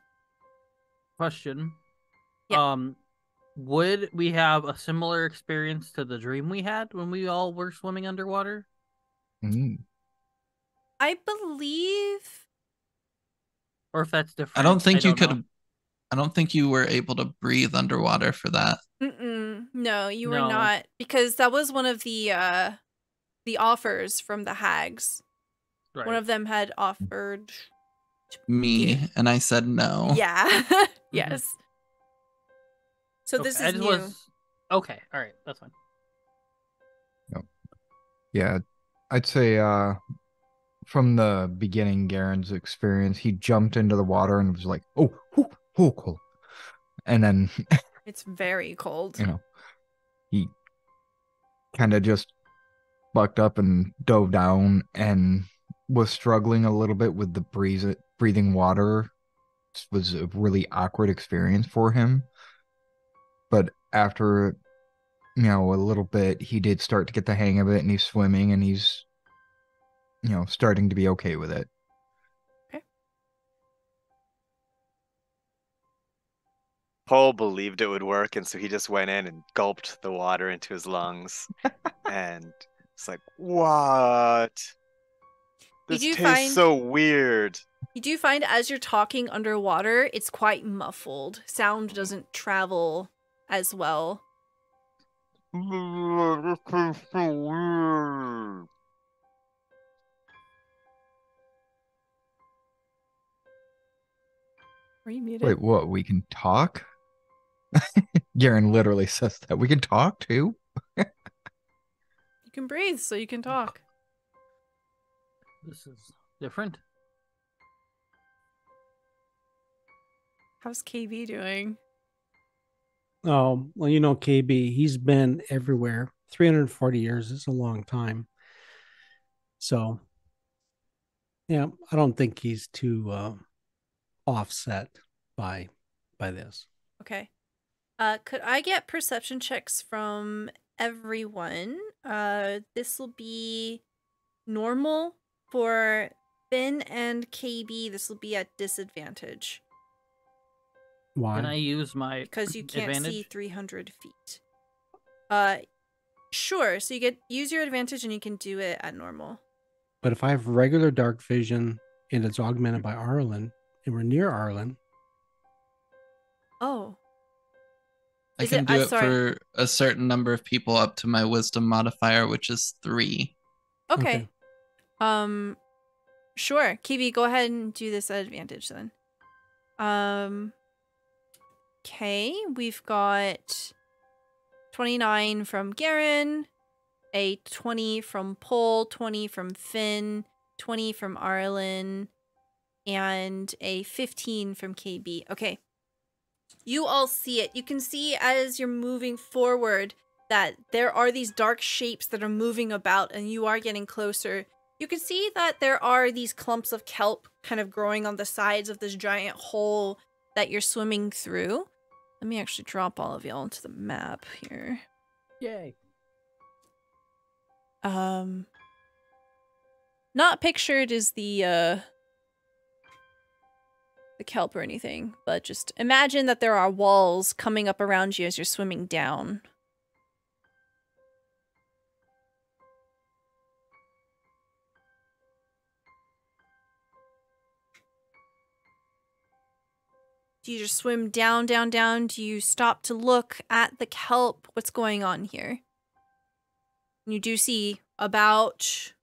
Question. Yeah. Um, would we have a similar experience to the dream we had when we all were swimming underwater? Mm. I believe. Or if that's different? I don't think you know. could. I don't think you were able to breathe underwater for that. Mm-mm, no, you were not because that was one of the uh the offers from the hags. Right. One of them had offered. Me and I said no. Yeah. [laughs] yes. So Okay, this is just new. was- Okay, all right, that's fine. Yeah, I'd say uh from the beginning, Garen's experience, he jumped into the water and was like, "Oh, whew, oh, cool," and then [laughs] It's very cold. you know he kind of just bucked up and dove down and was struggling a little bit with the breeze breathing water. It was a really awkward experience for him, but after you know a little bit, he did start to get the hang of it, and he's swimming, and he's you know starting to be okay with it. Pol believed it would work, and so he just went in and gulped the water into his lungs, [laughs] and it's like, what? This do tastes find- so weird. You do find as you're talking underwater, it's quite muffled. Sound doesn't travel as well. [laughs] Are you muted? Wait, what? We can talk? [laughs] Garen literally says that we can talk too. You can breathe, so you can talk. This is different. How's KB doing? Oh, well, you know, KB, he's been everywhere. 340 years is a long time. So, yeah, I don't think he's too uh, offset by by this. Okay. Uh, could I get perception checks from everyone? Uh, this will be normal for Fin and KB. This will be at disadvantage Why? Can I use my because you can't see 300 feet. Uh, sure. So you get use your advantage and you can do it at normal. But if I have regular dark vision and it's augmented by Arilyn, and we're near Arilyn, Oh, I Is can it- do I'm it sorry. for a certain number of people up to my wisdom modifier, which is three. okay. Okay. Um, sure. Kiwi, go ahead and do this at advantage then. Um, okay. We've got 29 from Garen, a 20 from Pol, 20 from Fin, 20 from Arilyn, and a 15 from KB. Okay. You all see it. You can see as you're moving forward that there are these dark shapes that are moving about and you are getting closer. You can see that there are these clumps of kelp kind of growing on the sides of this giant hole that you're swimming through. Let me actually drop all of y'all into the map here. Yay. Um not pictured is the uh the kelp or anything, but just imagine that there are walls coming up around you as you're swimming down. Do you just swim down, down, down? Do you stop to look at the kelp? What's going on here? You do see about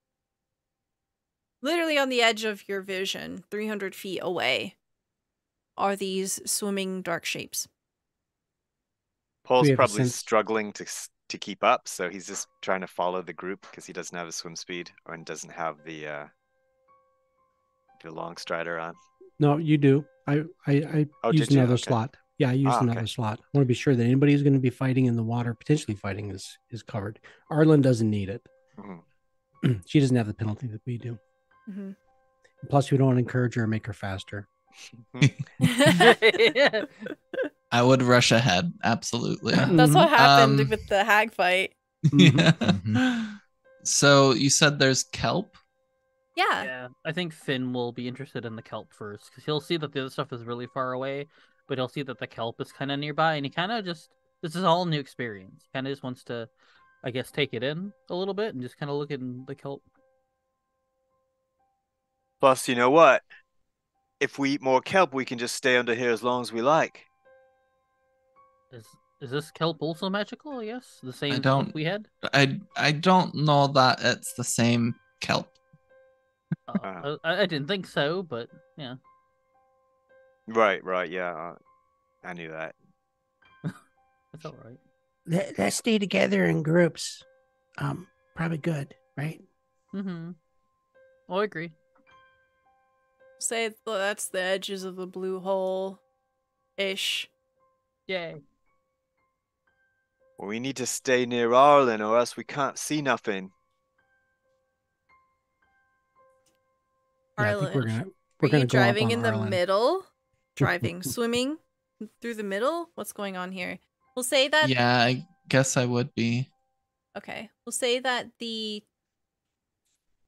literally on the edge of your vision, 300 feet away, are these swimming dark shapes. Pol's probably sense- struggling to to keep up, so he's just trying to follow the group because he doesn't have a swim speed or and doesn't have the uh, the long strider on. no, you do. I I, I Oh, used another Okay. slot. Yeah, I used Ah, okay. another slot. I want to be sure that anybody who's going to be fighting in the water, potentially fighting, is is covered. Arilyn doesn't need it. Mhm. [clears throat] she doesn't have the penalty that we do. hmm Plus, we don't want to encourage her or make her faster. [laughs] I would rush ahead, absolutely. That's what happened Um, with the hag fight. Mhm. So you said there's kelp? Yeah. Yeah, I think Fin will be interested in the kelp first because he'll see that the other stuff is really far away, but he'll see that the kelp is kind of nearby, and he kind of just this is all new experience. Kind of just wants to, I guess, take it in a little bit and just kind of look in the kelp. Plus, you know what? If we eat more kelp, we can just stay under here as long as we like. Is is this kelp also magical? Yes, the same kelp don't- we had. I I don't know that it's the same kelp. Oh, Ah. I, I didn't think so, but yeah, Right, right, yeah. uh, I knew that. [laughs] that's all right. Let, let's stay together in groups. Um, probably good, right? Mm-hmm. Oh, I agree. Say that's the edges of the blue hole ish. Yay. Well, we need to stay near Arilyn or else we can't see nothing. Yeah, I we're gonna we're gonna you go driving on in the middle? Driving, [laughs] swimming through the middle? What's going on here? We'll say that Yeah, I guess I would be. Okay. We'll say that the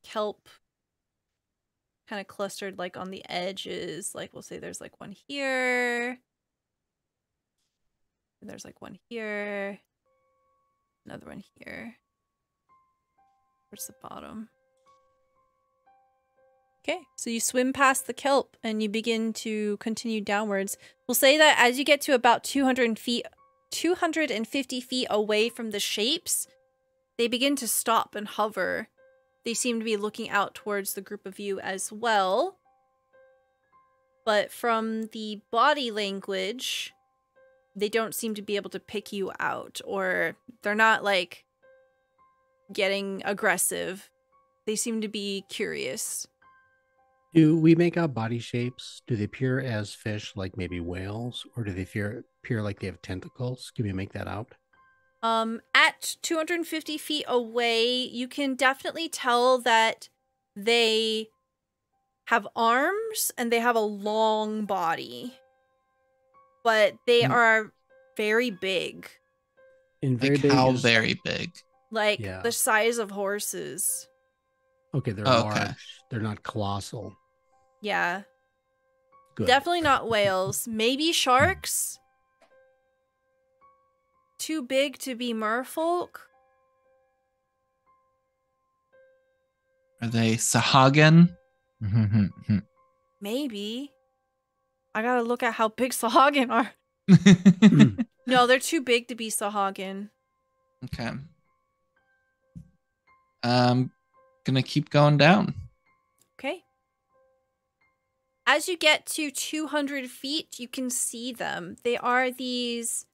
kelp kind of clustered like on the edges. Like we'll say there's like one here. And there's like one here. Another one here. Where's the bottom? Okay, so you swim past the kelp and you begin to continue downwards. We'll say that as you get to about 200 feet, 250 feet away from the shapes, they begin to stop and hover. They seem to be looking out towards the group of you as well. But from the body language, they don't seem to be able to pick you out, or they're not like getting aggressive. They seem to be curious. Do we make out body shapes? Do they appear as fish, like maybe whales, or do they appear appear like they have tentacles? Can we make that out? Um, at 250 feet away, you can definitely tell that they have arms and they have a long body, but they Hmm. are very big, In very Like big. how is- very big? like Yeah. the size of horses. Okay, they're Oh, okay. large. They're not colossal. Yeah, Good. definitely not whales. Maybe sharks. Too big to be merfolk. Are they Sahuagin? [laughs] Maybe. I gotta look at how big [laughs] Sahuagin are. [laughs] No, they're too big to be Sahuagin. okay. I'm gonna keep going down. Okay. As you get to 200 feet, you can see them. They are these.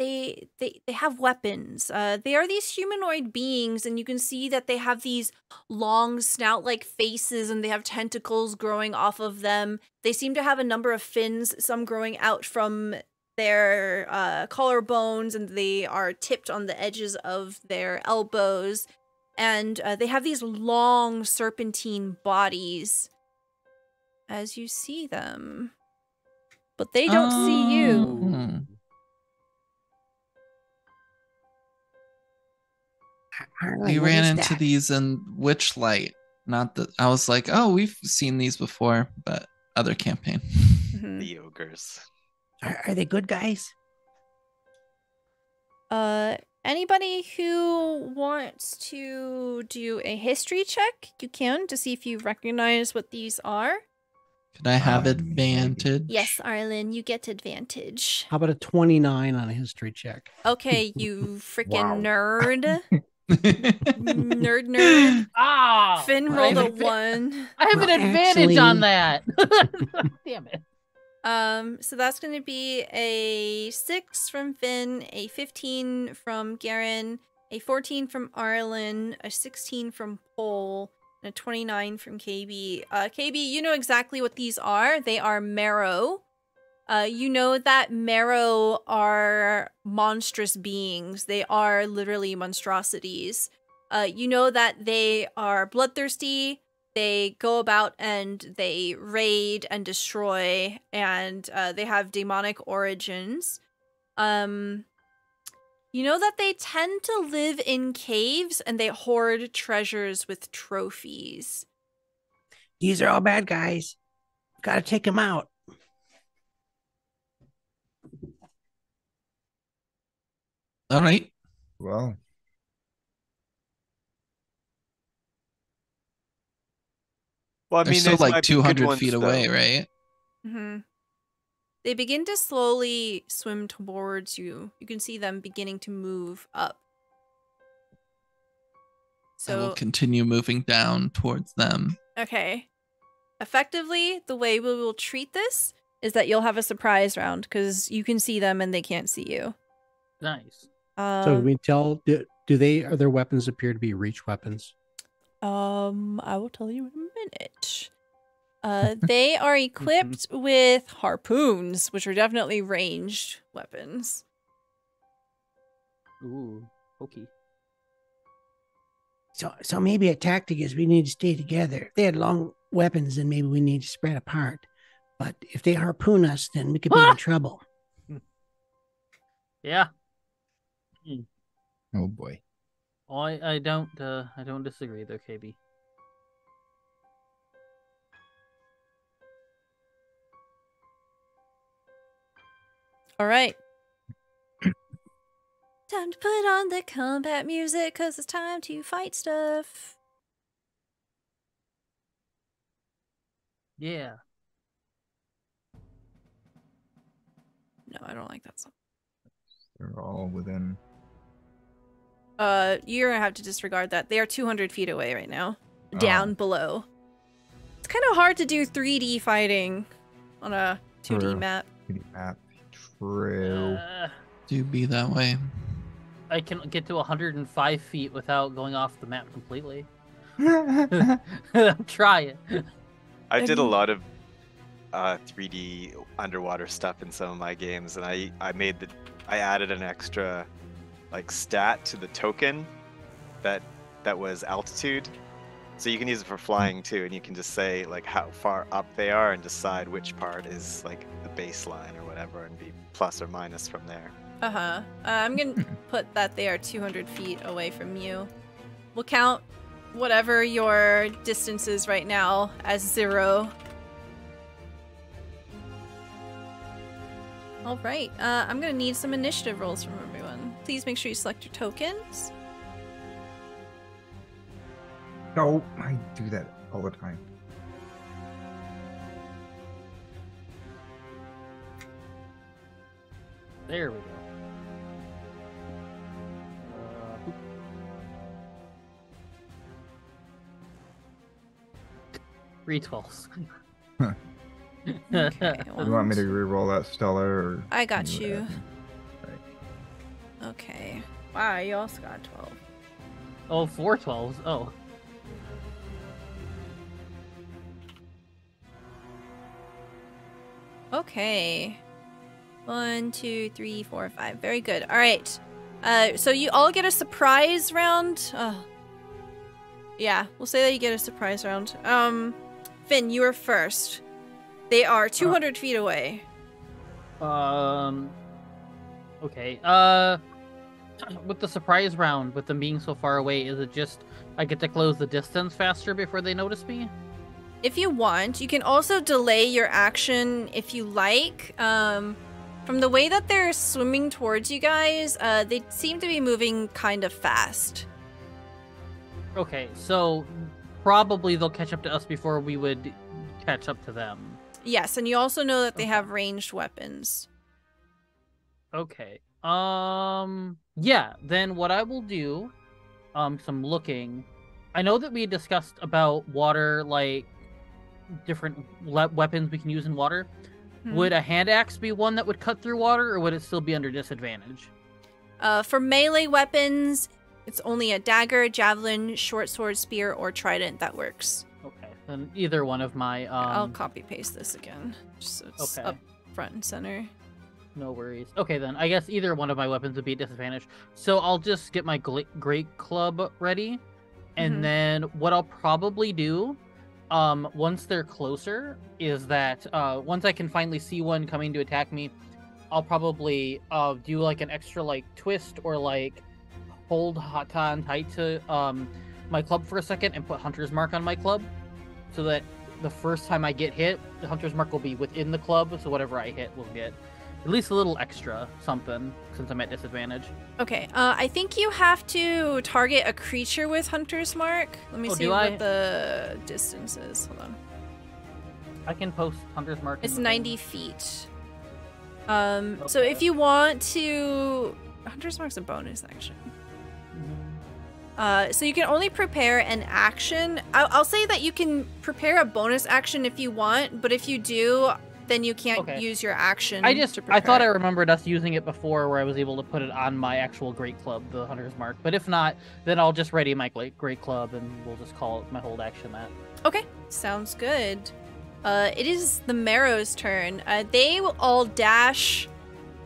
They, they they have weapons. Uh, they are these humanoid beings, and you can see that they have these long snout-like faces, and they have tentacles growing off of them. They seem to have a number of fins, some growing out from their uh, collarbones, and they are tipped on the edges of their elbows and uh, they have these long serpentine bodies as you see them but they don't see you We what ran into that? these in Witchlight. Not that I was like, oh, we've seen these before, but other campaign. [laughs] Mhm. The ogres. Are, are they good guys? uh anybody who wants to do a history check you can to see if you recognize what these are Could I have Um, advantage? yes arilyn you get advantage How about a 29 on a history check? okay [laughs] you freaking nerd [laughs] [laughs] nerd nerd Ah, fin rolled a one I have an Well, advantage on that. [laughs] Damn it. Um, so that's going to be a 6 from Fin, a 15 from Garen, a 14 from Arilyn, a 16 from Pol, and a 29 from KB. Uh, KB, you know exactly what these are. They are merrow. Uh, you know that merrow are monstrous beings. They are literally monstrosities. Uh, you know that they are bloodthirsty, they go about and they raid and destroy and uh, they have demonic origins um you know that they tend to live in caves and they hoard treasures with trophies These are all bad guys. Gotta take them out. All right. Well, Well, I mean, They're still like be good 200 ones, feet away, though. right? hmm they begin to slowly swim towards you you can see them beginning to move up So I will so continue moving down towards them. Okay. Effectively, the way we will treat this is that you'll have a surprise round because you can see them and they can't see you. Nice. Um, so can we tell, do, do they, are their weapons appear to be reach weapons? um, I will tell you in a minute. [laughs] Uh, they are equipped [laughs] with harpoons, which are definitely ranged weapons. Ooh, okay. So, so maybe a tactic is we need to stay together. If they had long weapons, then maybe we need to spread apart. But if they harpoon us, then we could be Ah! in [laughs] trouble. Yeah. Oh boy. Oh, I, I don't uh I don't disagree though, KB. All right. [coughs] time to put on the combat music because it's time to fight stuff. Yeah. No, I don't like that song. They're all within. Uh, you're gonna have to disregard that. They are 200 feet away right now, down Oh. below. It's kind of hard to do 3D fighting on a 2D True. map. Pretty map. True. Uh, Do be that way. I can get to 105 feet without going off the map completely. [laughs] [laughs] Try it. I did a lot of uh, 3D underwater stuff in some of my games, and I I made the I added an extra like stat to the token that that was altitude, so you can use it for flying too, and you can just say like how far up they are and decide which part is like the baseline or whatever, and be plus or minus from there. Uh-huh. Uh, I'm gonna put that they are 200 feet away from you. We'll count whatever your distance is right now as zero. All right. Uh, I'm gonna need some initiative rolls from everyone. Please make sure you select your tokens. No, I do that all the time. There we go. Uh, Three twelves. [laughs] Okay, Do [laughs] you want me to re-roll that Stellar? or? I got you. that? Right. Okay. Wow, you also got 12. oh, four twelves. Oh. Okay. One, two, three, four, five. Very good. All right. Uh, so you all get a surprise round. Oh. Yeah, we'll say that you get a surprise round. Um, Fin, you are first. They are 200 feet away. Um. Okay. Uh. [laughs] With the surprise round, with them being so far away, is it just I get to close the distance faster before they notice me? If you want, you can also delay your action if you like. Um, from the way that they're swimming towards you guys, uh, they seem to be moving kind of fast. Okay, so probably they'll catch up to us before we would catch up to them. Yes, and you also know that they Okay. have ranged weapons. Okay. Um yeah, then what I will do um some looking. I know that we discussed about water like different le- weapons we can use in water. Hmm. Would a hand axe be one that would cut through water or would it still be under disadvantage? Uh, for melee weapons, it's only a dagger, javelin, short sword, spear, or trident that works. Okay. Then either one of my um I'll copy paste this again, just so it's Okay. up front and center. No worries. Okay, then I guess either one of my weapons would be at disadvantage. So I'll just get my great club ready, and Mhm. then what I'll probably do, um, once they're closer, is that uh, once I can finally see one coming to attack me, I'll probably uh do like an extra like twist or like hold hot on tight to um my club for a second and put hunter's mark on my club, so that the first time I get hit, the hunter's mark will be within the club, so whatever I hit will get at least a little extra something since I'm at disadvantage. Okay, uh, I think you have to target a creature with Hunter's Mark. Let me Oh, see what I? the distance is. Hold on. I can post Hunter's Mark. It's the- 90 feet. Um, so if you want to, Hunter's Mark's a bonus action. Uh, so you can only prepare an action. I'll, I'll say that you can prepare a bonus action if you want, but if you do, then you can't Okay. use your action. I just to I thought I remembered us using it before where I was able to put it on my actual great club, the Hunter's Mark. But if not, then I'll just ready my great great club and we'll just call it my hold action that. Okay, sounds good. Uh, it is the Merrow's turn. Uh, they will all dash.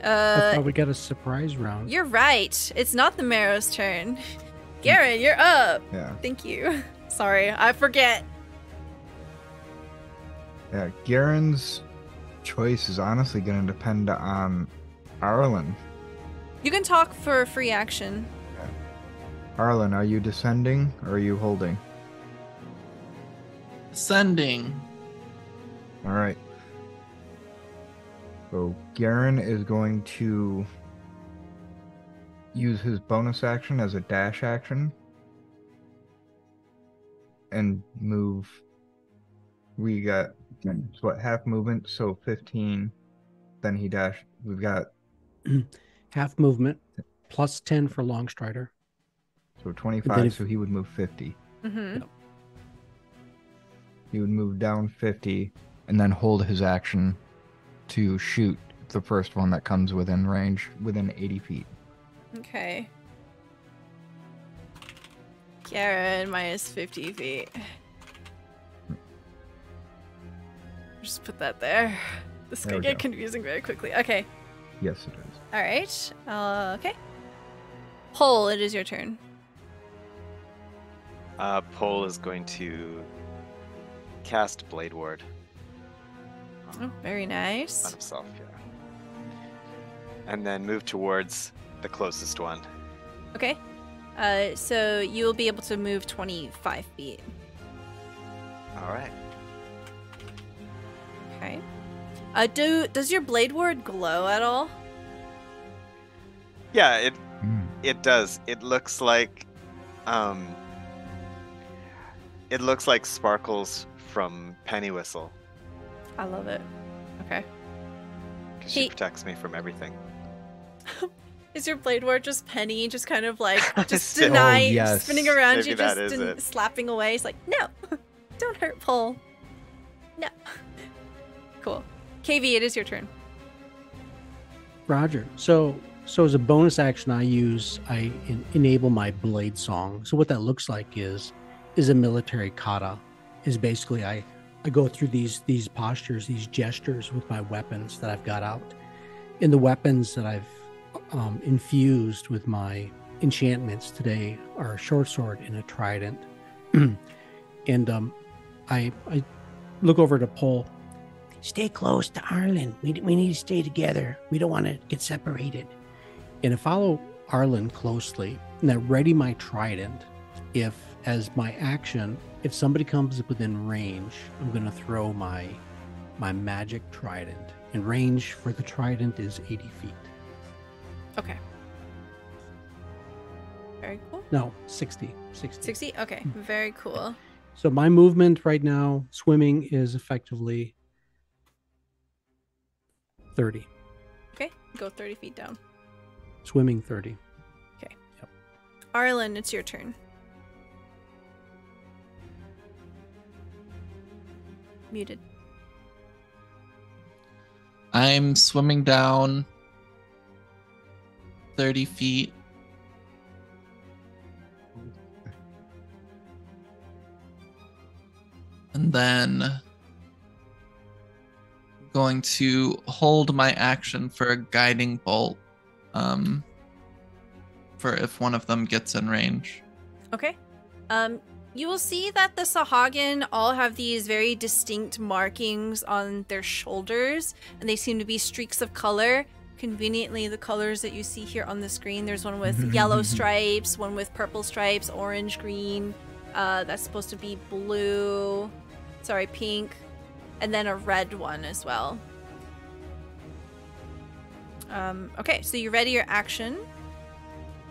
I Uh, thought we got a surprise round. you're right. It's not the Merrow's turn. [laughs] Garen, you're up. Yeah, Thank you. [laughs] Sorry, I forget. yeah. Garen's choice is honestly going to depend on Arilyn. You can talk for a free action. Arilyn, are you descending or are you holding? Sending. All right. So Garen is going to use his bonus action as a dash action and move. We got so what half movement, so fifteen. Then he dash. We've got [clears throat] Half movement, plus 10 for long strider. so twenty-five. if- So he would move fifty. Mm-hmm. He would move down fifty, and then hold his action to shoot the first one that comes within range, within eighty feet. Okay. Garen minus 50 feet. Just put that there. This There could we get go. confusing very quickly. Okay. Yes, it is. All right. Uh, okay. Pol, it is your turn. Uh, Pole is going to cast Blade Ward Oh, very on nice. himself, yeah. And then move towards the closest one. Okay. Uh, so you will be able to move 25 feet. All right. Okay. Uh, do does your blade ward glow at all? Yeah, it Mm. it does. It looks like um it looks like sparkles from Penny Whistle I love it. Okay. because He- she protects me from everything. [laughs] Is your blade ward just Penny, just kind of like [laughs] just Spin- deny, Oh, yes. spinning around Maybe you, just is slapping away? It's like, no, [laughs] don't hurt Pol. No. Cool. KB, it is your turn. Roger. So, so as a bonus action, I use I en- enable my blade song. So what that looks like is is a military kata. Is basically I I go through these these postures, these gestures with my weapons that I've got out, and the weapons that I've um, infused with my enchantments today are a short sword and a trident. [clears throat] and um, I I look over to Pol Stay close to Arilyn. We, we need to stay together. We don't want to get separated. and I follow Arilyn closely and I ready my trident. If, as my action, if somebody comes within range, I'm going to throw my my magic trident. And range for the trident is 80 feet. Okay. Very cool. No, 60. 60. 60? Okay, hmm. very cool. So my movement right now, swimming, is effectively 30. Okay, go 30 feet down. Swimming 30. Okay. Arilyn, it's your turn. Muted. I'm swimming down 30 feet. And then going to hold my action for a guiding bolt um, for if one of them gets in range. Okay. Um, you will see that the Sahuagin all have these very distinct markings on their shoulders, and they seem to be streaks of color. Conveniently, the colors that you see here on the screen there's one with [laughs] yellow stripes, one with purple stripes, orange, green. Uh, that's supposed to be blue. Sorry, pink. And then a red one as well. Um, okay, so you ready your action.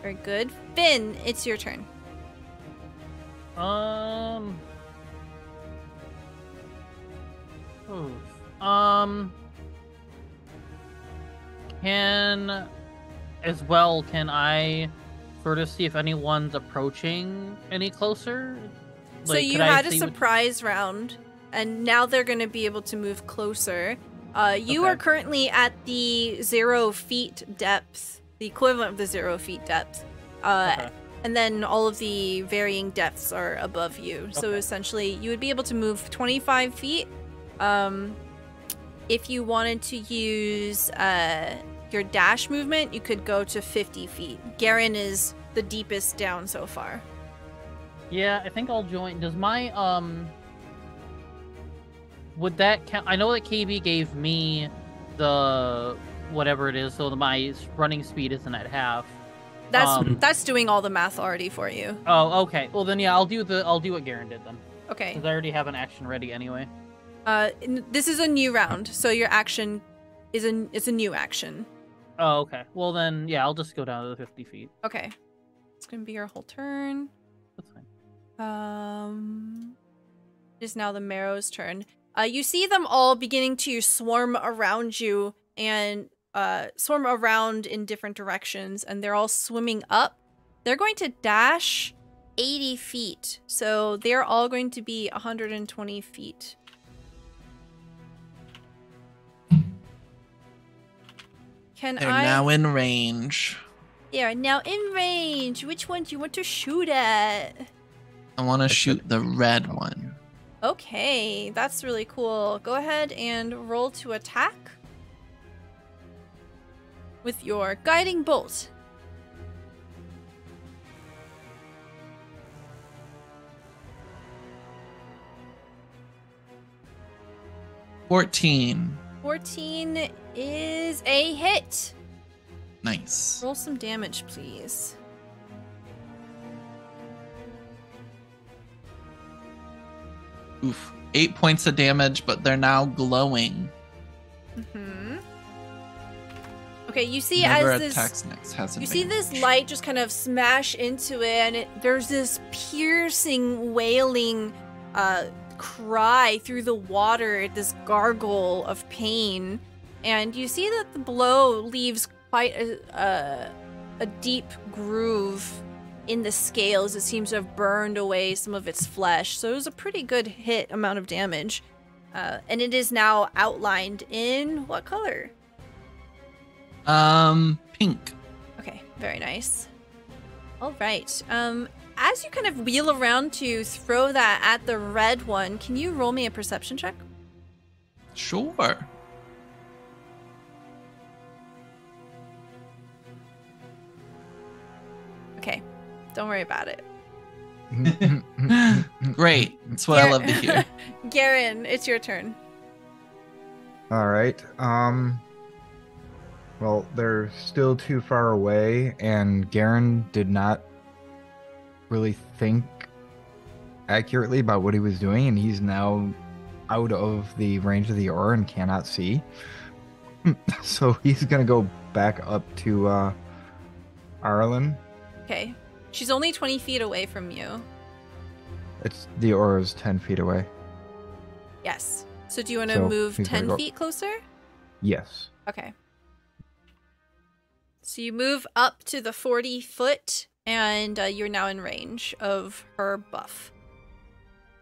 Very good. Fin, it's your turn. Um. oof. Um. Can as well. Can I sort of see if anyone's approaching any closer? So you had a see what- surprise round, and now they're going to be able to move closer. Uh, you are currently at the zero feet depth, the equivalent of the zero feet depth. Uh, Okay. And then all of the varying depths are above you. So Okay. essentially, you would be able to move 25 feet. Um, if you wanted to use uh, your dash movement, you could go to 50 feet. Garen is the deepest down so far. Yeah, I think I'll join. Does my um would that count? I know that KB gave me the whatever it is, so my running speed isn't at half. That's Um, that's doing all the math already for you. Oh, okay. Well then, yeah, I'll do the I'll do what Garen did then, Okay. because I already have an action ready anyway. Uh, n- this is a new round, so your action is a it's a new action. Oh, okay. Well then, yeah, I'll just go down to the fifty feet. Okay. It's gonna be your whole turn. That's fine. Um, it is now the Marrow's turn. Uh, you see them all beginning to swarm around you and uh swarm around in different directions, and they're all swimming up. They're going to dash 80 feet, so they're all going to be 120 feet. Can They're I? now in range. They are now in range. Which one do you want to shoot at? I want to shoot the red one. Okay, that's really cool. Go ahead and roll to attack with your guiding bolt. Fourteen. 14 is a hit. Nice. Roll some damage, please. Oof. Eight points of damage, but they're now glowing. hmm Okay, you see Never as this next has you see this light just kind of smash into it, and it, there's this piercing, wailing uh, cry through the water, this gargle of pain. And you see that the blow leaves quite a, a, a deep groove in the scales. It seems to have burned away some of its flesh. So it was a pretty good hit amount of damage. Uh, and it is now outlined in what color? Um, pink. Okay, very nice. All right. Um, as you kind of wheel around to throw that at the red one, can you roll me a perception check? Sure. Don't worry about it. [laughs] Great. That's what I love to hear. [laughs] Garen, it's your turn. All right. Um. Well, they're still too far away, and Garen did not really think accurately about what he was doing, and he's now out of the range of the aura and cannot see. [laughs] so he's gonna go back up to uh, Arilyn. Okay, she's only 20 feet away from you. It's the aura's ten feet away. Yes. So do you want to So, move 10 go- feet closer? Yes. Okay. So you move up to the 40 foot, and uh, you're now in range of her buff.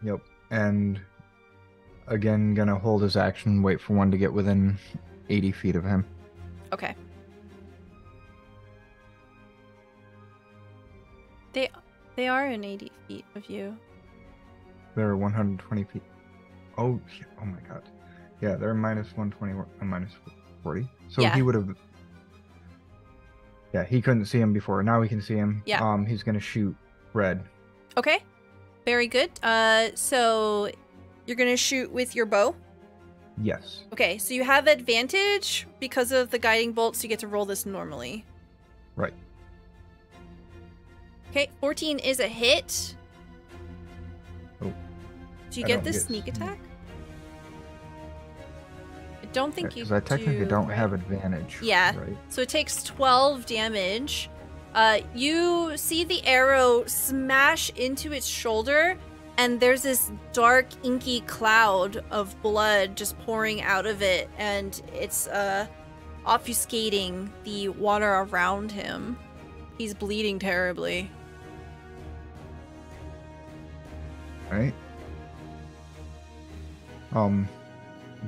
Yep. And again, gonna hold his action, wait for one to get within eighty feet of him. Okay. They they are in 80 feet of you. They're 120 feet. Oh, oh my god. Yeah, they're minus 120 and minus 40. So Yeah. he would have. Yeah, he couldn't see him before. Now he can see him. Yeah. Um, he's gonna shoot red. Okay. Very good. Uh so you're going to shoot with your bow. Yes. Okay, so you have advantage because of the guiding bolts. you get to roll this normally. Right. Okay, 14 is a hit. Oh. Do you I get the get sneak attack? I don't think you Because I technically do, don't right? have advantage. Yeah. Right. So it takes 12 damage. Uh, you see the arrow smash into its shoulder, and there's this dark, inky cloud of blood just pouring out of it, and it's uh, obfuscating the water around him. He's bleeding terribly. Right. Um,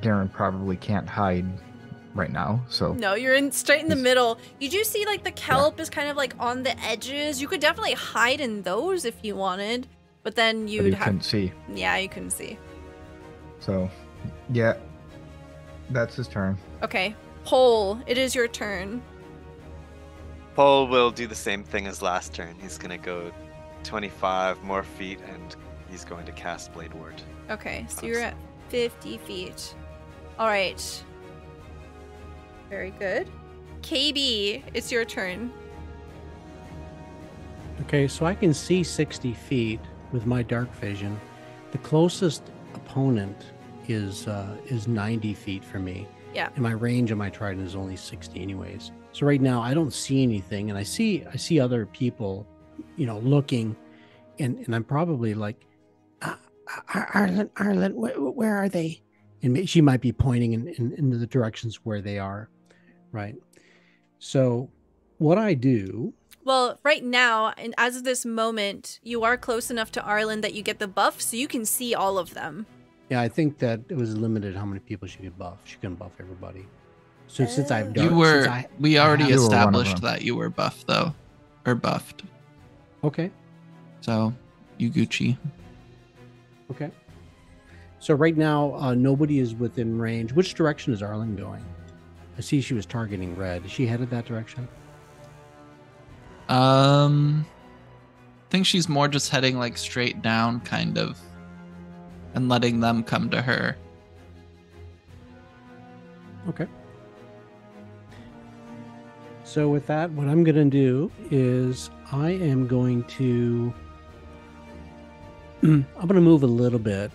Garen probably can't hide right now. So No, you're in straight in the middle. You do see like the kelp is kind of like on the edges. You could definitely hide in those if you wanted, but then you'd he have. couldn't see. Yeah, you couldn't see. So, yeah, that's his turn. Okay, Pol, it is your turn. Pol will do the same thing as last turn. He's gonna go 25 more feet and he's going to cast Blade Ward. Okay, so you're at 50 feet. All right. Very good. KB, it's your turn. Okay, so I can see 60 feet with my dark vision. The closest opponent is uh, is 90 feet from me. Yeah. And my range of my trident is only 60 anyways. So right now I don't see anything and I see I see other people, you know, looking and and I'm probably like Ar- Arilyn, Arilyn, where are they? And she might be pointing in, in, into the directions where they are, right? So what I do Well, right now, and as of this moment, you are close enough to Arilyn that you get the buff, so you can see all of them. Yeah, I think that it was limited how many people she could buff. She couldn't buff everybody. So since I've done, You were. I, we already You were one of established that you were buffed though, or buffed. okay, So you Gucci. Okay. So right now, uh, nobody is within range. Which direction is Arilyn going? I see she was targeting red. Is she headed that direction? Um, I think she's more just heading like straight down, kind of, and letting them come to her. Okay. So with that, what I'm going to do is I am going to I'm going to move a little bit.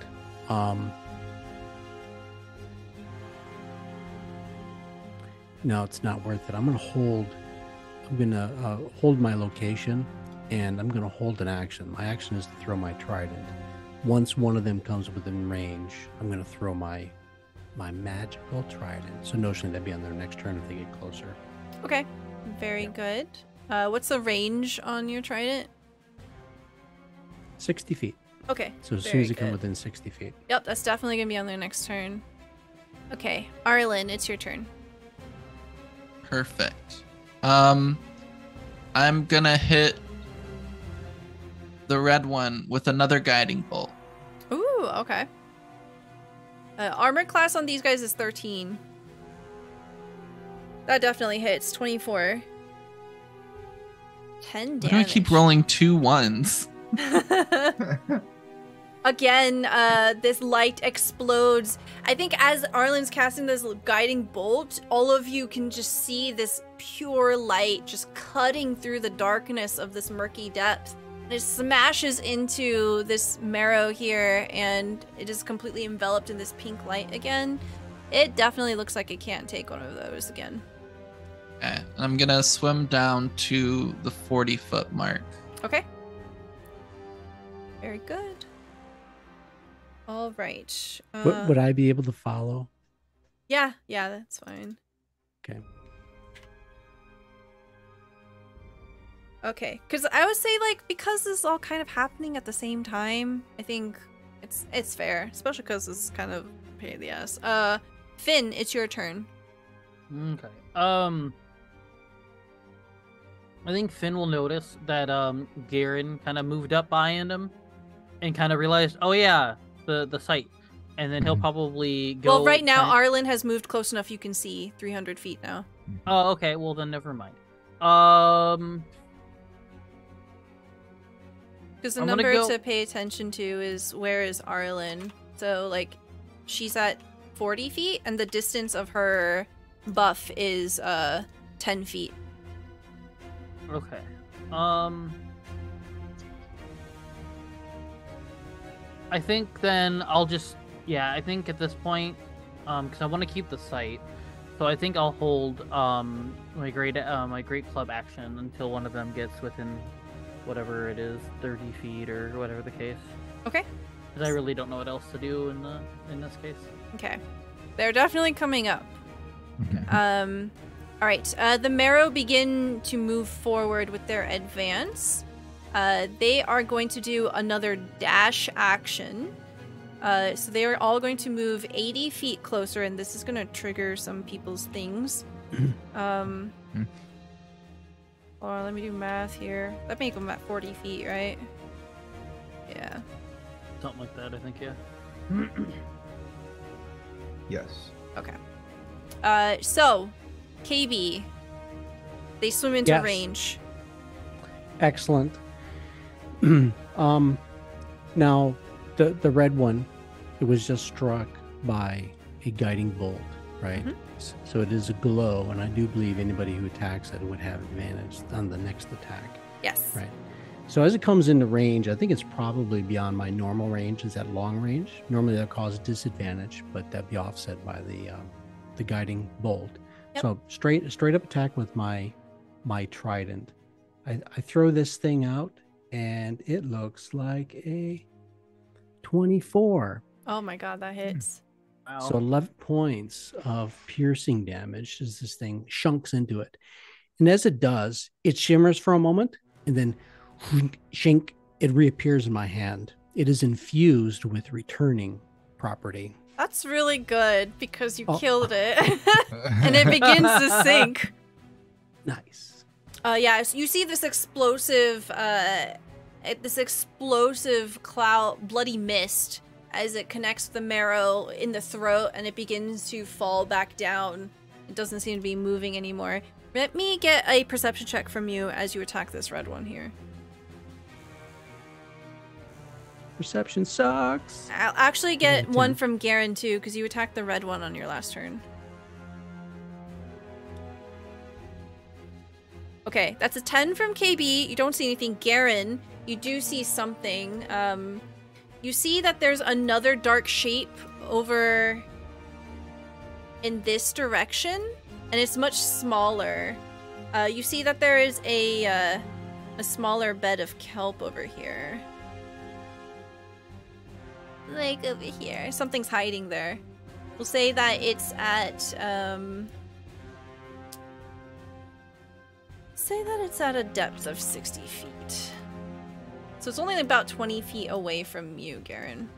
Um no, it's not worth it. I'm gonna hold. I'm gonna uh, hold my location, and I'm gonna hold an action. My action is to throw my trident. Once one of them comes within range, I'm gonna throw my my magical trident. So notionally that'd be on their next turn if they get closer. Okay. Very good. Uh, what's the range on your trident? 60 feet. Okay. So as soon very as they come within 60 feet. Yep, that's definitely gonna be on their next turn. Okay, Arilyn, it's your turn. Perfect. Um, I'm gonna hit the red one with another guiding bolt. Ooh, okay. Uh, armor class on these guys is 13. That definitely hits. 24. 10 Why damage. do I keep rolling two ones? [laughs] [laughs] [laughs] Again, uh, this light explodes. I think as Arilyn's casting this guiding bolt, all of you can just see this pure light just cutting through the darkness of this murky depth. And it smashes into this merrow here, and it is completely enveloped in this pink light again. It definitely looks like it can't take one of those again. Okay. I'm gonna swim down to the 40 foot mark. Okay. Very good. All right. Uh, Would, would I be able to follow? Yeah, yeah, that's fine. Okay. Okay, because I would say like because this is all kind of happening at the same time, I think it's it's fair, especially because it's kind of a pain in the ass. Uh, Fin, it's your turn. Okay. Um. I think Fin will notice that um Garen kind of moved up behind him, and kind of realized, oh yeah, the the site, and then he'll Mhm. probably go. well, right now kind- Arilyn has moved close enough you can see 300 feet now. Oh, okay. Well, then never mind. Um. Because the I'm gonna number go- to pay attention to is where is Arilyn? So like, she's at 40 feet, and the distance of her buff is uh 10 feet. Okay. Um. I think then I'll just yeah. I think at this point, um, because I want to keep the site, so I think I'll hold um my great uh, my great club action until one of them gets within whatever it is, thirty feet or whatever the case. Okay. Because I really don't know what else to do in the in this case. Okay. They're definitely coming up. Okay. Um, all right. Uh, the Merrow begin to move forward with their advance. Uh, they are going to do another dash action. Uh, so they are all going to move 80 feet closer, and this is going to trigger some people's things. [clears throat] um, Hmm. hold on, let me do math here. That make them at 40 feet, right? Yeah. Something like that, I think. Yeah. [clears throat] Yes. Okay. Uh, so, KB, they swim into Yes. range. Excellent. [clears throat] um, now, the the red one, it was just struck by a guiding bolt, right? Mhm. So it is a glow, and I do believe anybody who attacks it would have advantage on the next attack. Yes. Right. So as it comes into range, I think it's probably beyond my normal range. Is that long range? Normally that causes disadvantage, but that'd be offset by the um, the guiding bolt. Yep. So straight straight up attack with my my trident. I, I throw this thing out, and it looks like a twenty-four. Oh my god, that hits. Wow. So 11 points of piercing damage as this thing shunks into it. And as it does, it shimmers for a moment and then shink, it reappears in my hand. It is infused with returning property. That's really good because you Oh. killed it. [laughs] [laughs] and it begins to sink. Nice. Uh, yeah, so you see this explosive, uh, this explosive cloud, bloody mist as it connects the merrow in the throat and it begins to fall back down. It doesn't seem to be moving anymore. Let me get a perception check from you as you attack this red one here. Perception sucks. I'll actually get one from Garen too, because you attacked the red one on your last turn. Okay, that's a 10 from KB. You don't see anything. Garen, you do see something. Um, you see that there's another dark shape over in this direction. and it's much smaller. Uh, you see that there is a uh, a smaller bed of kelp over here. Like over here. Something's hiding there. We'll say that it's at um say that it's at a depth of 60 feet. So it's only about 20 feet away from you, Garen.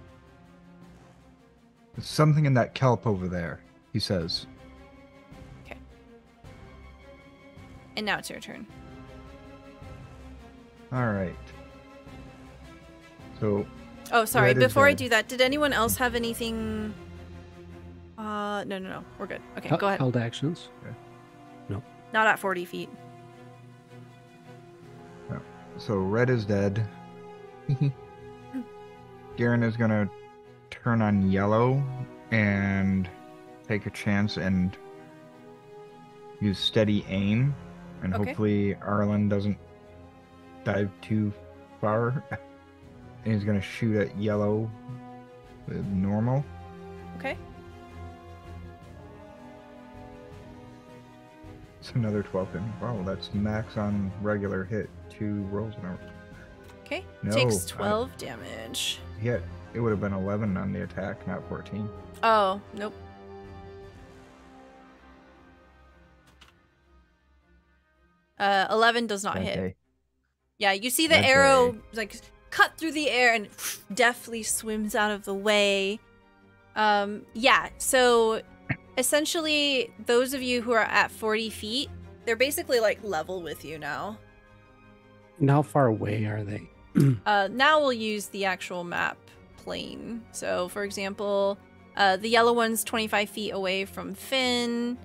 There's something in that kelp over there, he says. Okay. And now it's your turn. All right. So, Oh, sorry. Before I do that, did anyone else have anything? Uh, no, no, no. We're good. Okay, Hel- go ahead. Held actions. No, not at 40 feet. So red is dead. [laughs] Garen is gonna turn on yellow and take a chance and use steady aim, and Okay. hopefully Arilyn doesn't dive too far. And [laughs] he's gonna shoot at yellow with normal. Okay. It's another 12 hit. Wow, that's max on regular hit. Two rolls in a Okay. No, Takes I- 12 damage. Yeah, it would have been 11 on the attack, not 14. Oh, nope. Uh, 11 does not hit. Yeah, you see the Okay. arrow like cut through the air and [laughs] deftly swims out of the way. Um, yeah, so essentially, those of you who are at 40 feet, they're basically like level with you now. And how far away are they? [clears throat] Uh, now we'll use the actual map plane. So, for example, uh, the yellow one's 25 feet away from Fin.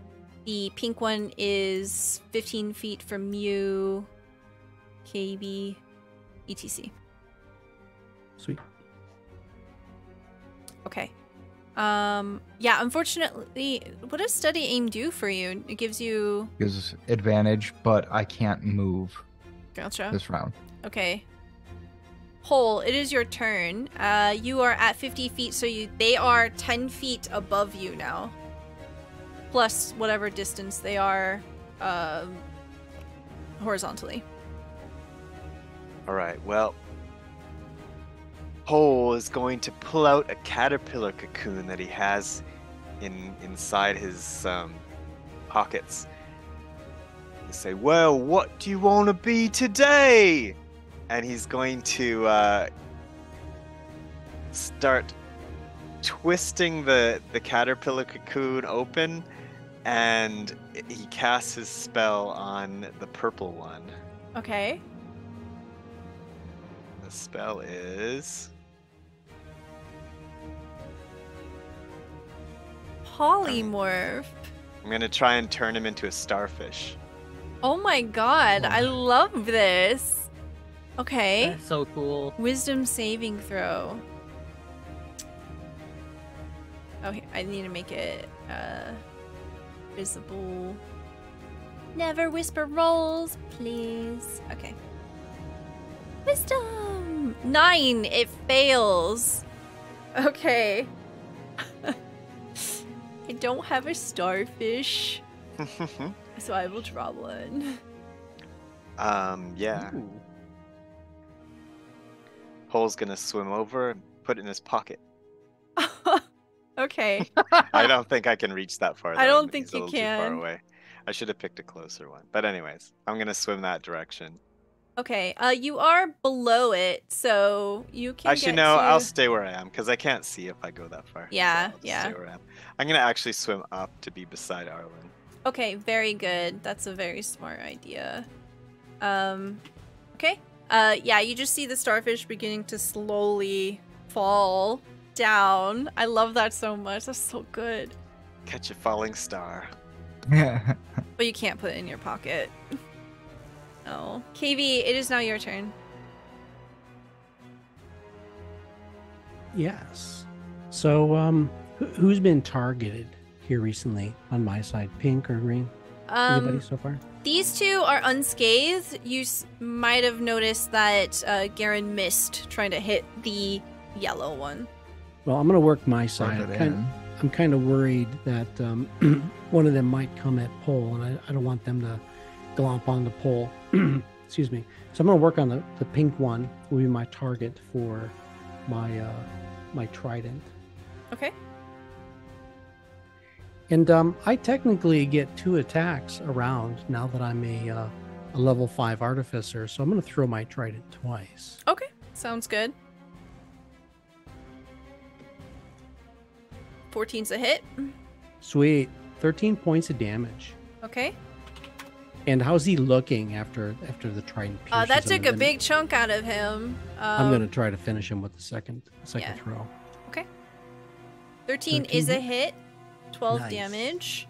The pink one is 15 feet from you. KB, etc. Sweet. Okay. Um. Yeah. Unfortunately, what does steady aim do for you? It gives you. Gives advantage, but I can't move Gotcha. this round. Okay. Pol, it is your turn. Uh, you are at 50 feet, so you they are 10 feet above you now. Plus whatever distance they are um, horizontally. All right. Well, Pol is going to pull out a caterpillar cocoon that he has in inside his um, pockets. Say, "Well, what do you want to be today?" And he's going to uh, start twisting the the caterpillar cocoon open, and he casts his spell on the purple one. Okay. The spell is Polymorph. I'm gonna try and turn him into a starfish. Oh my god, I love this. Okay. That's so cool. Wisdom saving throw. Oh, I need to make it uh, visible. Never whisper rolls, please. Okay. Wisdom! Nine! It fails. Okay. [laughs] I don't have a starfish, [laughs] so I will draw one. um, yeah. Ooh. Pol's gonna swim over and put it in his pocket. [laughs] okay. I don't think I can reach that far. I though. don't think He's a you little too far away. I should have picked a closer one. But anyways, I'm gonna swim that direction. Okay, uh, you are below it, so you can. Actually, get no, to... I'll stay where I am because I can't see if I go that far. So Yeah, I'll just yeah. Stay where I am. I'm gonna actually swim up to be beside Arlen. Okay, very good. That's a very smart idea. Um, okay. Uh, yeah, you just see the starfish beginning to slowly fall down. I love that so much. That's so good. Catch a falling star. Yeah. [laughs] But you can't put it in your pocket. [laughs] Oh, KB, it is now your turn. Yes. So, um, who's been targeted here recently on my side? Pink or green? Anybody Um, so far? these two are unscathed. You s- might have noticed that uh, Garen missed trying to hit the yellow one. Well, I'm gonna work my Rub side. it Kind- in. I'm kind of worried that um, [clears throat] one of them might come at Pol, and I, I don't want them to glomp on the Pol. [clears throat] Excuse me. So I'm going to work on the, the pink one. Will be my target for my uh, my trident. Okay. And um, I technically get two attacks around now that I'm a, uh, a level five artificer. So I'm going to throw my trident twice. Okay. Sounds good. 14's a hit. Sweet. 13 points of damage. Okay. And how's he looking after after the trident? Uh, that took a big chunk out of him. Um, I'm gonna try to finish him with the second second yeah. throw. 13 13 is a hit? Hit. 12 Nice. damage.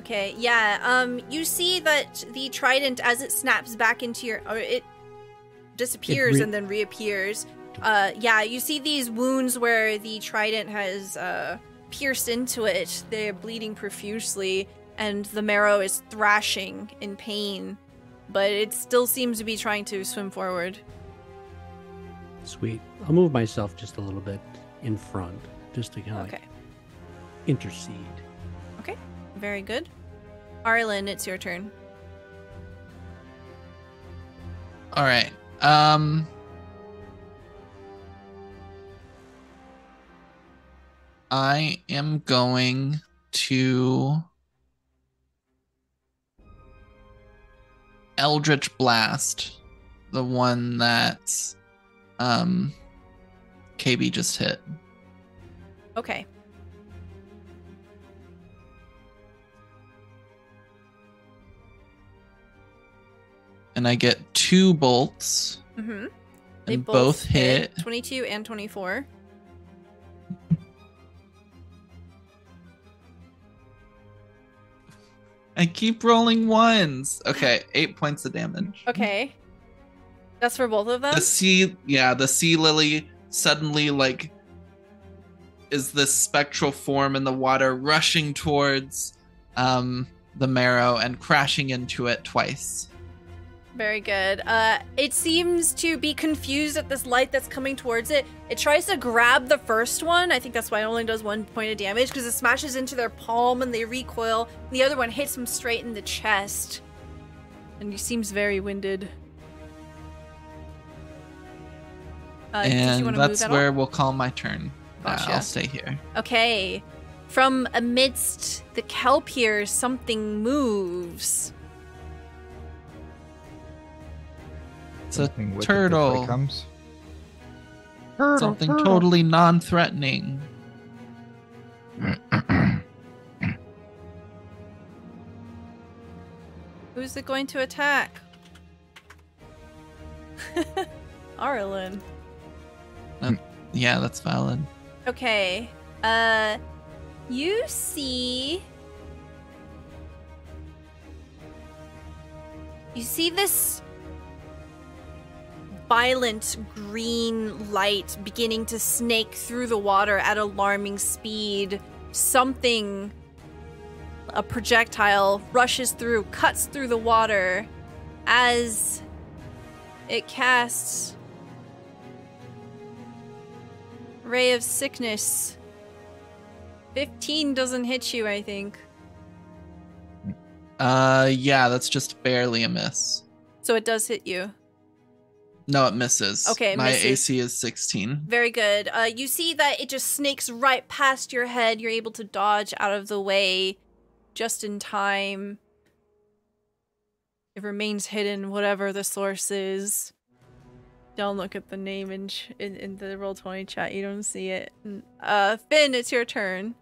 Okay, yeah. Um you see that the trident as it snaps back into your or it disappears re- and then reappears. Uh yeah, you see these wounds where the trident has uh pierced into it. They're bleeding profusely and the merrow is thrashing in pain, but it still seems to be trying to swim forward. Sweet. I'll move myself just a little bit in front, just to kind of Okay. Intercede. Okay, very good. Arilyn, it's your turn. All right. Um. I am going to Eldritch Blast, the one that um KB just hit. Okay. And I get two bolts. Mhm. And both, hit. 22 and 24. I keep rolling ones. Okay, eight points of damage. Okay. That's for both of them? The sea, yeah, the sea lily suddenly like is this spectral form in the water rushing towards um the merrow and crashing into it twice. Very good. Uh, it seems to be confused at this light that's coming towards it. It tries to grab the first one. I think that's why it only does one point of damage because it smashes into their palm and they recoil. The other one hits him straight in the chest. And he seems very winded. Uh, and want to move that's at where all? we'll call my turn. Uh, I'll stay here. Okay. From amidst the kelp here, something moves. It's a Something wicked this way turtle. Comes. Something totally non-threatening. [clears throat] Who's it going to attack? [laughs] Arilyn. Yeah, that's valid. Okay. Uh you see You see this violent green light beginning to snake through the water at alarming speed. Something a projectile rushes through, cuts through the water as it casts Ray of Sickness. 15 doesn't hit you, I think. Uh, yeah, that's just barely a miss. So it does hit you. No, it misses. Okay, it my misses. AC is 16. Very good. Uh, you see that it just snakes right past your head. You're able to dodge out of the way just in time. It remains hidden, whatever the source is. Don't look at the name in ch- in, in the roll twenty chat. You don't see it. Uh, Fin, it's your turn.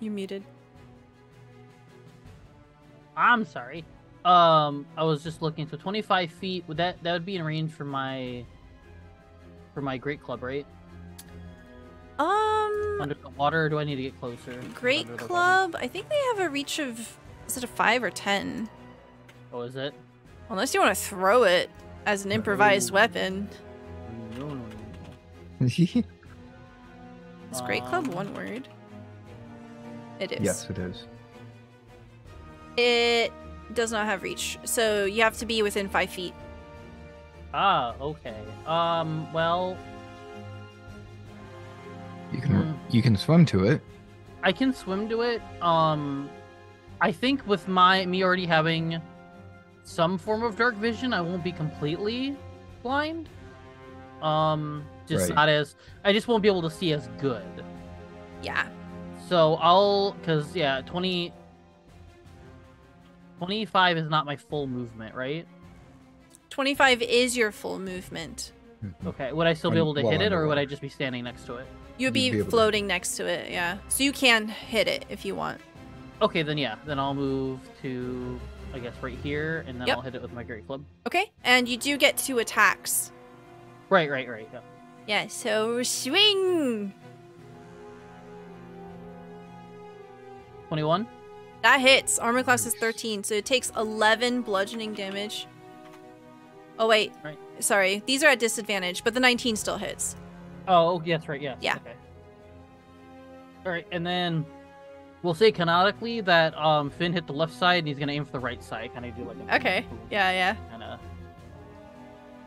You muted. I'm sorry. Um, I was just looking. So 25 feet. Would that that would be in range for my for my great club, right? Um, Under the water, or do I need to get closer? Great Under the water? Club. I think they have a reach of is it a five or ten? Oh, is it? Unless you want to throw it as an improvised No. weapon. No, no, no, no. Is Great Club Um, one word? It is. yes, it is. It does not have reach, so you have to be within five feet. Ah, okay. Um, well, You can Hmm. you can swim to it. I can swim to it. Um, I think with my me already having some form of dark vision, I won't be completely blind. Um, just Right. not as I just won't be able to see as good. Yeah. So I'll, cause yeah, 20, 25 is not my full movement, right? 25 is your full movement. Hmm. Okay, would I still be able to while hit it, or would. I just be standing next to it? You'd You'd be, be able to- floating next to it, yeah. So you can hit it if you want. Okay, then yeah, then I'll move to, I guess, right here, and then Yep. I'll hit it with my great club. Okay? And you do get two attacks. Right, right, right. Yeah. Yeah, so swing! 21. That hits. Armor class is 13, so it takes 11 bludgeoning damage. Oh, wait. Right. Sorry. These are at disadvantage, but the 19 still hits. Oh, yes, right, yes. Yeah. Okay. All right, and then we'll say canonically that um Fin hit the left side and he's gonna aim for the right side. Kind of do like a Okay. Yeah, yeah. Kind of.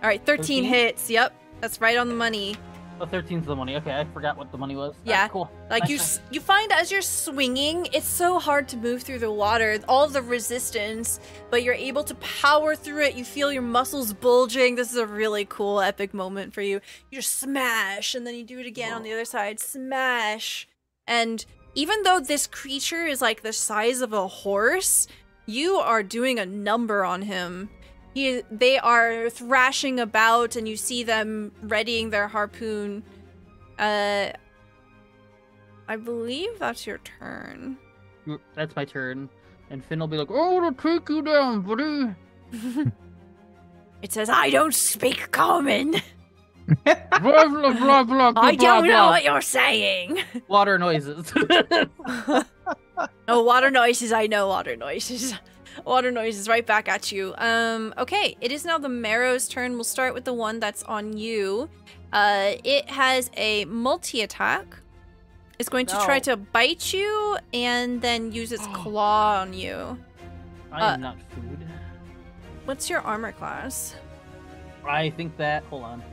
All right, 13, 13? hits. Yep. That's right on the money. Oh, 13's the money. Okay, I forgot what the money was. Ah, Yeah. cool. Like you, Nice. s- you find as you're swinging, it's so hard to move through the water, all the resistance, but you're able to power through it. You feel your muscles bulging. This is a really cool, epic moment for you. You just smash, and then you do it again on the other side, smash, and even though this creature is like the size of a horse, you are doing a number on him. He, they are thrashing about, and you see them readying their harpoon. Uh, I believe that's your turn. That's my turn. And Fin will be like, "Oh, to take you down, buddy." [laughs] It says, I don't speak common. [laughs] blah blah blah blah. blah [laughs] I don't know what you're saying. Water noises. oh, water noises. I know water noises. Water noises right back at you. Um, okay, it is now the Merrow's turn. We'll start with the one that's on you. Uh, it has a multi attack. It's going to try to bite you and then use its [gasps] claw on you. I Uh, am not food. What's your armor class? I think that. Hold on.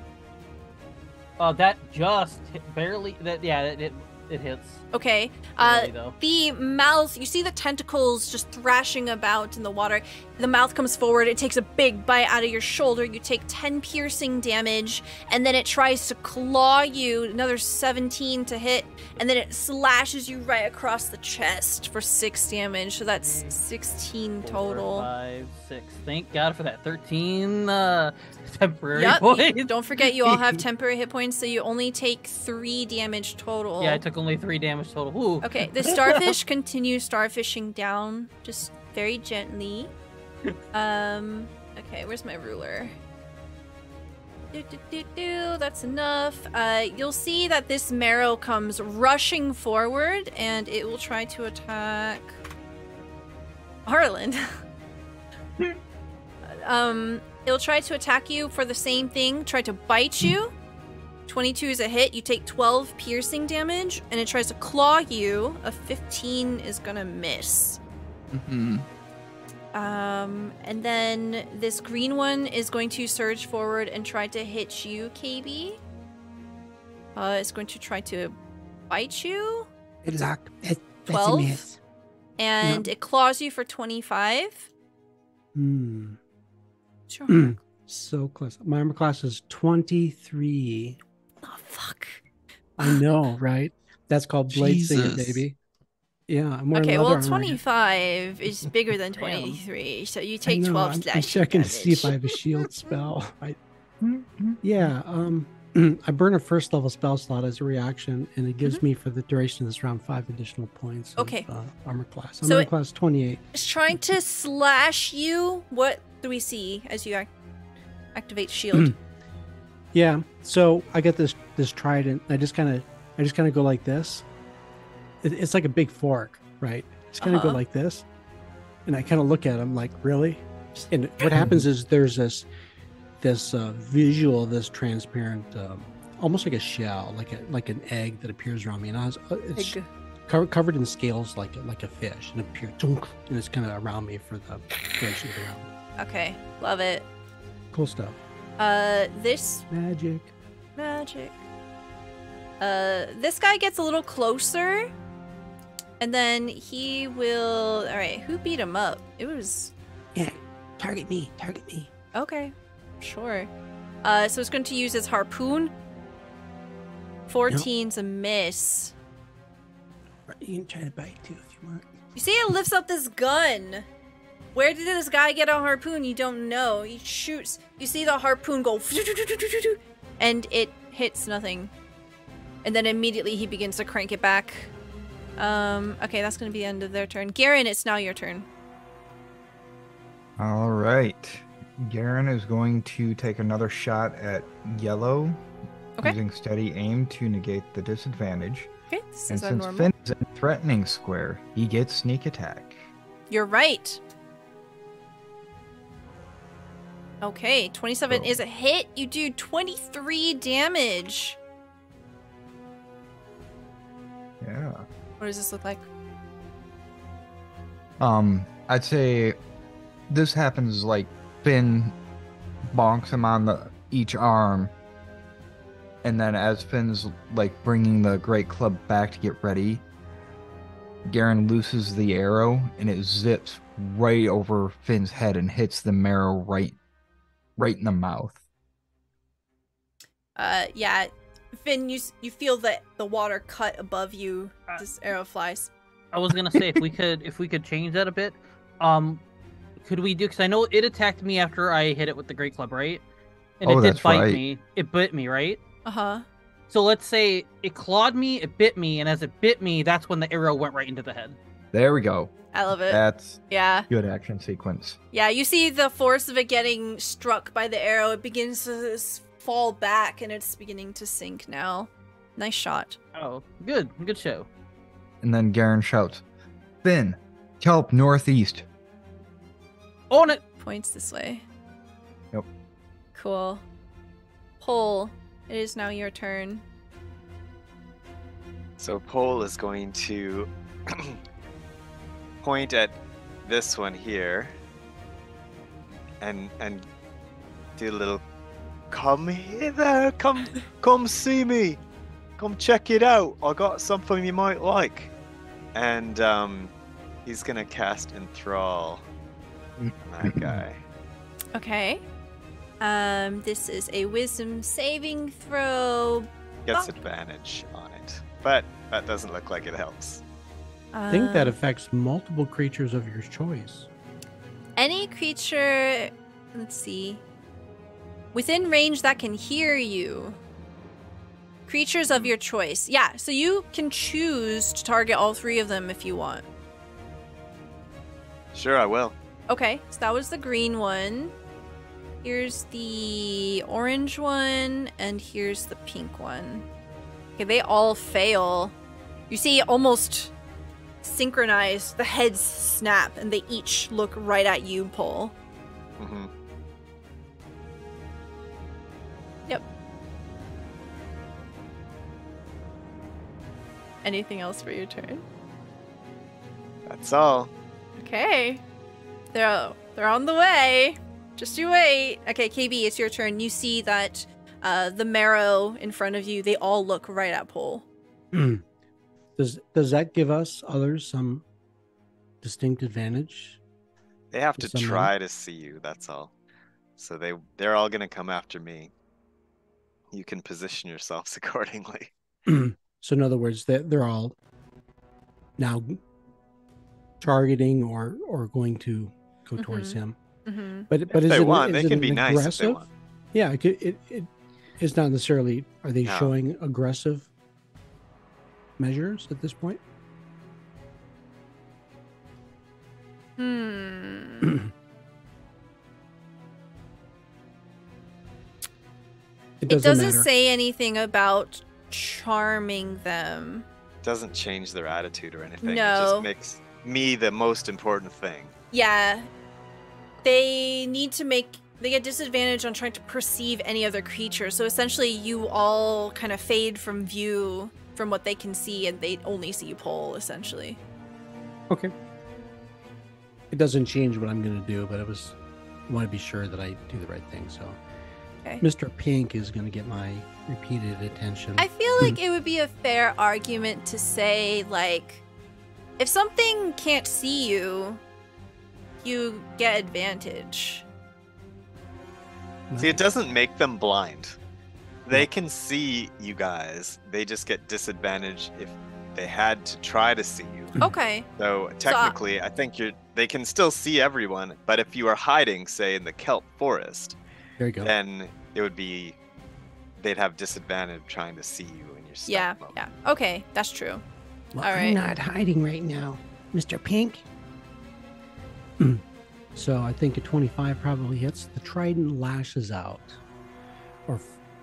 Uh, that just barely. That yeah, it it, it hits. Okay. Uh, the mouth, you see the tentacles just thrashing about in the water. The mouth comes forward, it takes a big bite out of your shoulder. You take 10 piercing damage, and then it tries to claw you, another 17 to hit, and then it slashes you right across the chest for 6 damage. So that's 16 Four, total. Five, six. Thank God for that. Thirteen uh, [laughs] temporary Yep. points. Don't forget, you all have [laughs] temporary hit points, so you only take 3 damage total. Yeah, I took only three damage total. Ooh. Okay, the [laughs] starfish continues starfishing down, just very gently. Um, okay, where's my ruler? Do, do, do, do, that's enough. Uh, you'll see that this merrow comes rushing forward and it will try to attack Harland. um, it'll try to attack you for the same thing, try to bite you. 22 is a hit. You take 12 piercing damage, and it tries to claw you. A 15 is gonna miss. hmm Um, and then this green one is going to surge forward and try to hit you, KB. Uh, it's going to try to bite you, Exact. It, 12? miss. and it claws you for 25. Hmm. Sure. So close. My armor class is 23. oh, fuck. I know, [sighs] right? That's called Bladesinger, baby. Yeah, I'm wearing Okay, leather well, armor. 25 is [laughs] bigger than 23, so you take know, 12 I'm, I'm slashing checking to see if I have a shield [laughs] spell. [laughs] I, yeah, um, [clears throat] I burn a first level spell slot as a reaction, and it gives me for the duration of this round five additional points. Of, Mm-hmm. Okay. uh, armor class. So Armor it- class 28. It's trying to slash you. What do we see as you ac- activate shield? [clears throat] Yeah. So I get this this trident. I just kind of I just kind of go like this. It, it's like a big fork, right? Just kind of go Uh-huh. like this, and I kind of look at him like, really? And [clears throat] what happens is there's this this uh, visual, this transparent, um, almost like a shell, like a like an egg that appears around me, and I was, uh, it's Egg. covered in scales, like a, like a fish, and appears, and it's kind of around me for the duration of the round. Okay, love it. Cool stuff. Uh, this Magic. magic. Uh, this guy gets a little closer, and then he will. All right, who beat him up? It was Yeah, target me, target me. okay, sure. Uh, so it's going to use its harpoon. 14's a miss. You can try to bite too if you want. You see, it lifts up this gun. Where did this guy get a harpoon? You don't know. He shoots. You see the harpoon go, [laughs] and it hits nothing. And then immediately he begins to crank it back. Um. Okay, that's gonna be the end of their turn. Garen, it's now your turn. All right. Garen is going to take another shot at yellow Okay. using steady aim to negate the disadvantage. Okay, this And is since normal. Fin is in threatening square, he gets sneak attack. You're right. Okay, 27 So- is a hit. You do 23 damage. Yeah. What does this look like? Um, I'd say this happens like Fin bonks him on the each arm, and then as Fin's like bringing the great club back to get ready, Garen looses the arrow and it zips right over Fin's head and hits the merrow right, right in the mouth. Uh, yeah, Fin, you you feel that the water cut above you. Uh, This arrow flies. I was gonna say if we could if we could change that a bit, um, could we do? Because I know it attacked me after I hit it with the great club, right? And Oh, it did that's bite right. me. It bit me, right? Uh huh. So let's say it clawed me, it bit me, and as it bit me, that's when the arrow went right into the head. There we go. I love it. That's yeah, good action sequence. yeah. You see the force of it getting struck by the arrow. It begins to fall back, and it's beginning to sink now. Nice shot. Oh, good, good show. And then Garen shouts, "Fin, kelp northeast." On it. Points this way. Yep. Cool. Pol. It is now your turn. So Pol is going to [clears throat] point at this one here and and do a little come hither come come see me. Come check it out. I got something you might like. And um he's gonna cast enthrall on that [laughs] guy. Okay. Um, this is a wisdom saving throw. Gets advantage on it. But that doesn't look like it helps. I think that Um, affects multiple creatures of your choice. any creature. Let's see. Within range that can hear you. Creatures of your choice. Yeah, so you can choose to target all three of them if you want. Sure I will. Okay, so that was the green one. Here's the orange one, and here's the pink one. Okay, they all fail. You see, almost synchronized, the heads snap, and they each look right at you, Pol. hmm Anything else for your turn? That's all. Okay. They're they're on the way. Just you wait. Okay, KB, it's your turn. You see that uh, the merrow in front of you, they all look right at Pol. Does does that give us others some distinct advantage? They have to Someone- try to see you, that's all. So they they're all gonna come after me. You can position yourselves [laughs] accordingly. [clears throat] so in other words, they they're all now targeting or or going to go towards Mhm. him. Mm-hmm. But but if is they it, want, is they it can an be nice if they aggressive? want. Yeah, it, it it it's not necessarily. Are they No. showing aggressive measures at this point? Hmm. [clears throat] It It doesn't, doesn't say anything about charming them. Doesn't change their attitude or anything. It No. just makes me the most important thing. Yeah. They need to make they get disadvantage on trying to perceive any other creature. So essentially you all kind of fade from view from what they can see and they only see Pol essentially. Okay. It doesn't change what I'm going to do, but it was I want to be sure that I do the right thing. So, Okay. Mr. Pink is going to get my repeated attention. I feel [clears throat] like it would be a fair argument to say, like, if something can't see you, you get advantage. See, it doesn't make them blind. They can see you guys. They just get disadvantaged if they had to try to see you. [laughs] Okay. So uh, technically, I think you're. They can still see everyone, but if you are hiding, say in the kelp forest, There you go. then it would be. They'd have disadvantage trying to see you in your stealth Yeah, mode. yeah. Okay, that's true. Well, All right. I'm not hiding right now, Mr. Pink. Hmm. So I think a 25 probably hits. The trident lashes out.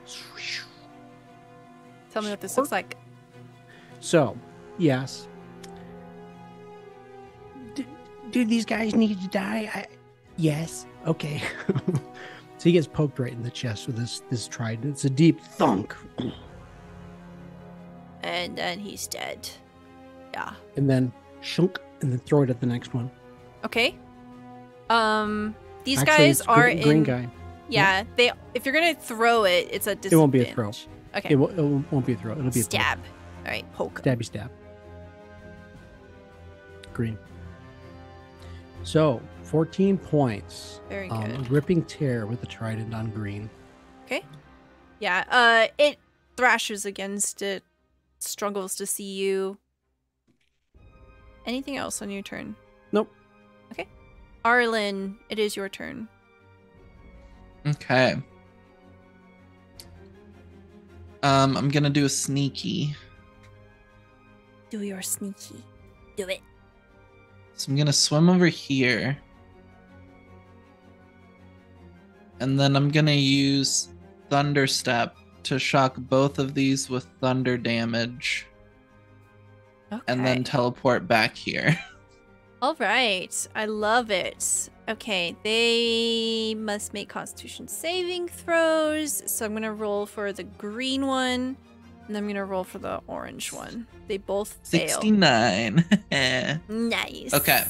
Or f- Tell me what this looks like. so, yes. D- do these guys need to die? I, yes. Okay. [laughs] so he gets poked right in the chest with this this trident. It's a deep thunk. And then he's dead. Yeah. And then shunk and then throw it at the next one. Okay. Um, these Actually, guys it's are green, green in. guy. Yeah, they. If you're gonna throw it, it's a It won't be a throw. Okay. It, will, it won't- won't be a throw. It'll be a poke. Stab. All right, poke. Stabby stab. Green. So, 14 points. Very Um, good. gripping tear with the trident on green. Okay. Yeah. Uh, it thrashes against it, struggles to see you. Anything else on your turn? Nope. Okay. Arilyn, it is your turn. Okay. Um, I'm gonna do a sneaky. Do your sneaky. Do it. So I'm gonna swim over here. And then I'm gonna use Thunder Step to shock both of these with thunder damage. Okay. And then teleport back here. [laughs] All right. I love it. Okay, they must make constitution saving throws. So I'm going to roll for the green one and I'm going to roll for the orange one. They both fail. 69. [laughs] Nice. Okay.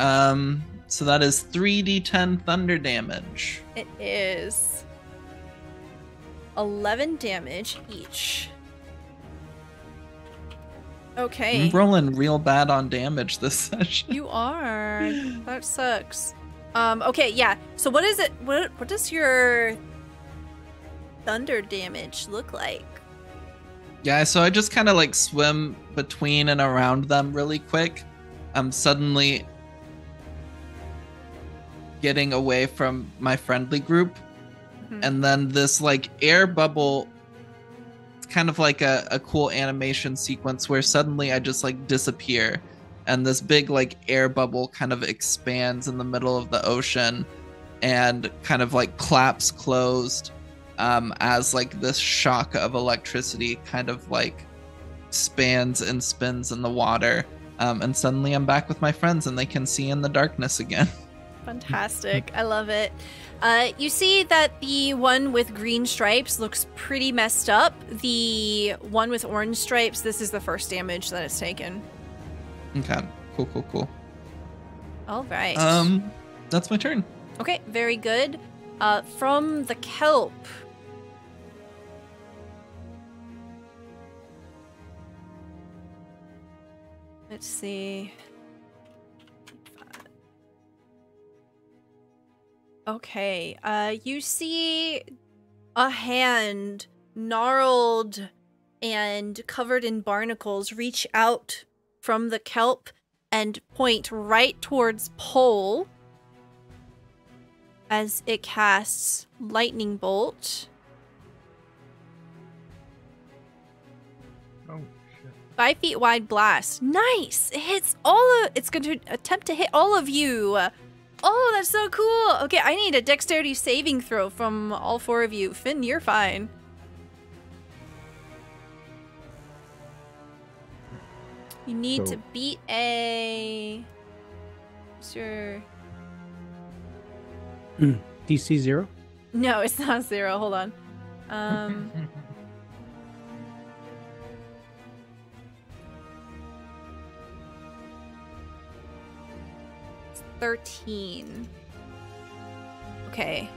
um so that is 3d10 thunder damage. It is 11 damage each. Okay. I'm rolling real bad on damage this [laughs] session. You are. that sucks. Um. Okay. Yeah. So what is it? What What does your thunder damage look like? Yeah, so I just kind of like swim between and around them really quick. I'm suddenly getting away from my friendly group. Mhm. And then this like air bubble kind of like a, a cool animation sequence where suddenly I just like disappear and this big like air bubble kind of expands in the middle of the ocean and kind of like claps closed um, as like this shock of electricity kind of like spans and spins in the water. Um, and suddenly I'm back with my friends and they can see in the darkness again. [laughs] Fantastic. I love it. Uh, you see that the one with green stripes looks pretty messed up. The one with orange stripes, this is the first damage that it's taken. okay, cool, cool, cool. All right. Um, that's my turn. Okay, very good. Uh, from the kelp. Let's see. Okay, uh, you see a hand gnarled and covered in barnacles reach out from the kelp and point right towards Pol as it casts lightning bolt. Oh shit. Five feet wide blast. Nice. It hits all of. It's going to attempt to hit all of you. Oh, that's so cool. Okay, I need a dexterity saving throw from all four of you. Fin, you're fine. You need So- to beat a. Sure. [clears throat] DC zero. No, it's not zero. Hold on. [laughs] Um. 13. Okay.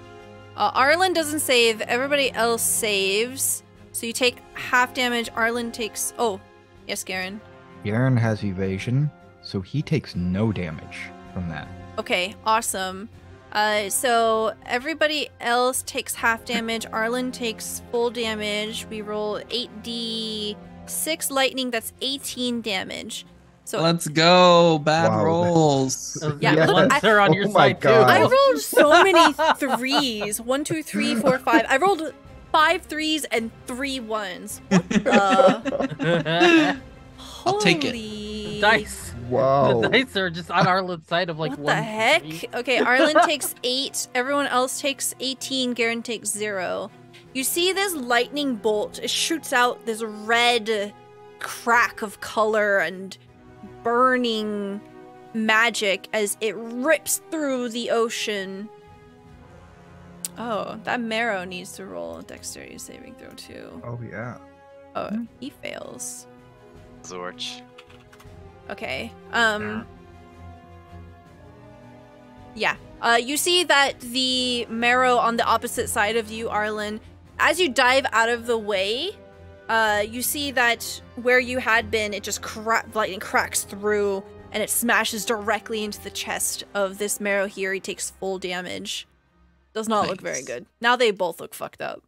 Uh, Arilyn doesn't save. Everybody else saves. So you take half damage. Arilyn takes. Oh, yes, Garen. Garen has evasion, so he takes no damage from that. Okay, awesome. Uh, so everybody else takes half damage. Arilyn takes full damage. We roll 8d6 lightning. That's 18 damage. So Let's go. Bad Wow. rolls. [laughs] Yeah, yeah, look, ones I- are on Oh your my side God. I [laughs] rolled so many threes. One, two, three, four, five. I rolled five threes and three ones. [laughs] Uh, I'll take it. holy- dice. Wow. The dice are just on Arilyn's side of like what one. the heck? three. Okay, Arilyn takes eight. Everyone else takes 18. Garen takes zero. You see this lightning bolt. It shoots out this red crack of color and burning magic as it rips through the ocean. Oh, that Merrow needs to roll a dexterity saving throw too. Oh yeah. Oh, he fails. Zorch. Okay. Um. Yeah. Uh, you see that the merrow on the opposite side of you, Arilyn, as you dive out of the way, uh, you see that where you had been, it just cra- lightning cracks through and it smashes directly into the chest of this merrow here. He takes full damage. Does not look very good. Now they both look fucked up.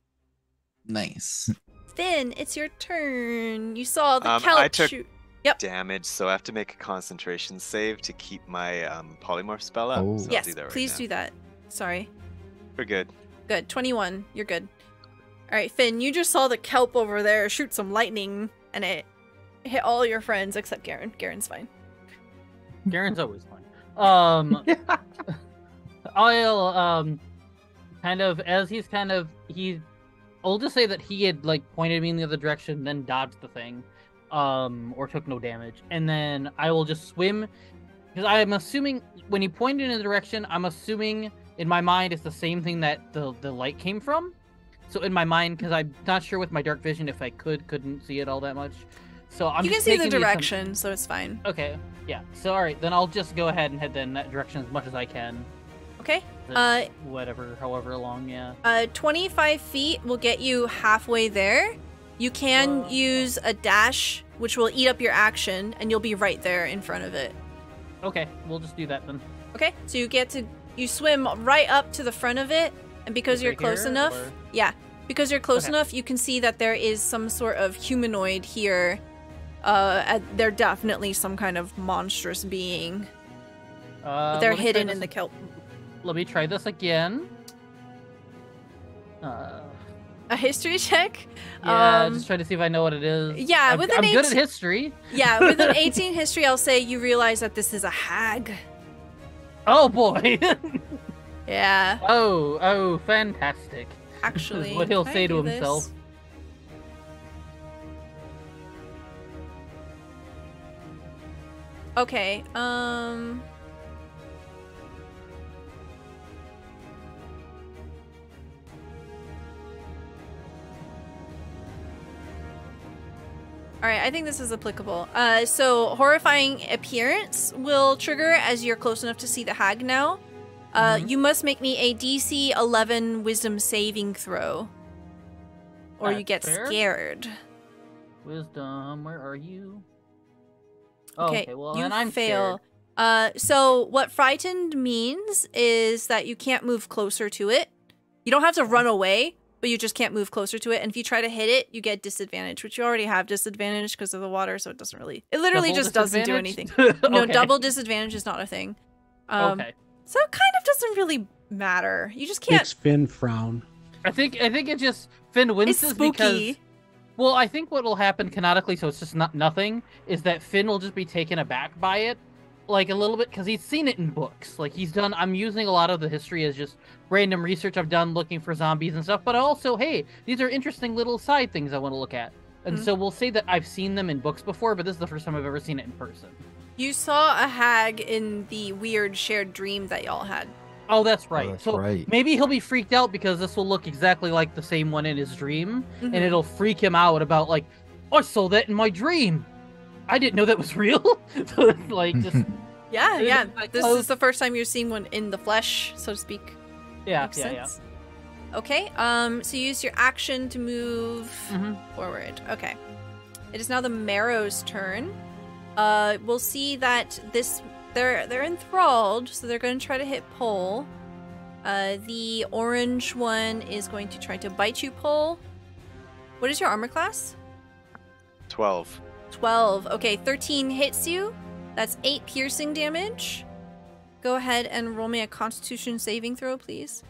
Nice. Fin, it's your turn. You saw the Um, kelp I took- shoot. Yep. Damage, so I have to make a concentration save to keep my um, polymorph spell up. Oh. So I'll Yes, do that right please now. do that. Sorry. We're good. Good. 21. You're good. All right, Fin, you just saw the kelp over there shoot some lightning and it hit all your friends except Garen. Garen's fine. Garen's always fine. Um, [laughs] I'll um, kind of as he's kind of he, I'll just say that he had like pointed me in the other direction, then dodged the thing, um, or took no damage, and then I will just swim, because I'm assuming when he pointed in a direction, I'm assuming in my mind it's the same thing that the the light came from. So in my mind, because I'm not sure with my dark vision if I could couldn't see it all that much. So I'm you can see the making the assump- direction, so it's fine. Okay, yeah. So all right, then I'll just go ahead and head in that direction as much as I can. Okay? Uh, whatever, however long, yeah. Uh, 25 feet will get you halfway there. You can use a dash, which will eat up your action, and you'll be right there in front of it. Okay, we'll just do that then. Okay? So you get to, you swim right up to the front of it, and because you're right close here, enough, or- yeah, because you're close Okay. enough, you can see that there is some sort of humanoid here. Uh, they're definitely some kind of monstrous being. Uh, But they're let me try hidden in the kelp. Let me try this again. Uh, A history check? yeah, Um, just try to see if I know what it is. yeah, I'm, with an I'm good at history. Yeah, with an [laughs] 18 history, I'll say you realize that this is a hag. Oh boy. [laughs] Yeah, oh, oh, fantastic. Actually. [laughs] what he'll say to himself. this? Okay, um. All right, I think this is applicable. Uh, so horrifying appearance will trigger as you're close enough to see the hag now. Uh, Mhm. You must make me a DC 11 Wisdom saving throw, or you get fair. scared. Wisdom, where are you? Oh, Okay, okay, well you then I'm fail. scared. Uh, so what frightened means is that you can't move closer to it. You don't have to run away, but you just can't move closer to it. And if you try to hit it, you get disadvantage, which you already have disadvantage because of the water, so it doesn't really. It literally Double just doesn't do anything. disadvantage? [laughs] No, double disadvantage is not a thing. Um, okay. So it kind of doesn't really matter. You just can't. Makes Fin frown. I think I think it just Fin It's winces because spooky. well, I think what will happen canonically, so it's just not nothing, is that Fin will just be taken aback by it, like a little bit, because he's seen it in books. Like he's done. I'm using a lot of the history as just random research I've done looking for zombies and stuff, but also, hey, these are interesting little side things I want to look at. And Mhm. so we'll say that I've seen them in books before, but this is the first time I've ever seen it in person. You saw a hag in the weird shared dream that y'all had. Oh, that's right. that's so right. maybe he'll be freaked out because this will look exactly like the same one in his dream, Mhm. and it'll freak him out about like, I saw that in my dream. I didn't know that was [laughs] real. so it's like just [laughs] Yeah, yeah. This close- is the first time you're seeing one in the flesh, so to speak. yeah, Makes yeah, yeah. Okay. Um. So you use your action to move Mhm. forward. Okay. It is now the Merrow's turn. Uh, we'll see that this they're they're enthralled, so they're going to try to hit Pol. Uh, the orange one is going to try to bite you, Pol. What is your armor class? 12. 12. Okay, 13 hits you. That's 8 piercing damage. Go ahead and roll me a constitution saving throw, please.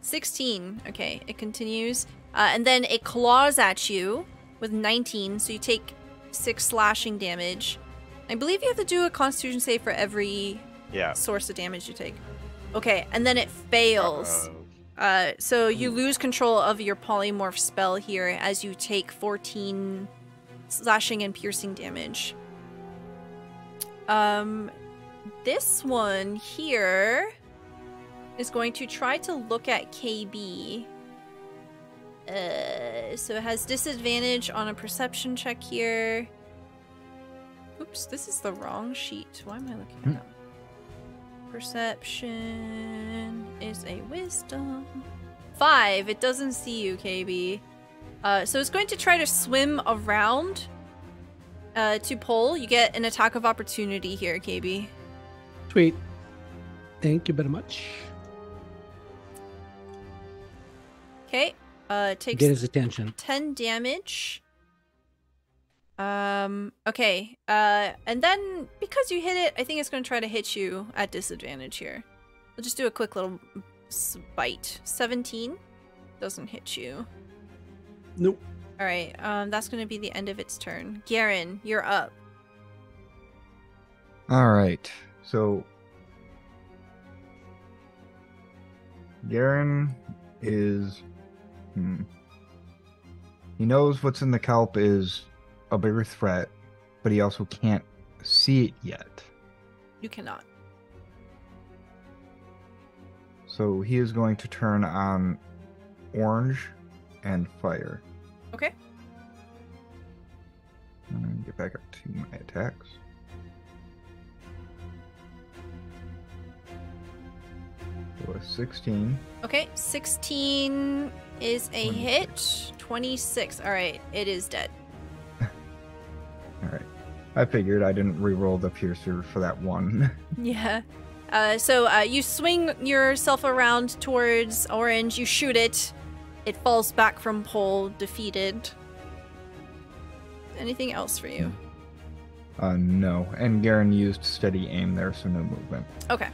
16. Okay, it continues. Uh, and then it claws at you with 19, so you take 6 slashing damage. I believe you have to do a constitution save for every Yeah. source of damage you take. Okay, and then it fails. Uh, Uh, so you lose control of your polymorph spell here as you take 14 slashing and piercing damage. Um, this one here is going to try to look at KB. Uh, so it has disadvantage on a perception check here. Oops, this is the wrong sheet. Why am I looking at that? Perception is a wisdom. Five. It doesn't see you, KB. Uh, so it's going to try to swim around uh, to pull. You get an attack of opportunity here, KB. Sweet. Thank you very much. Okay. Uh, it takes Get his attention. 10 damage. Um, okay. Uh, and then because you hit it, I think it's going to try to hit you at disadvantage here. We'll just do a quick little bite. 17 doesn't hit you. Nope. All right. Um, that's going to be the end of its turn. Garen, you're up. All right. So Garen is hmm. He knows what's in the kelp is a bigger threat, but he also can't see it yet. You cannot. So he is going to turn on orange and fire. Okay. And get back up to my attacks. A 16. Okay. 16 is a hit. 26. All right. It is dead. [laughs] All right. I figured I didn't re-roll the piercer for that one. [laughs] Yeah. Uh, so uh, you swing yourself around towards Orange. You shoot it. It falls back from Pol, defeated. Anything else for you? Uh, no. And Garen used steady aim there, so no movement. Okay.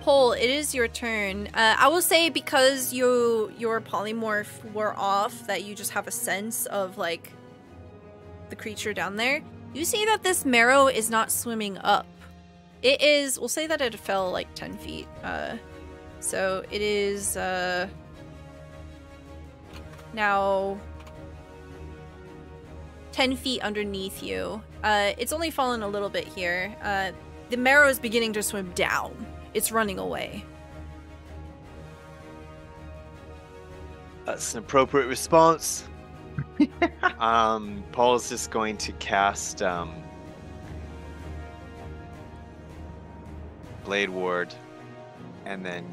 Pol, it is your turn. Uh, I will say because you your polymorph were off, that you just have a sense of like the creature down there. You see that this merrow is not swimming up. It is. We'll say that it fell like ten feet. Uh, so it is uh now ten feet underneath you. Uh, it's only fallen a little bit here. Uh, the merrow is beginning to swim down. It's running away. That's an appropriate response. [laughs] um, Pol is just going to cast um, Blade Ward, and then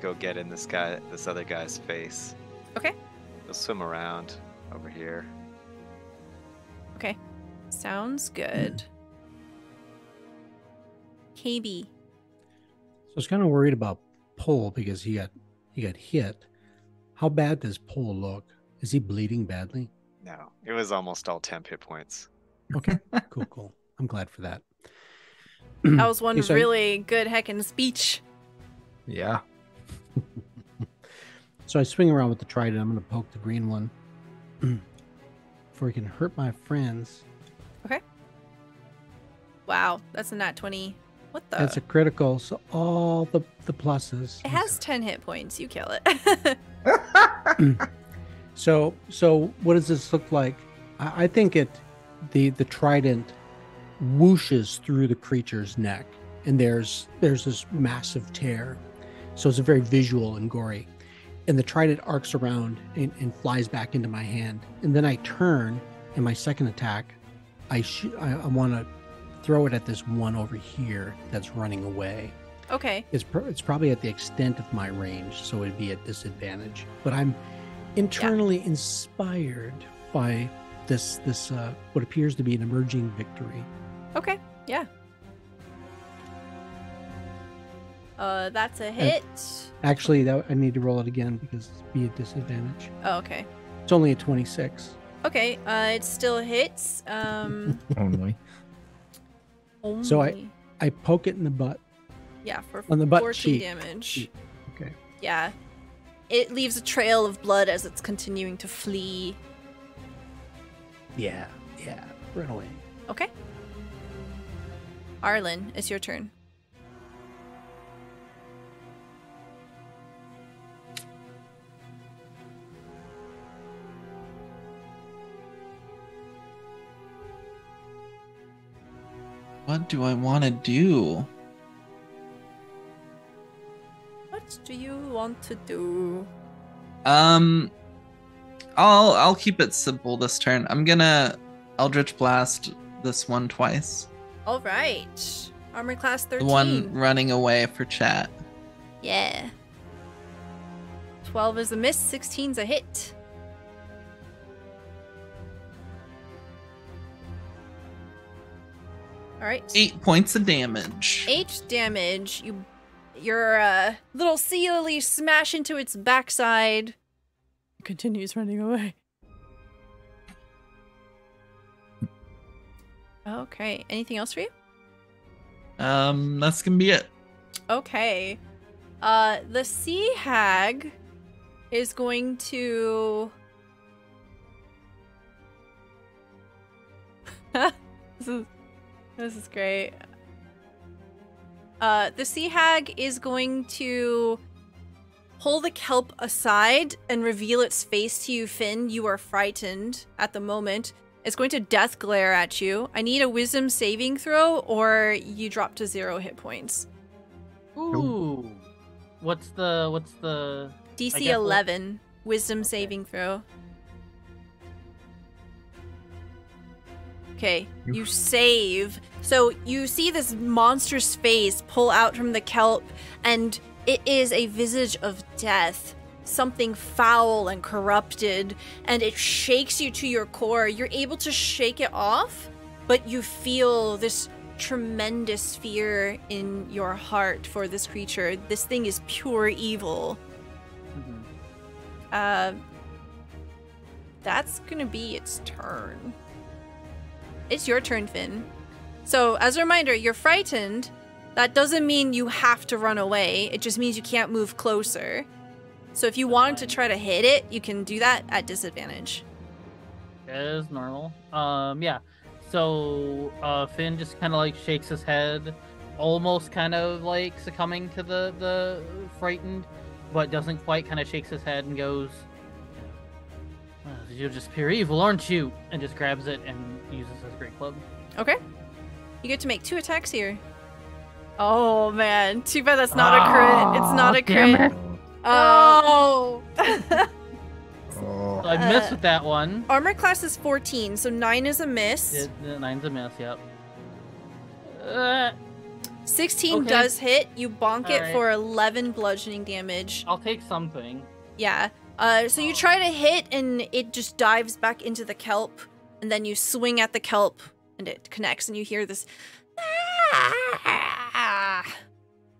go get in this guy, this other guy's face. Okay. He'll swim around over here. Okay. Sounds good. KB. So I was kind of worried about Pol because he got he got hit. How bad does Pol look? Is he bleeding badly? No, it was almost all temp hit points. Okay, [laughs] cool, cool. I'm glad for that. That was one Okay, so I- really good heckin' speech. Yeah. [laughs] So I swing around with the trident. I'm going to poke the green one [clears throat] before he can hurt my friends. Okay. Wow, that's a nat 20. What the? That's a critical. So all the the pluses. it has 10 hit points. You kill it. [laughs] So so what does this look like? I, I think it the the trident whooshes through the creature's neck, and there's there's this massive tear. So it's a very visual and gory. And the trident arcs around and, and flies back into my hand. And then I turn, and my second attack, I sh- I, I want to throw it at this one over here that's running away. Okay. It's pro- it's probably at the extent of my range, so it'd be at disadvantage. But I'm internally inspired by this this uh, what appears to be an emerging victory. Okay. Yeah. Uh, that's a hit. Actually, that I need to roll it again because it's be a disadvantage. Oh, okay. It's only a 26. Okay. Uh, it still hits. Um. [laughs] Only. So I- I poke it in the butt. Yeah, for on the butt 14 cheek. damage. Cheek. Okay. Yeah. It leaves a trail of blood as it's continuing to flee. Yeah, yeah. Run away. Okay. Arilyn, it's your turn. What do I want to do? What do you want to do? Um, I'll I'll keep it simple this turn. I'm gonna Eldritch Blast this one twice. All right. Armor class 13. The one running away for chat. Yeah. 12 is a miss, 16's a hit. All right. Eight points of damage. Eight damage. You, your uh, little sea lily smash into its backside. It continues running away. Okay. Anything else for you? Um, that's gonna be it. Okay. Uh, the sea hag is going to. [laughs] this is this is great. Uh, the sea hag is going to pull the kelp aside and reveal its face to you, Fin. You are frightened at the moment. It's going to death glare at you. I need a wisdom saving throw, or you drop to zero hit points. Ooh. What's the what's the DC guess we'll- 11, wisdom Okay. saving throw. Okay, You- save. So you see this monstrous face pull out from the kelp, and it is a visage of death. Something foul and corrupted, and it shakes you to your core. You're able to shake it off, but you feel this tremendous fear in your heart for this creature. This thing is pure evil. Mhm. Uh, that's gonna be its turn. It's your turn, Fin. So, as a reminder, you're frightened. That doesn't mean you have to run away. It just means you can't move closer. So, if you wanted to try to hit it, you can do that at disadvantage. as normal? Um yeah. So uh Fin just kinda like shakes his head, almost kind of like succumbing to the the frightened, but doesn't quite kind of shakes his head and goes "Uh, You're just pure evil, aren't you? And just grabs it and uses his great club. Okay. You get to make two attacks here. Oh man, too bad that's not a crit. It's not a crit. it. Oh. Oh. [laughs] So I missed Uh, with that one. Armor class is 14, so 9 is a miss. It, the nine's a miss, yep. Uh, 16 Okay. does hit. You bonk it Alright. for 11 bludgeoning damage. I'll take something. Yeah. Uh, so you try to hit, and it just dives back into the kelp, and then you swing at the kelp, and it connects, and you hear this [laughs]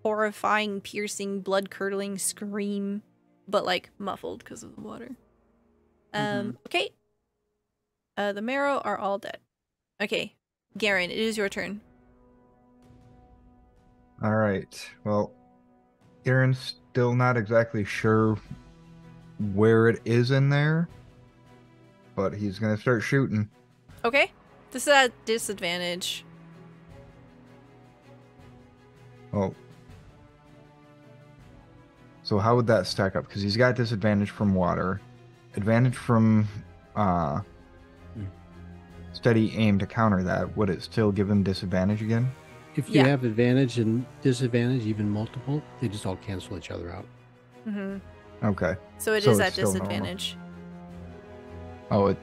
horrifying, piercing, blood curdling scream, but like muffled because of the water. Um. Okay. Uh, the merrow are all dead. Okay, Garen, it is your turn. All right. Well, Aaron's still not exactly sure where it is in there, but he's gonna start shooting. Okay. This is at disadvantage. Oh. So how would that stack up? Because he's got disadvantage from water, advantage from uh steady aim to counter that. Would it still give him disadvantage again? If you Yeah. have advantage and disadvantage, even multiple, they just all cancel each other out. Mm-hmm. Okay. So it So is it's at still normal. disadvantage. Oh, it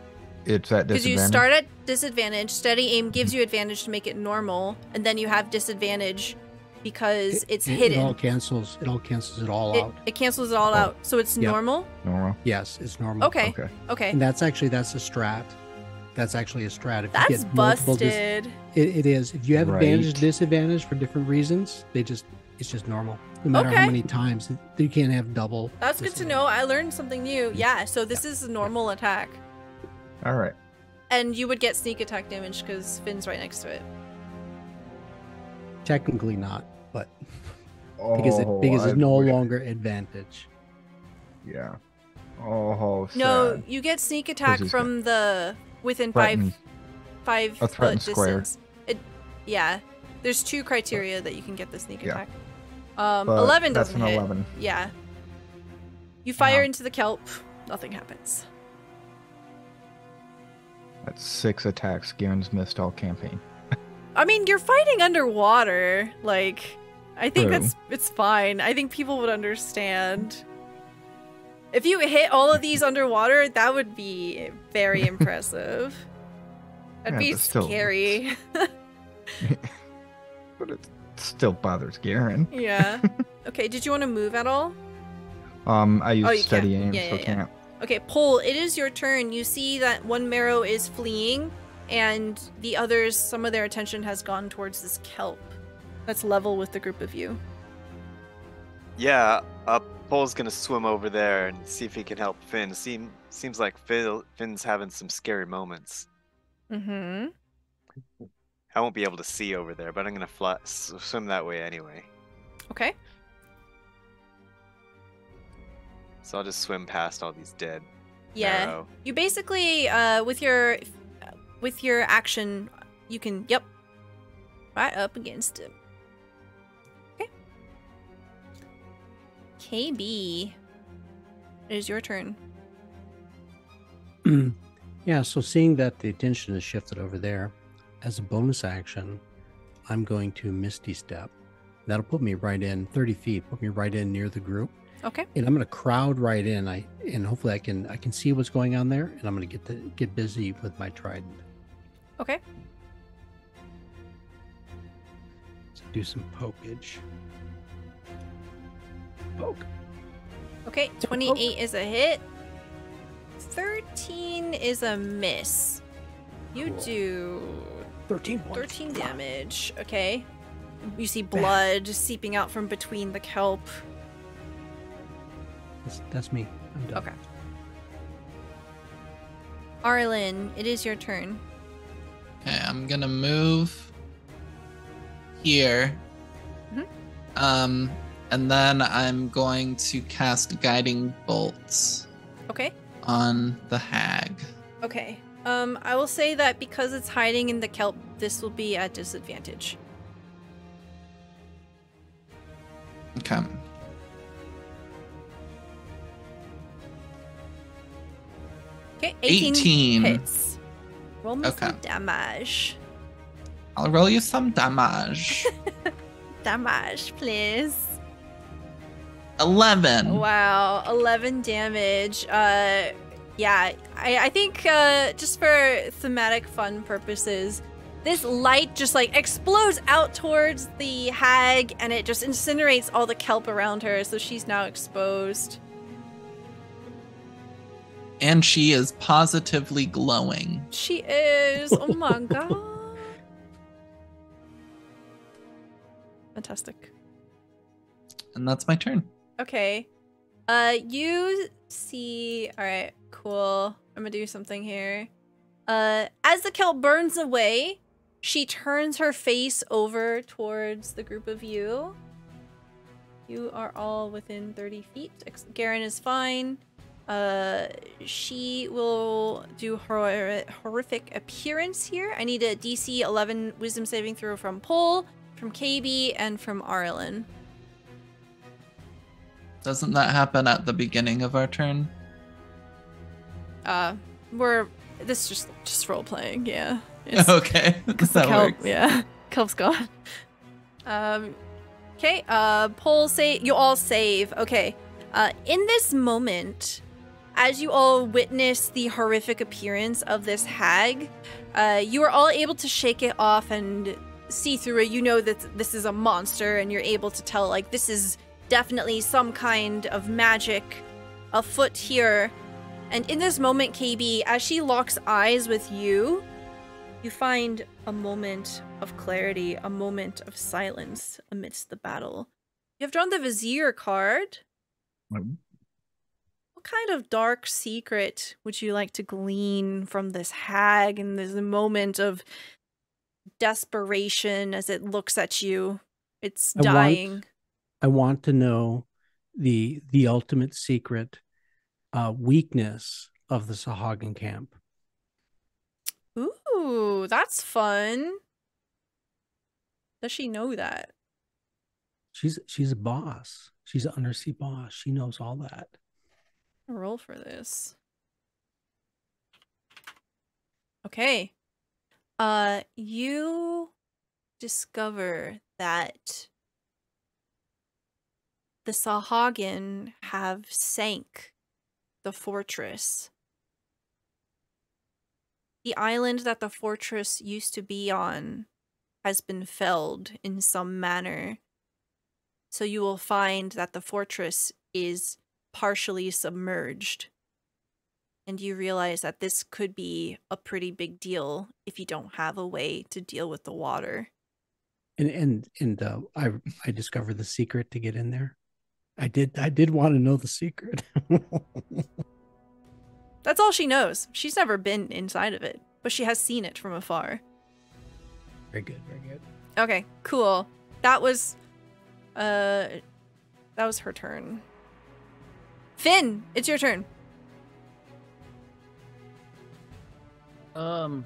it's at disadvantage. Because you start at disadvantage, steady aim gives you advantage to make it normal, and then you have disadvantage because it's it, hidden. It all cancels. It all cancels it all It, out. it cancels it all Oh. out. So it's Yep. normal? Normal. Yes, it's normal. Okay. Okay. Okay. And that's actually that's a strat. That's actually a strat. If That's you get multiple dis- busted. it, it is. If you have advantage disadvantage for different reasons, they just it's just normal. No matter Okay. how many times you can't have double. That's good to know. I learned something new. Yeah, so this is a normal attack. All right. And you would get sneak attack damage because Fin's right next to it. Technically not, but [laughs] oh, because it Oh, because it's no wish- longer advantage. Yeah. Oh. No, you get sneak attack is from the within Threatened. five five A foot threatened square. distance. It, yeah, there's two criteria that you can get the sneak Yeah. attack. Um, But eleven doesn't an hit. 11. Yeah. You fire Yeah. into the kelp, nothing happens. That's six attacks. Garen's missed all campaign. [laughs] I mean, you're fighting underwater. Like, I think True. that's it's fine. I think people would understand. If you hit all of these underwater, that would be very [laughs] impressive. That'd Yeah, be scary. But it [laughs] still bothers Garen. yeah. [laughs] Okay, did you want to move at all? Um, I use Oh, you can't. steady aim, Yeah, so yeah, yeah. can't. Okay, Pol, it is your turn. You see that one merrow is fleeing, and the others, some of their attention has gone towards this kelp. That's level with the group of you. Yeah, uh, Pol's gonna swim over there and see if he can help Fin. Seem seems like Phil, Fin's having some scary moments. Mm-hmm. I won't be able to see over there, but I'm gonna fly, swim that way anyway. Okay. So I'll just swim past all these dead. Yeah. merrow. You basically, uh, with your, with your action, you can, yep, right up against him. Okay. KB, it is your turn. [clears throat] yeah, so seeing that the attention is shifted over there, as a bonus action, I'm going to Misty Step. That'll put me right in 30 feet, put me right in near the group. Okay. And I'm gonna crowd right in. I and hopefully I can I can see what's going on there and I'm gonna get the get busy with my trident. Okay. So do some pokage. Poke. Okay. 28 is a hit. 13 is a miss. You Cool. do 13 points. 13 damage. Okay. You see blood seeping out from between the kelp. That's, that's me. I'm done. Okay. Arilyn, it is your turn. Okay, I'm gonna move here. Mhm. Um, and then I'm going to cast guiding bolts Okay. on the hag. Okay. Um, I will say that because it's hiding in the kelp, this will be at disadvantage. Okay. Okay, 18, 18. hits. Roll me some Okay. damage. I'll roll you some damage. [laughs] Damage, please. 11. Wow, 11 damage. Uh, yeah, I, I think uh, just for thematic fun purposes, this light just like explodes out towards the hag and it just incinerates all the kelp around her, so she's now exposed. And she is positively glowing. She is. Oh my [laughs] god. Fantastic. And that's my turn. Okay. Uh you see all right, cool. I'm to do something here. Uh as the kelp burns away, she turns her face over towards the group of you. You are all within 30 feet. Garen is fine. Uh, she will do hor- horrific appearance here. I need a DC 11 Wisdom saving throw from Pol, from KB, and from Arilyn. Doesn't that happen at the beginning of our turn? Uh, we're this is just just role playing, yeah. [laughs] It's- okay. [laughs] Because that kelp, works. yeah, [laughs] kelp's gone. Um, okay. Uh, Pole say you all save. Okay. Uh, in this moment, as you all witness the horrific appearance of this hag, uh, you are all able to shake it off and see through it. You know that this is a monster, and you're able to tell, like, this is definitely some kind of magic afoot here. And in this moment, KB, as she locks eyes with you, you find a moment of clarity, a moment of silence amidst the battle. You have drawn the Vizier card. Mm-hmm. What kind of dark secret would you like to glean from this hag in this moment of desperation as it looks at you? It's I want- dying. I want to know the the ultimate secret uh, weakness of the Sahuagin camp. Ooh, that's fun. Does she know that? She's she's a boss. She's an undersea boss. She knows all that. Roll for this. Okay. Uh you discover that the Sahuagin have sank the fortress. The island that the fortress used to be on has been felled in some manner. So you will find that the fortress is partially submerged. And you realize that this could be a pretty big deal if you don't have a way to deal with the water. And and and uh, I I discovered the secret to get in there. I did I did want to know the secret. [laughs] That's all she knows. She's never been inside of it, but she has seen it from afar. very good, very good. Okay, cool. That was uh that was her turn. Fin, it's your turn. Um,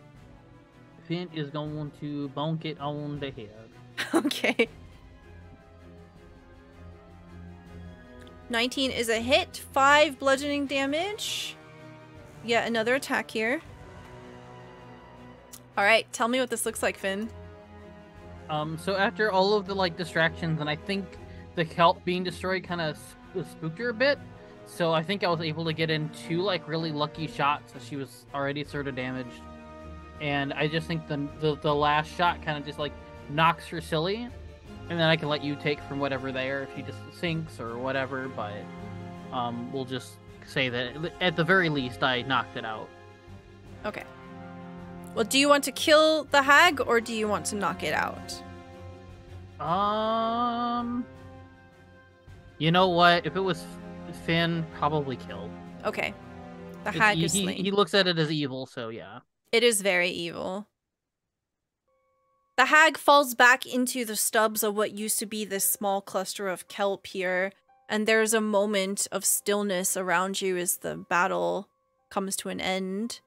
Fin is going to bonk it on the head. [laughs] Okay. 19 is a hit, 5 bludgeoning damage. Yet another attack here. Alright, tell me what this looks like, Fin. Um, so after all of the like distractions, and I think the kelp being destroyed kind of spooked her a bit. So I think I was able to get in two like really lucky shots. So she was already sort of damaged, and I just think the the, the last shot kind of just like knocks her silly, and then I can let you take from whatever there if she just sinks or whatever. But um, we'll just say that at the very least I knocked it out. Okay. Well, do you want to kill the hag or do you want to knock it out? Um, you know what? If it was Fin, probably kill. Okay. The hag he, is he, slain. he looks at it as evil, so yeah. It is very evil. The hag falls back into the stubs of what used to be this small cluster of kelp here, and there's a moment of stillness around you as the battle comes to an end.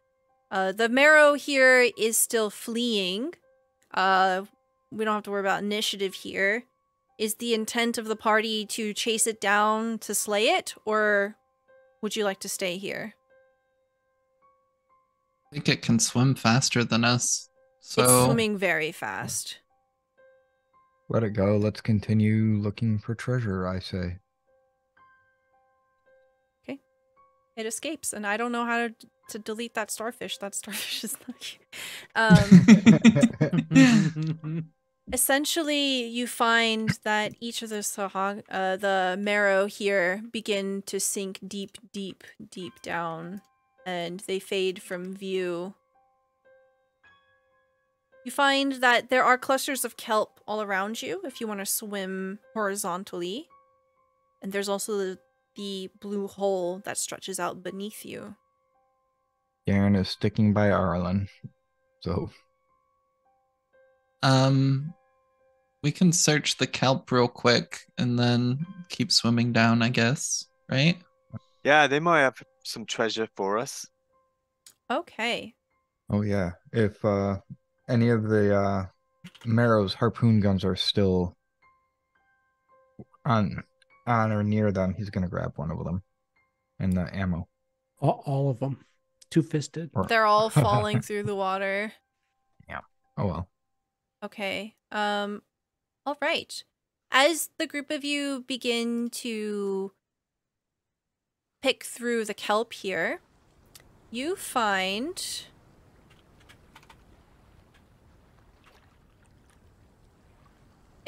Uh, the merrow here is still fleeing. Uh, we don't have to worry about initiative here. Is the intent of the party to chase it down to slay it, or would you like to stay here? I think it can swim faster than us. So It's swimming very fast. Let it go. Let's continue looking for treasure, I say. Okay. It escapes and i don't know how to, to delete that starfish that starfish [laughs] is not here um [laughs] essentially you find that each of the sahag uh, the merrow here begin to sink deep deep deep down and they fade from view you find that there are clusters of kelp all around you if you want to swim horizontally and there's also the, the blue hole that stretches out beneath you Garen is sticking by Arilyn. So um we can search the kelp real quick and then keep swimming down, I guess. Right? Yeah, they might have some treasure for us. okay Oh yeah. If uh any of the uh Merrow's harpoon guns are still on on or near them, he's gonna grab one of them. And the ammo. All, all of them, two fisted. They're all [laughs] falling through the water Yeah. Oh well. Okay. Um all right. As the group of you begin to pick through the kelp here, you find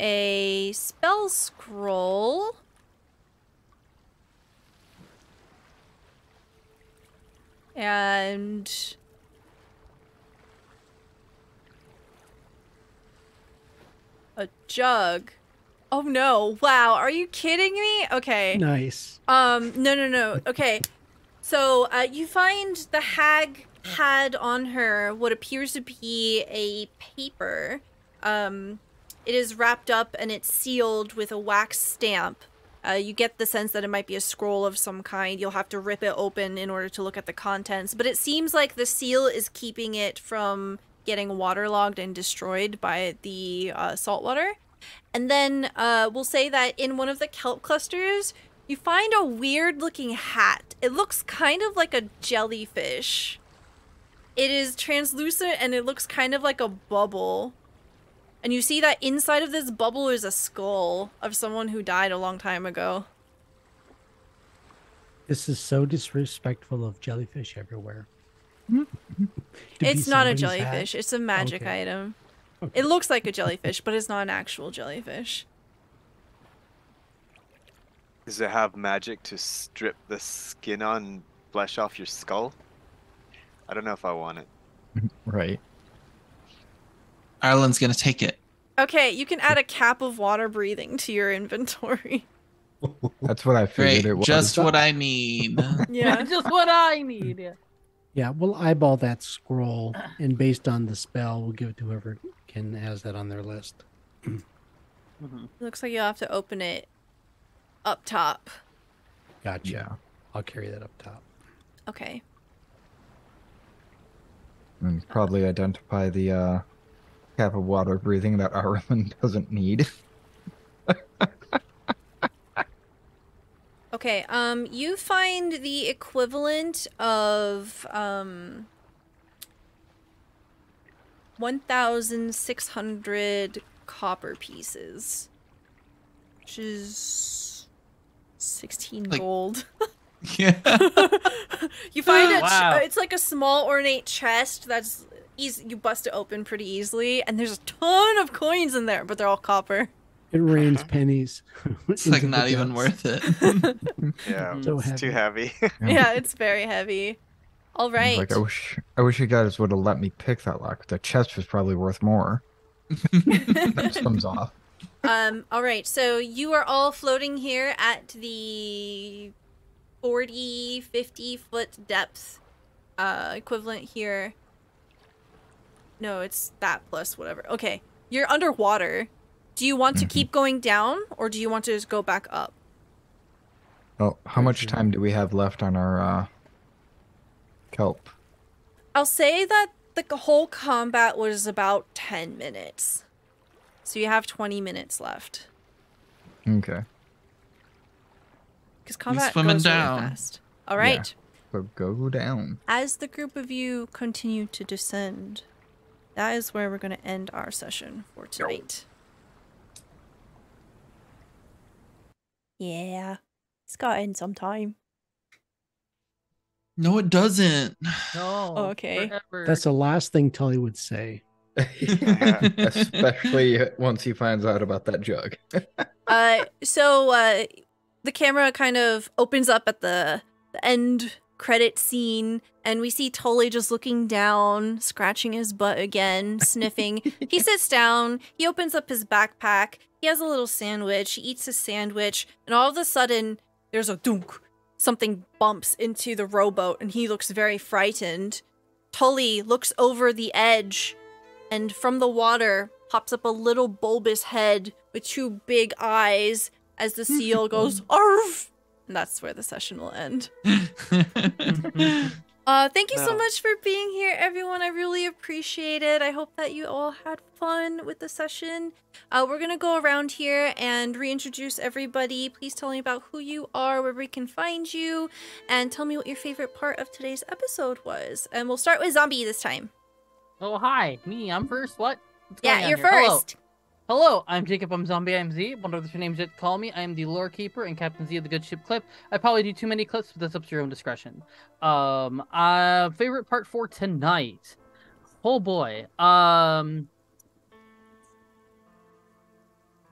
a spell scroll. And a jug. Oh no. Wow, are you kidding me? Okay. Nice. Um, no, no, no. Okay. So, uh, you find the hag had on her what appears to be a paper. Um, it is wrapped up and it's sealed with a wax stamp. Uh, you get the sense that it might be a scroll of some kind. You'll have to rip it open in order to look at the contents. But it seems like the seal is keeping it from getting waterlogged and destroyed by the uh. And then uh, we'll say that in one of the kelp clusters, you find a weird looking hat. It looks kind of like a jellyfish. It is translucent and it looks kind of like a bubble. And you see that inside of this bubble is a skull of someone who died a long time ago. This is so disrespectful of jellyfish everywhere. Mm-hmm. It's not a somebody's hat. jellyfish, it's a magic Okay. item. It looks like a jellyfish, but it's not an actual jellyfish. Does it have magic to strip the skin on flesh off your skull? I don't know if I want it. [laughs] Right. Arilyn's gonna take it. Okay, you can add a cap of water breathing to your inventory. [laughs] That's what I figured Great, it was. just what I need. [laughs] Yeah. [laughs] Just what I need. Yeah. Yeah, we'll eyeball that scroll, and based on the spell, we'll give it to whoever can has that on their list. Mhm. Looks like you'll have to open it up top. Gotcha. Yeah. I'll carry that up top. Okay. And probably identify the uh, cap of water breathing that Arilyn [laughs] doesn't need. Okay, um, you find the equivalent of, um, 1,600 copper pieces, which is 16 Like- gold. [laughs] [laughs] yeah. you find [gasps] it, Wow. it's like a small ornate chest that's easy, you bust it open pretty easily, and there's a ton of coins in there, but they're all copper. It rains [laughs] pennies. [laughs] It's like not even worth it. [laughs] Yeah, So it's too heavy. Yeah, it's very heavy. All right. I. Like I wish, I wish you guys would have let me pick that lock. The chest was probably worth more. that comes off. Um, all right, so you are all floating here at the 40, 50 foot depth uh, equivalent here. No, it's that plus whatever. Okay, you're underwater. Do you want to keep [clears throat] going down or do you want to just go back up? Oh, how much time do we have left on our uh, kelp? I'll say that the whole combat was about 10 minutes. So you have 20 minutes left. Okay, Because combat swimming goes really down. fast. All right. so go down. As the group of you continue to descend, that is where we're going to end our session for tonight. Yeah, it's got to end sometime. no, it doesn't. No. Okay. forever. That's the last thing Tully would say. [laughs] Especially once he finds out about that jug. Uh, so uh, the camera kind of opens up at the, the end credit scene, and we see Tully just looking down, scratching his butt again, [laughs] sniffing. he sits down, he opens up his backpack, he has a little sandwich, he eats his sandwich, and all of a sudden, there's a dunk. Something bumps into the rowboat, and he looks very frightened. Tully looks over the edge, and from the water pops up a little bulbous head with two big eyes as the [laughs] seal goes arf and that's where the session will end [laughs] uh thank you so much for being here everyone i really appreciate it i hope that you all had fun with the session uh we're gonna go around here and reintroduce everybody please tell me about who you are where we can find you and tell me what your favorite part of today's episode was and we'll start with zombie this time Oh hi, me. I'm first. What? What's yeah you're here? Hello. first Hello, I'm Jacob. I'm Zombie. I'm Z. One of the two names that call me. I am the lore keeper and Captain Z of the Good Ship Clip. I probably do too many clips, but that's up to your own discretion. Um, uh, favorite part for tonight. Oh boy. Um,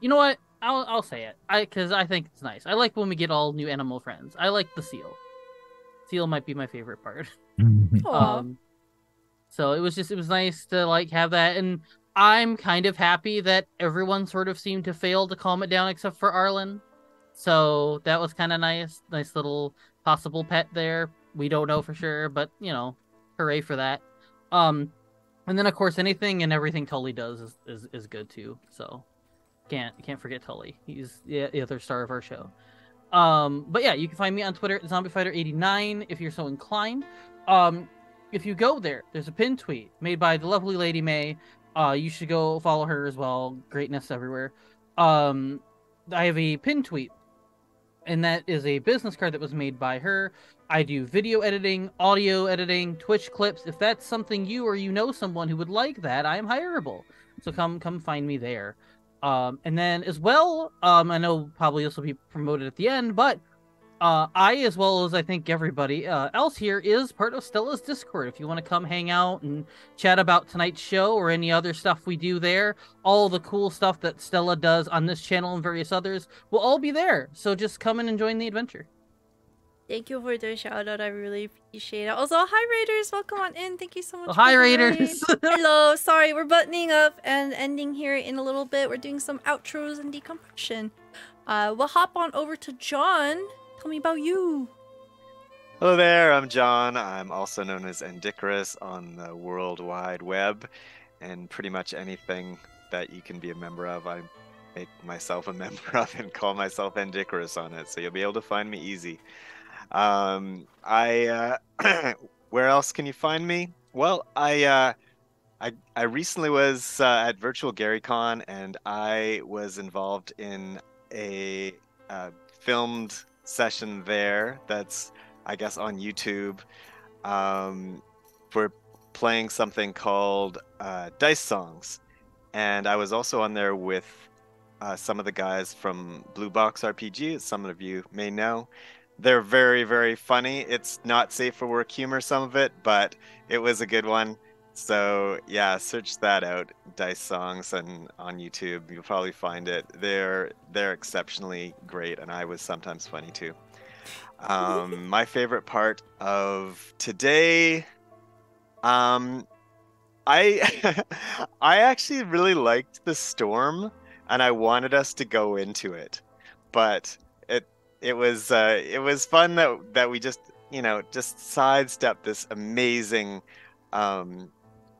You know what? I'll I'll say it. I because I think it's nice. I like when we get all new animal friends. I like the seal. Seal might be my favorite part. [laughs] Um, so it was just it was nice to like have that, and I'm kind of happy that everyone sort of seemed to fail to calm it down except for Arilyn. So that was kind of nice, nice little possible pet there. We don't know for sure, but you know, hooray for that. Um, and then of course anything and everything Tully does is is, is good too. So can't can't forget Tully. He's the, the other star of our show. Um, but yeah, you can find me on Twitter at ZombieFighter89 if you're so inclined. Um, if you go there, there's a pin tweet made by the lovely Lady May. Uh, you should go follow her as well. Greatness everywhere. Um, I have a pin tweet, and that is a business card that was made by her. I do video editing, audio editing, Twitch clips. If that's something you or you know someone who would like that, I am hireable. So come come find me there. Um, and then as well, um, I know probably this will be promoted at the end, but uh, I, as well as I think everybody uh, else here, is part of Stella's Discord. If you want to come hang out and chat about tonight's show or any other stuff we do there, all the cool stuff that Stella does on this channel and various others will all be there. So just come in and join the adventure. Thank you for the shout out. I really appreciate it. Also, hi Raiders, welcome on in. Thank you so much. Hi, Raiders. [laughs] Hello. Sorry, we're buttoning up and ending here in a little bit. We're doing some outros and decompression. Uh, we'll hop on over to John. Tell me about you. Hello there, I'm John. I'm also known as Endycarus on the World Wide Web, and pretty much anything that you can be a member of, I make myself a [laughs] member of and call myself Endycarus on it, so you'll be able to find me easy. Um, I, uh, [clears throat] where else can you find me? Well, I, uh, I, I recently was uh, at Virtual GaryCon, and I was involved in a uh, filmed session there. That's I guess on YouTube um, for playing something called uh, Dice Songs, and I was also on there with uh, some of the guys from Blue Box RPG, as some of you may know. They're very, very funny. It's not safe for work humor, some of it, but it was a good one. So yeah, search that out, Dice Songs, and on YouTube you'll probably find it. They're they're exceptionally great, and I was sometimes funny too. Um, [laughs] my favorite part of today, um, I [laughs] I actually really liked the storm, and I wanted us to go into it, but it it was uh, it was fun that that we just you know just sidestepped this amazing um,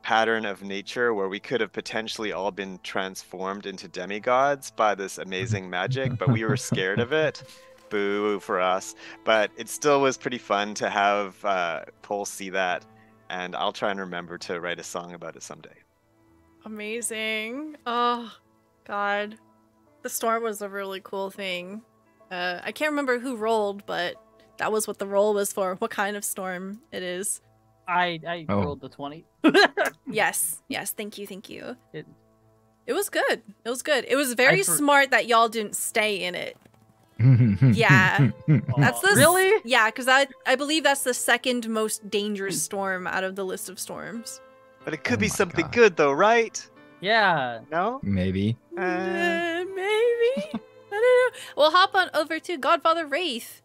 pattern of nature where we could have potentially all been transformed into demigods by this amazing magic, but we were scared of it. Boo for us. But it still was pretty fun to have uh, Cole see that, and I'll try and remember to write a song about it someday. Amazing. Oh, God. The storm was a really cool thing. Uh, I can't remember who rolled, but that was what the roll was for. What kind of storm it is. I I Oh. rolled the twenty. [laughs] Yes, yes. Thank you, thank you. It- It was good. It was good. It was very for- smart that y'all didn't stay in it. [laughs] Yeah. [laughs] That's the really. Yeah, because I I believe that's the second most dangerous storm out of the list of storms. But it could Oh be something God. good, though, right? Yeah. No? Maybe. Uh, Uh, maybe. I don't know. We'll hop on over to Godfather Wraith.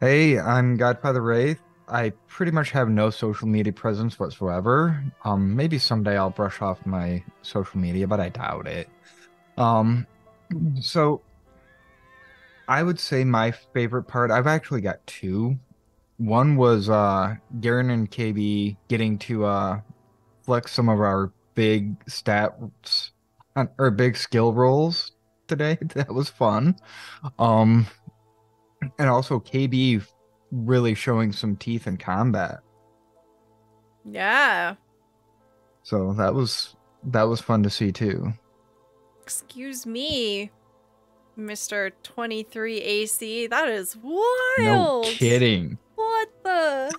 Hey, I'm Godfather Wraith. I pretty much have no social media presence whatsoever. Um, maybe someday I'll brush off my social media, but I doubt it. Um, so I would say my favorite part, I've actually got two. One was uh Garen and KB getting to uh flex some of our big stats or big skill rolls today. [laughs] That was fun. Um and also KB really showing some teeth in combat. Yeah. So that was that was fun to see too. Excuse me, Mr. 23 AC. That is wild. No kidding. What the?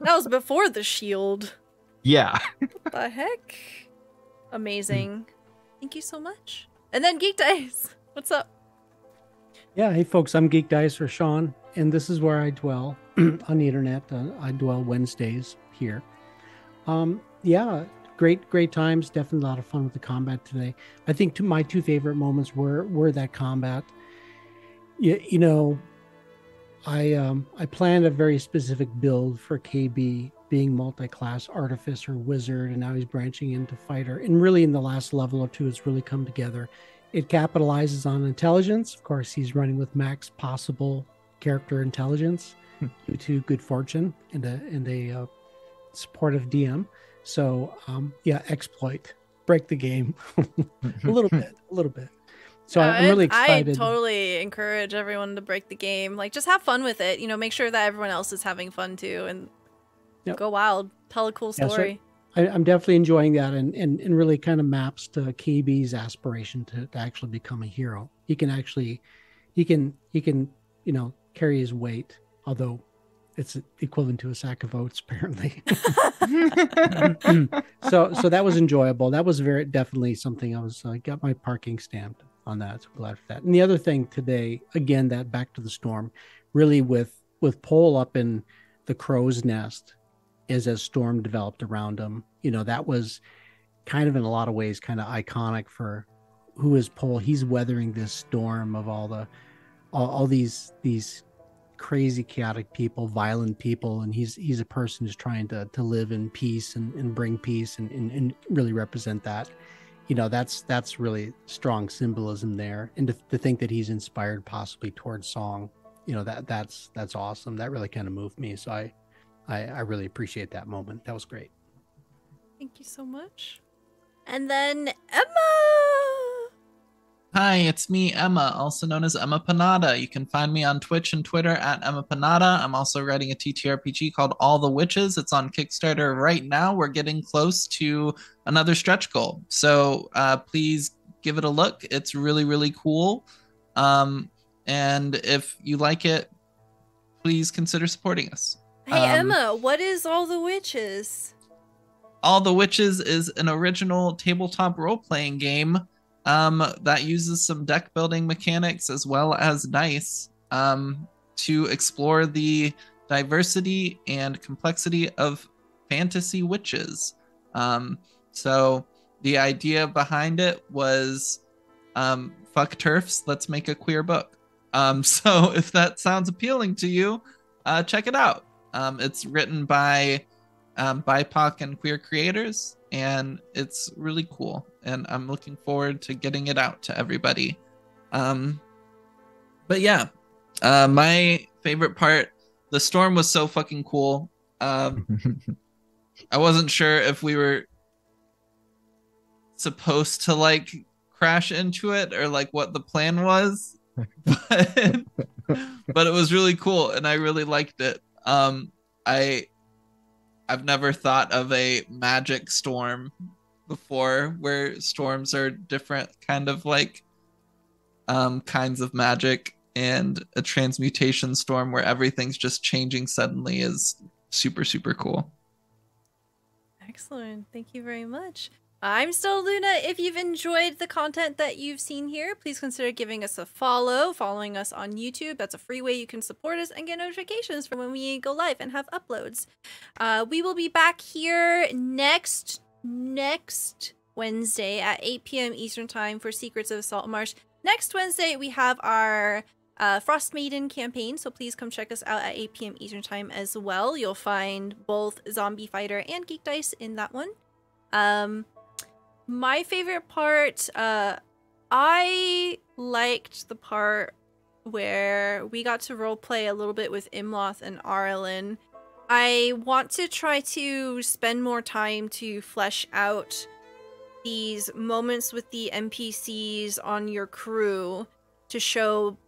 That was before the shield. Yeah. What the heck? Hmm. Amazing. Thank you so much. And then Geek Dice. What's up? Yeah, hey folks, I'm Geek Dice or Sean, and this is where I dwell [clears throat] on the internet. Uh, I dwell Wednesdays here. Um, yeah, great, great times. Definitely a lot of fun with the combat today. I think my two favorite moments were were that combat. You, you know, I um I planned a very specific build for KB being multi-class artificer wizard and now he's branching into fighter and really in the last level or two it's really come together it capitalizes on intelligence of course he's running with max possible character intelligence due to good fortune and a and a uh, supportive dm so um yeah exploit break the game [laughs] a little bit a little bit so Uh, i'm really I- excited I totally encourage everyone to break the game. Like, just have fun with it. You know, make sure that everyone else is having fun too, and Yep. go wild. Tell a cool Yeah, so- story. I, I'm definitely enjoying that, and, and and really kind of maps to KB's aspiration to, to actually become a hero. He can actually, he can he can you know carry his weight, although it's equivalent to a sack of oats apparently. [laughs] [laughs] so so that was enjoyable. That was very definitely something I was uh, got my parking stamped on that. So glad for that. And the other thing today, again, that back to the storm, really with with Pol up in the crow's nest is as storm developed around him. You know, that was kind of in a lot of ways kind of iconic for who is Pol. He's weathering this storm of all the all, all these these crazy chaotic people violent people and he's he's a person who's trying to to live in peace and, and bring peace and, and, and really represent that. You know that's that's really strong symbolism there. And to, to think that he's inspired possibly towards song you know that that's that's awesome. That really kind of moved me. So i i, I really appreciate that moment. That was great. Thank you so much. And then Emma. Hi, it's me, Emma, also known as Emma Panada. You can find me on Twitch and Twitter at Emma Panada. I'm also writing a TTRPG called All the Witches. It's on Kickstarter right now. We're getting close to another stretch goal. So uh, please give it a look. It's really, really cool. Um, and if you like it, please consider supporting us. Hey Um, Emma, what is all the witches? All the Witches is an original tabletop role playing game um, that uses some deck building mechanics as well as dice um, to explore the diversity and complexity of fantasy witches. Um, so the idea behind it was um, fuck turfs, let's make a queer book. Um, [laughs] so if that sounds appealing to you, uh, check it out. Um, it's written by um, BIPOC and queer creators, and it's really cool. And I'm looking forward to getting it out to everybody. Um, but yeah, uh, my favorite part, the storm was so fucking cool. Um, [laughs] I wasn't sure if we were supposed to like crash into it or like what the plan was, [laughs] but [laughs] but it was really cool and I really liked it. Um, I I've never thought of a magic storm before where storms are different kind of like um kinds of magic and a transmutation storm where everything's just changing suddenly is super super cool. Excellent. Thank you very much. I'm Stellaluna. If you've enjoyed the content that you've seen here, please consider giving us a follow, following us on YouTube. That's a free way you can support us and get notifications for when we go live and have uploads. Uh, we will be back here next next Wednesday at 8 p.m. Eastern Time for Secrets of Saltmarsh. Next Wednesday, we have our uh, Frostmaiden campaign, so please come check us out at 8 p.m. Eastern Time as well. You'll find both Zombie Fighter and Geek Dice in that one. Um, my favorite part, uh, I liked the part where we got to roleplay a little bit with Imloth and Arilyn. I want to try to spend more time to flesh out these moments with the NPCs on your crew to show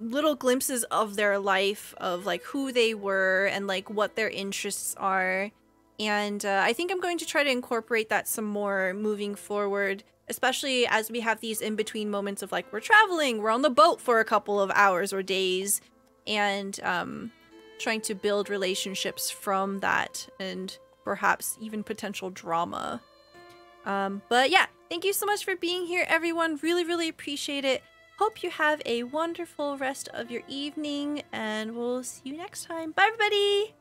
little glimpses of their life of like who they were and like what their interests are and uh, i think i'm going to try to incorporate that some more moving forward especially as we have these in between moments of like we're traveling we're on the boat for a couple of hours or days and um trying to build relationships from that and perhaps even potential drama um but yeah thank you so much for being here everyone really really appreciate it Hope you have a wonderful rest of your evening, and we'll see you next time. Bye, everybody!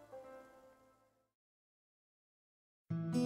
Thank you.